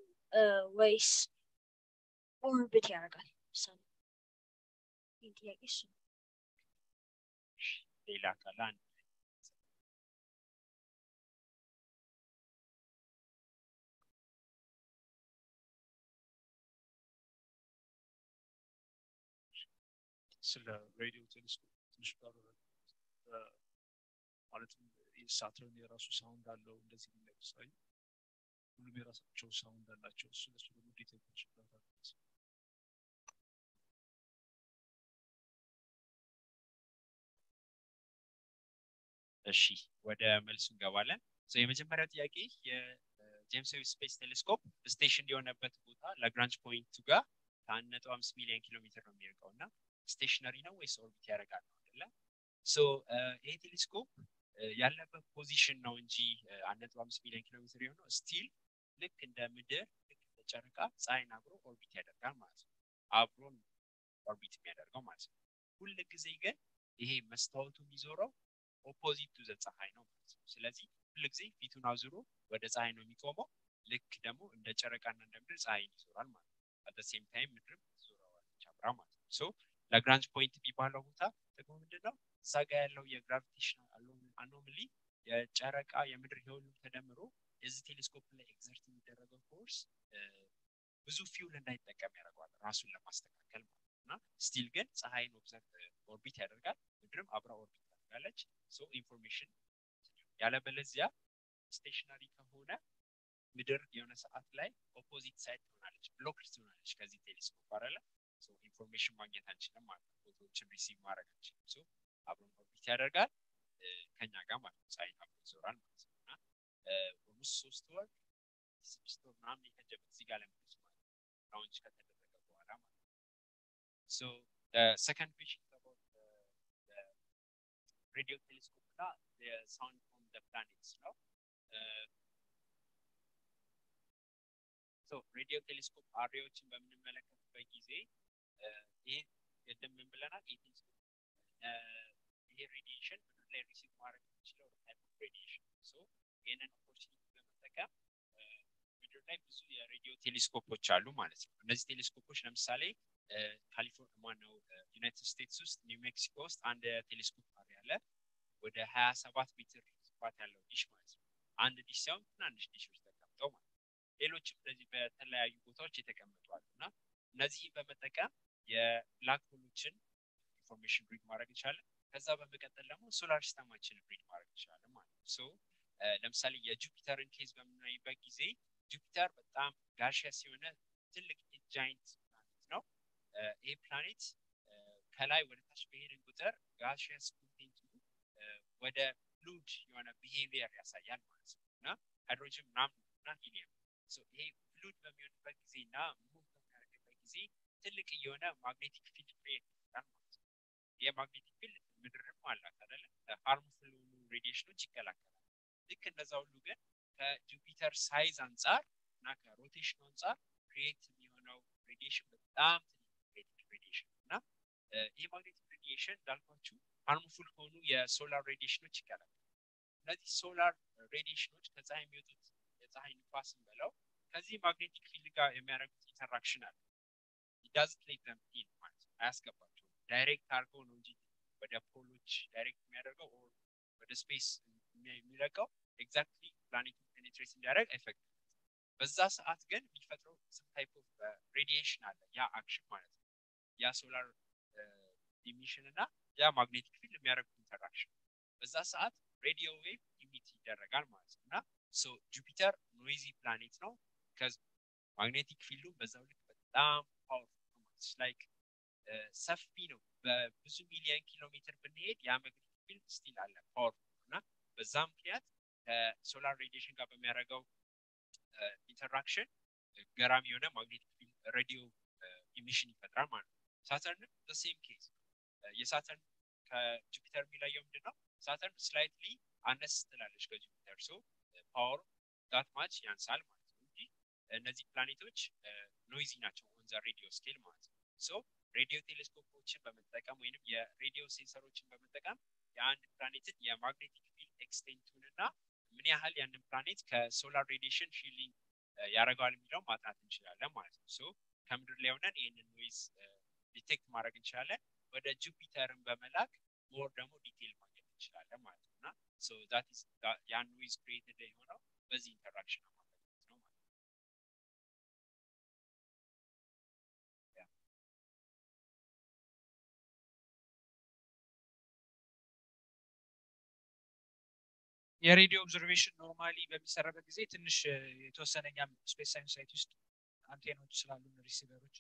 ወይስ orbit ያደርጋል? ምሳሌ ይህን ጥያቄ እሱ ሌላ ስለ ሬዲዮ ቴሌስኮፕ ትንሽ ማለትም ሳተርን የራሱ sound አለው እንደዚህ ለምሳሌ ሁሉም የራሳቸው sound አላቸው። እሱ ለሱ ደግሞ ይችላል እሺ ወደ መልሱ እንገባለን። የመጀመሪያው ጥያቄ የጄምስ ዌብ ስፔስ ቴሌስኮፕ station የሆነበት ቦታ ላግራንጅ point ኡ ጋር ከአንድ ነጥብ አምስት ሚሊዮን ኪሎ ሜትር ነው የሚርቀው እና stationary ነው ወይስ orbit ያደርጋል ነው አይደለ ይሄ ቴሌስኮፕ ያለበት position ነው እንጂ አንድ ነጥብ አምስት ሚሊዮን ኪሎ ሜትር የሆነው still ልክ እንደ ምድር ልክ እንደ ጨረቃ ፀሐይን አብሮ orbit ያደርጋል ማለት ነው። አብሮ orbit የሚያደርገው ማለት ነው። ሁል ጊዜ ግን ይሄ መስታወቱ የሚዞረው opposite to the ፀሐይ ነው ማለት ነው። ስለዚህ ሁል ጊዜ ፊቱን አዙሮ ወደ ፀሐይ ነው የሚቆመው። ልክ ደግሞ እንደ ጨረቃና እንደ ምድር ፀሐይን ይዞራል ማለት ነው። at same time ምድርም ትዞረዋለች አብራ ማለት ነው። so ላግራንጅ point የሚባለው ቦታ ጥቅሙ ምንድነው? እዛ ጋ ያለው የ gravitational anomaly የጨረቃ የምድር የሁሉም ተደምሮ የዚህ ቴሌስኮፕ ላይ exert የሚደረገው force ብዙ fuel እንዳይጠቀም ያደርገዋል ራሱን ለማስተካከል ማለት እና still ግን ፀሐይን observe orbit ያደርጋል ምድርም አብራ orbit ታደርጋለች። so information ያለበለዚያ stationary ከሆነ ምድር የሆነ ሰዓት ላይ opposite side ትሆናለች blocked ትሆናለች ከዚህ ቴሌስኮፕ አለ information ማግኘት አንችልም ማለት ነው። ፎቶዎችን receive ማድረግ አንችልም። አብሮን orbit ያደርጋል። ከኛ ጋር ማለት ነው ፀሐይን አብሮ ይዞራል ማለት ነው። እና almost ሶስት ወር ስድስት ወር ምናምን የፈጀበት እዚህ ጋር ለመድረስ ማለት ነው። launch ከተደረገ በኋላ ማለት ነው። so second question ሬዲዮ ቴሌስኮፕ እና sound from the planets ነው። ሬዲዮ ቴሌስኮፕ array ዎችን በምንመለከትበት ጊዜ ይሄ ቅድም ምን ብለናል ይህ ቴሌስኮፕ ይሄ radiation ምድር ላይ receive ማድረግ የሚችለው type of radiation so ይህንን opportunity በመጠቀም በምድር ላይ ብዙ የሬዲዮ ቴሌስኮፖች አሉ ማለት ነው። እነዚህ ቴሌስኮፖች ለምሳሌ ካሊፎርኒያ ማነው ዩናይትድ ስቴትስ ውስጥ ኒው ሜክሲኮ ውስጥ አንድ ቴሌስኮፕ ጣቢያ አለ። ወደ ሀያ ሰባት ሜትር ስፋት ያለው ዲሽ ማለት ነው። አንድ ዲሽ ሳይሆን ትናንሽ ዲሾች ተቀምጠው ማለት ነው። ሌሎችም እንደዚህ በተለያዩ ቦታዎች የተቀመጡ አሉ እና እነዚህን በመጠቀም የ black hole ኦችን information read ማድረግ እንችላለን። ከዛ በመቀጠል ደግሞ solar system ኣችንን read ማድረግ እንችላለን ማለት ነው። ለምሳሌ የጁፒተርን case በምናይበት ጊዜ ጁፒተር በጣም gaseous የሆነ ትልቅ giant planet ነው። ይህ ፕላኔት ከላይ ወደ ታች በሄድን ቁጥር gaseous content ኡ ወደ fluid የሆነ behavior ያሳያል ማለት ነው እና ሃይድሮጅን ምናምን እና ሂሊየም ይሄ fluid በሚሆንበት ጊዜ እና ጊዜ ትልቅ የሆነ magnetic field create ይሆናል ማለት ነው። የ magnetic field ምድርም አላት አይደለ? harmful የሆኑ radiation ኦች ይከላከላል። ልክ እንደዛ ሁሉ ግን ከጁፒተር size አንጻር እና ከ rotation ኡ አንጻር create የሚሆነው radiation በጣም ትልቅ radiation እና ይህ magnetic radiation እንዳልኳችሁ harmful ከሆኑ የ solar radiation ኦች ይከላከላል። እነዚህ solar radiation ኦች ከፀሐይ የሚወጡት የፀሐይ ንፋስን በለው ከዚህ magnetic field ጋር የሚያደርጉት interaction አለ። doesn't let them in ማለት ነው። አያስገባቸውም። direct አድርገው ነው እንጂ ወደ pole ኦች direct የሚያደርገው ወደ space የሚለቀው exactly ፕላኔቱን penetrate እንዲያደርግ አይፈቅድም። በዛ ሰዓት ግን የሚፈጥረው some type of radiation አለ። ያ action ማለት ነው። ያ solar emission እና ያ magnetic field የሚያደርጉት interaction በዛ ሰዓት radio wave emit ይደረጋል ማለት ነው እና so ጁፒተር noisy planet ነው magnetic field ኡ በዛው ልክ በጣም powerful ማለት like ሰፊ ነው። በብዙ ሚሊዮን ኪሎ ሜትር ብንሄድ ያ magnetic field still አለ powerful እና በዛ ምክንያት ከ solar radiation ጋር በሚያደርገው interaction ገራሚ የሆነ magnetic radio emission ይፈጥራል ማለት ነው። ሳተርንም same case የሳተርን ከጁፒተር የሚለየው ምንድን ነው ሳተርን slightly አነስ ትላለች ከጁፒተር so power that much ያንሳል ማለት ነው እንጂ እነዚህ ፕላኔቶች noisy ናቸው on radio scale ማለት ነው radio ቴሌስኮፖችን በመጠቀም ወይንም የ radio sensor ኦችን በመጠቀም የአንድ ፕላኔትን የ magnetic field extent ኡን እና ምን ያህል ያንን ፕላኔት ከ solar radiation shielding ያደርገዋል የሚለው ማጥናት እንችላለን ማለት ነው። so ከምድር ላይ ሆነን ይህንን noise detect ማድረግ እንችላለን። ወደ ጁፒተርን በመላክ more ደግሞ detail ማግኘት እንችላለን ማለት ነው። እና ያን noise created የሆነው በዚህ interaction ነው የ radio observation normally በሚሰራበት ጊዜ ትንሽ የተወሰነ እኛም space science site ውስጥ አንቴኖች ስላሉ receiver ኦች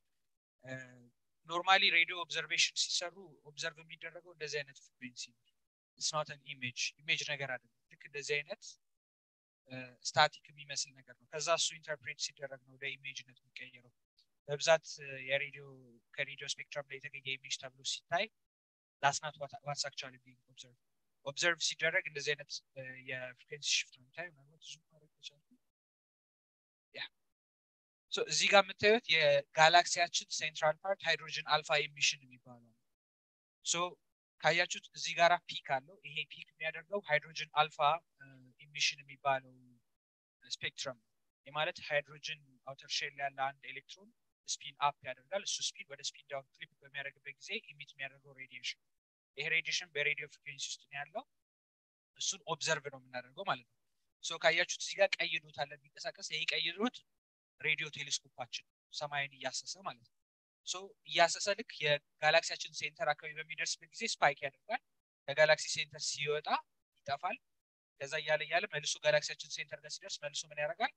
normally radio observation ሲሰሩ observe የሚደረገው እንደዚህ አይነት frequency ነው። ስናትን image image ነገር አይደለም። ልክ እንደዚህ አይነት static የሚመስል ነገር ነው። ከዛ እሱ interpret ሲደረግ ነው ወደ image ነት የሚቀየረው። በብዛት የ radio ከ radio spectrum ላይ የተገኘ image ተብሎ ሲታይ ላስናት what's actually observe observe ሲደረግ እንደዚህ አይነት የ frequency shift ነው የምታየው ምናልባት zoom ማድረግ ያ። እዚህ ጋር የምታዩት የጋላክሲያችን central part hydrogen alpha emission የሚባለው ነው። ካያችሁት እዚህ ጋር peak አለው። ይሄ peak የሚያደርገው hydrogen alpha emission የሚባለው spectrum የማለት hydrogen outer shell ያለ አንድ electron spin up ያደርጋል። እሱ spin ወደ spin down flip በሚያደርግበት ጊዜ emit የሚያደርገው radiation ይሄ radiation በ radio frequency ውስጥ ነው ያለው። እሱን observe ነው የምናደርገው ማለት ነው። so ካያችሁት እዚህ ጋር ቀይ dot አለ የሚንቀሳቀስ። ይሄ ቀይ dot radio ቴሌስኮፓችን ሰማይን እያሰሰ ማለት ነው። so እያሰሰ ልክ የጋላክሲያችን center አካባቢ በሚደርስበት ጊዜ spike ያደርጋል። ከ galaxy center ሲወጣ ይጠፋል። ከዛ እያለ እያለ መልሶ ጋላክሲያችን center ጋር ሲደርስ መልሶ ምን ያደርጋል?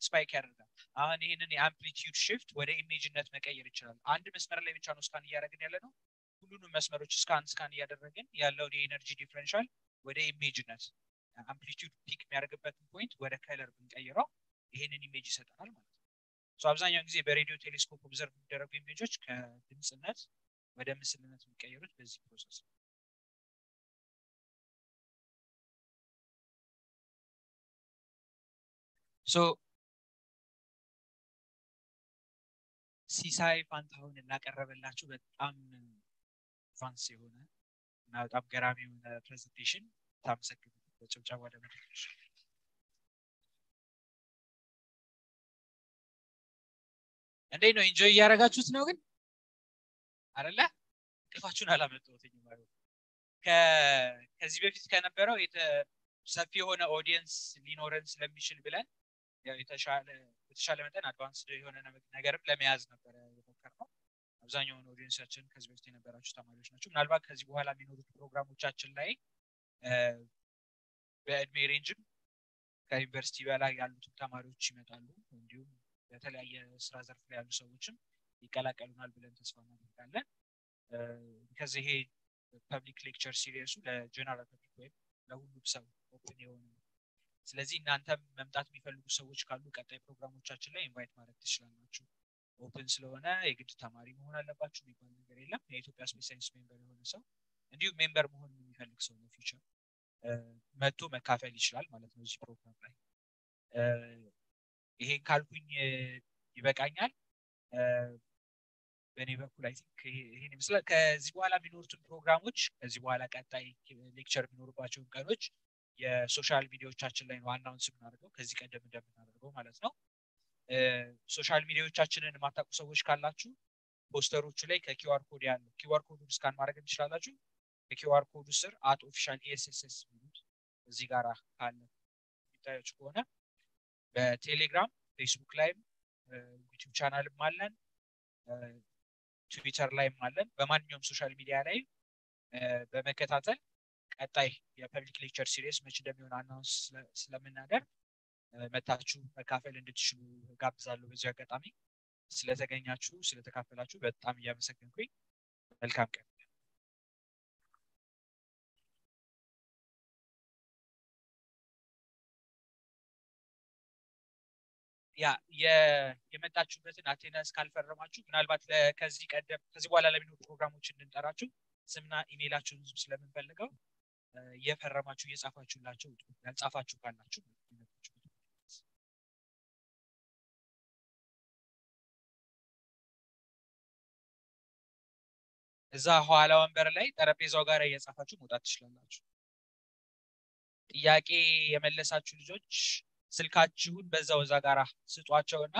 spike ያደርጋል። አሁን ይህንን የ amplitude shift ወደ image ነት መቀየር ይችላል። አንድ መስመር ላይ ብቻ ነው scan እያደረግን ያለ ነው ሁሉንም መስመሮች scan scan እያደረግን ያለውን የ energy differential ወደ image ነት amplitude peak የሚያደርግበትን point ወደ color ብንቀይረው ይህንን image ይሰጠናል ማለት ነው። አብዛኛውን ጊዜ በ radio telescope observe የሚደረጉ image ኦች ከድምፅነት ወደ ምስልነት የሚቀየሩት በዚህ process ነው። so ሲሳይ ፋንታሁን ያቀረበላችሁ በጣም advanced የሆነ እና በጣም ገራሚ የሆነ presentation ታመሰግኑት በጭብጨባ ወደ እንዴት ነው? enjoy እያደረጋችሁት ነው ግን? አደለ እንቅልፋችሁን ማለት ከዚህ በፊት ከነበረው ሰፊ የሆነ audience ሊኖረን ስለሚችል ብለን የተሻለ መጠን advance የሆነ ነገርም ለመያዝ ነበረ አብዛኛውን audience ኣችን ከዚህ በፊት የነበራችሁ ተማሪዎች ናቸው። ምናልባት ከዚህ በኋላ የሚኖሩት ፕሮግራሞቻችን ላይ በእድሜ range ም ከዩኒቨርሲቲ በላይ ያሉትን ተማሪዎች ይመጣሉ። እንዲሁም በተለያየ ስራ ዘርፍ ላይ ያሉ ሰዎችም ይቀላቀሉናል ብለን ተስፋ እናደርጋለን። ከዚህ ይሄ public lecture series ኡ ለ general public ወይም ለሁሉም ሰው open የሆነ ስለዚህ እናንተም መምጣት የሚፈልጉ ሰዎች ካሉ ቀጣይ ፕሮግራሞቻችን ላይ invite ማድረግ ትችላላችሁ open ስለሆነ የግድ ተማሪ መሆን አለባችሁ የሚባል ነገር የለም። የኢትዮጵያ space science member የሆነ ሰው እንዲሁም member መሆን የሚፈልግ ሰው ነው future። መጥቶ መካፈል ይችላል ማለት ነው እዚህ ፕሮግራም ላይ። ይሄን ካልኩኝ ይበቃኛል። በእኔ በኩል I think ይሄን ይመስላል። ከዚህ በኋላ የሚኖሩትን ፕሮግራሞች ከዚህ በኋላ ቀጣይ lecture የሚኖሩባቸውን ቀኖች የ social ሚዲያዎቻችን ላይ ነው announce የምናደርገው። ከዚህ ቀደም እንደምናደርገው ማለት ነው social ሚዲያዎቻችንን የማታውቁ ሰዎች ካላችሁ ፖስተሮቹ ላይ ከ QR code ያለው QR code ኡን scan ማድረግ እንችላላችሁ ከ QR code ኡ ስር at official ESSS የሚሉት እዚህ ጋር ካለ የሚታያችሁ ከሆነ በቴሌግራም ፌስቡክ ላይም ዩቲዩብ ቻናልም አለን። ትዊተር ላይም አለን። በማንኛውም social media ላይ በመከታተል ቀጣይ የ public lecture series መች እንደሚሆን announce ስለምናደርግ መታችሁ መካፈል እንድትችሉ ጋብዛለሁ በዚህ አጋጣሚ። ስለተገኛችሁ ስለተካፈላችሁ በጣም እያመሰገንኩኝ መልካም ቀን። ያ የመጣችሁበትን አቴንዳንስ ካልፈረማችሁ ምናልባት ከዚህ ቀደም ከዚህ በኋላ ለሚኖሩ ፕሮግራሞች እንድንጠራችሁ ስምና ኢሜይላችሁን ስለምንፈልገው እየፈረማችሁ እየጻፋችሁላቸው ያልጻፋችሁ ካላችሁ እዛ ኋላ ወንበር ላይ ጠረጴዛው ጋር እየጻፋችሁ መውጣት ትችላላችሁ። ጥያቄ የመለሳችሁ ልጆች ስልካችሁን በዛው እዛ ጋር ስጧቸው እና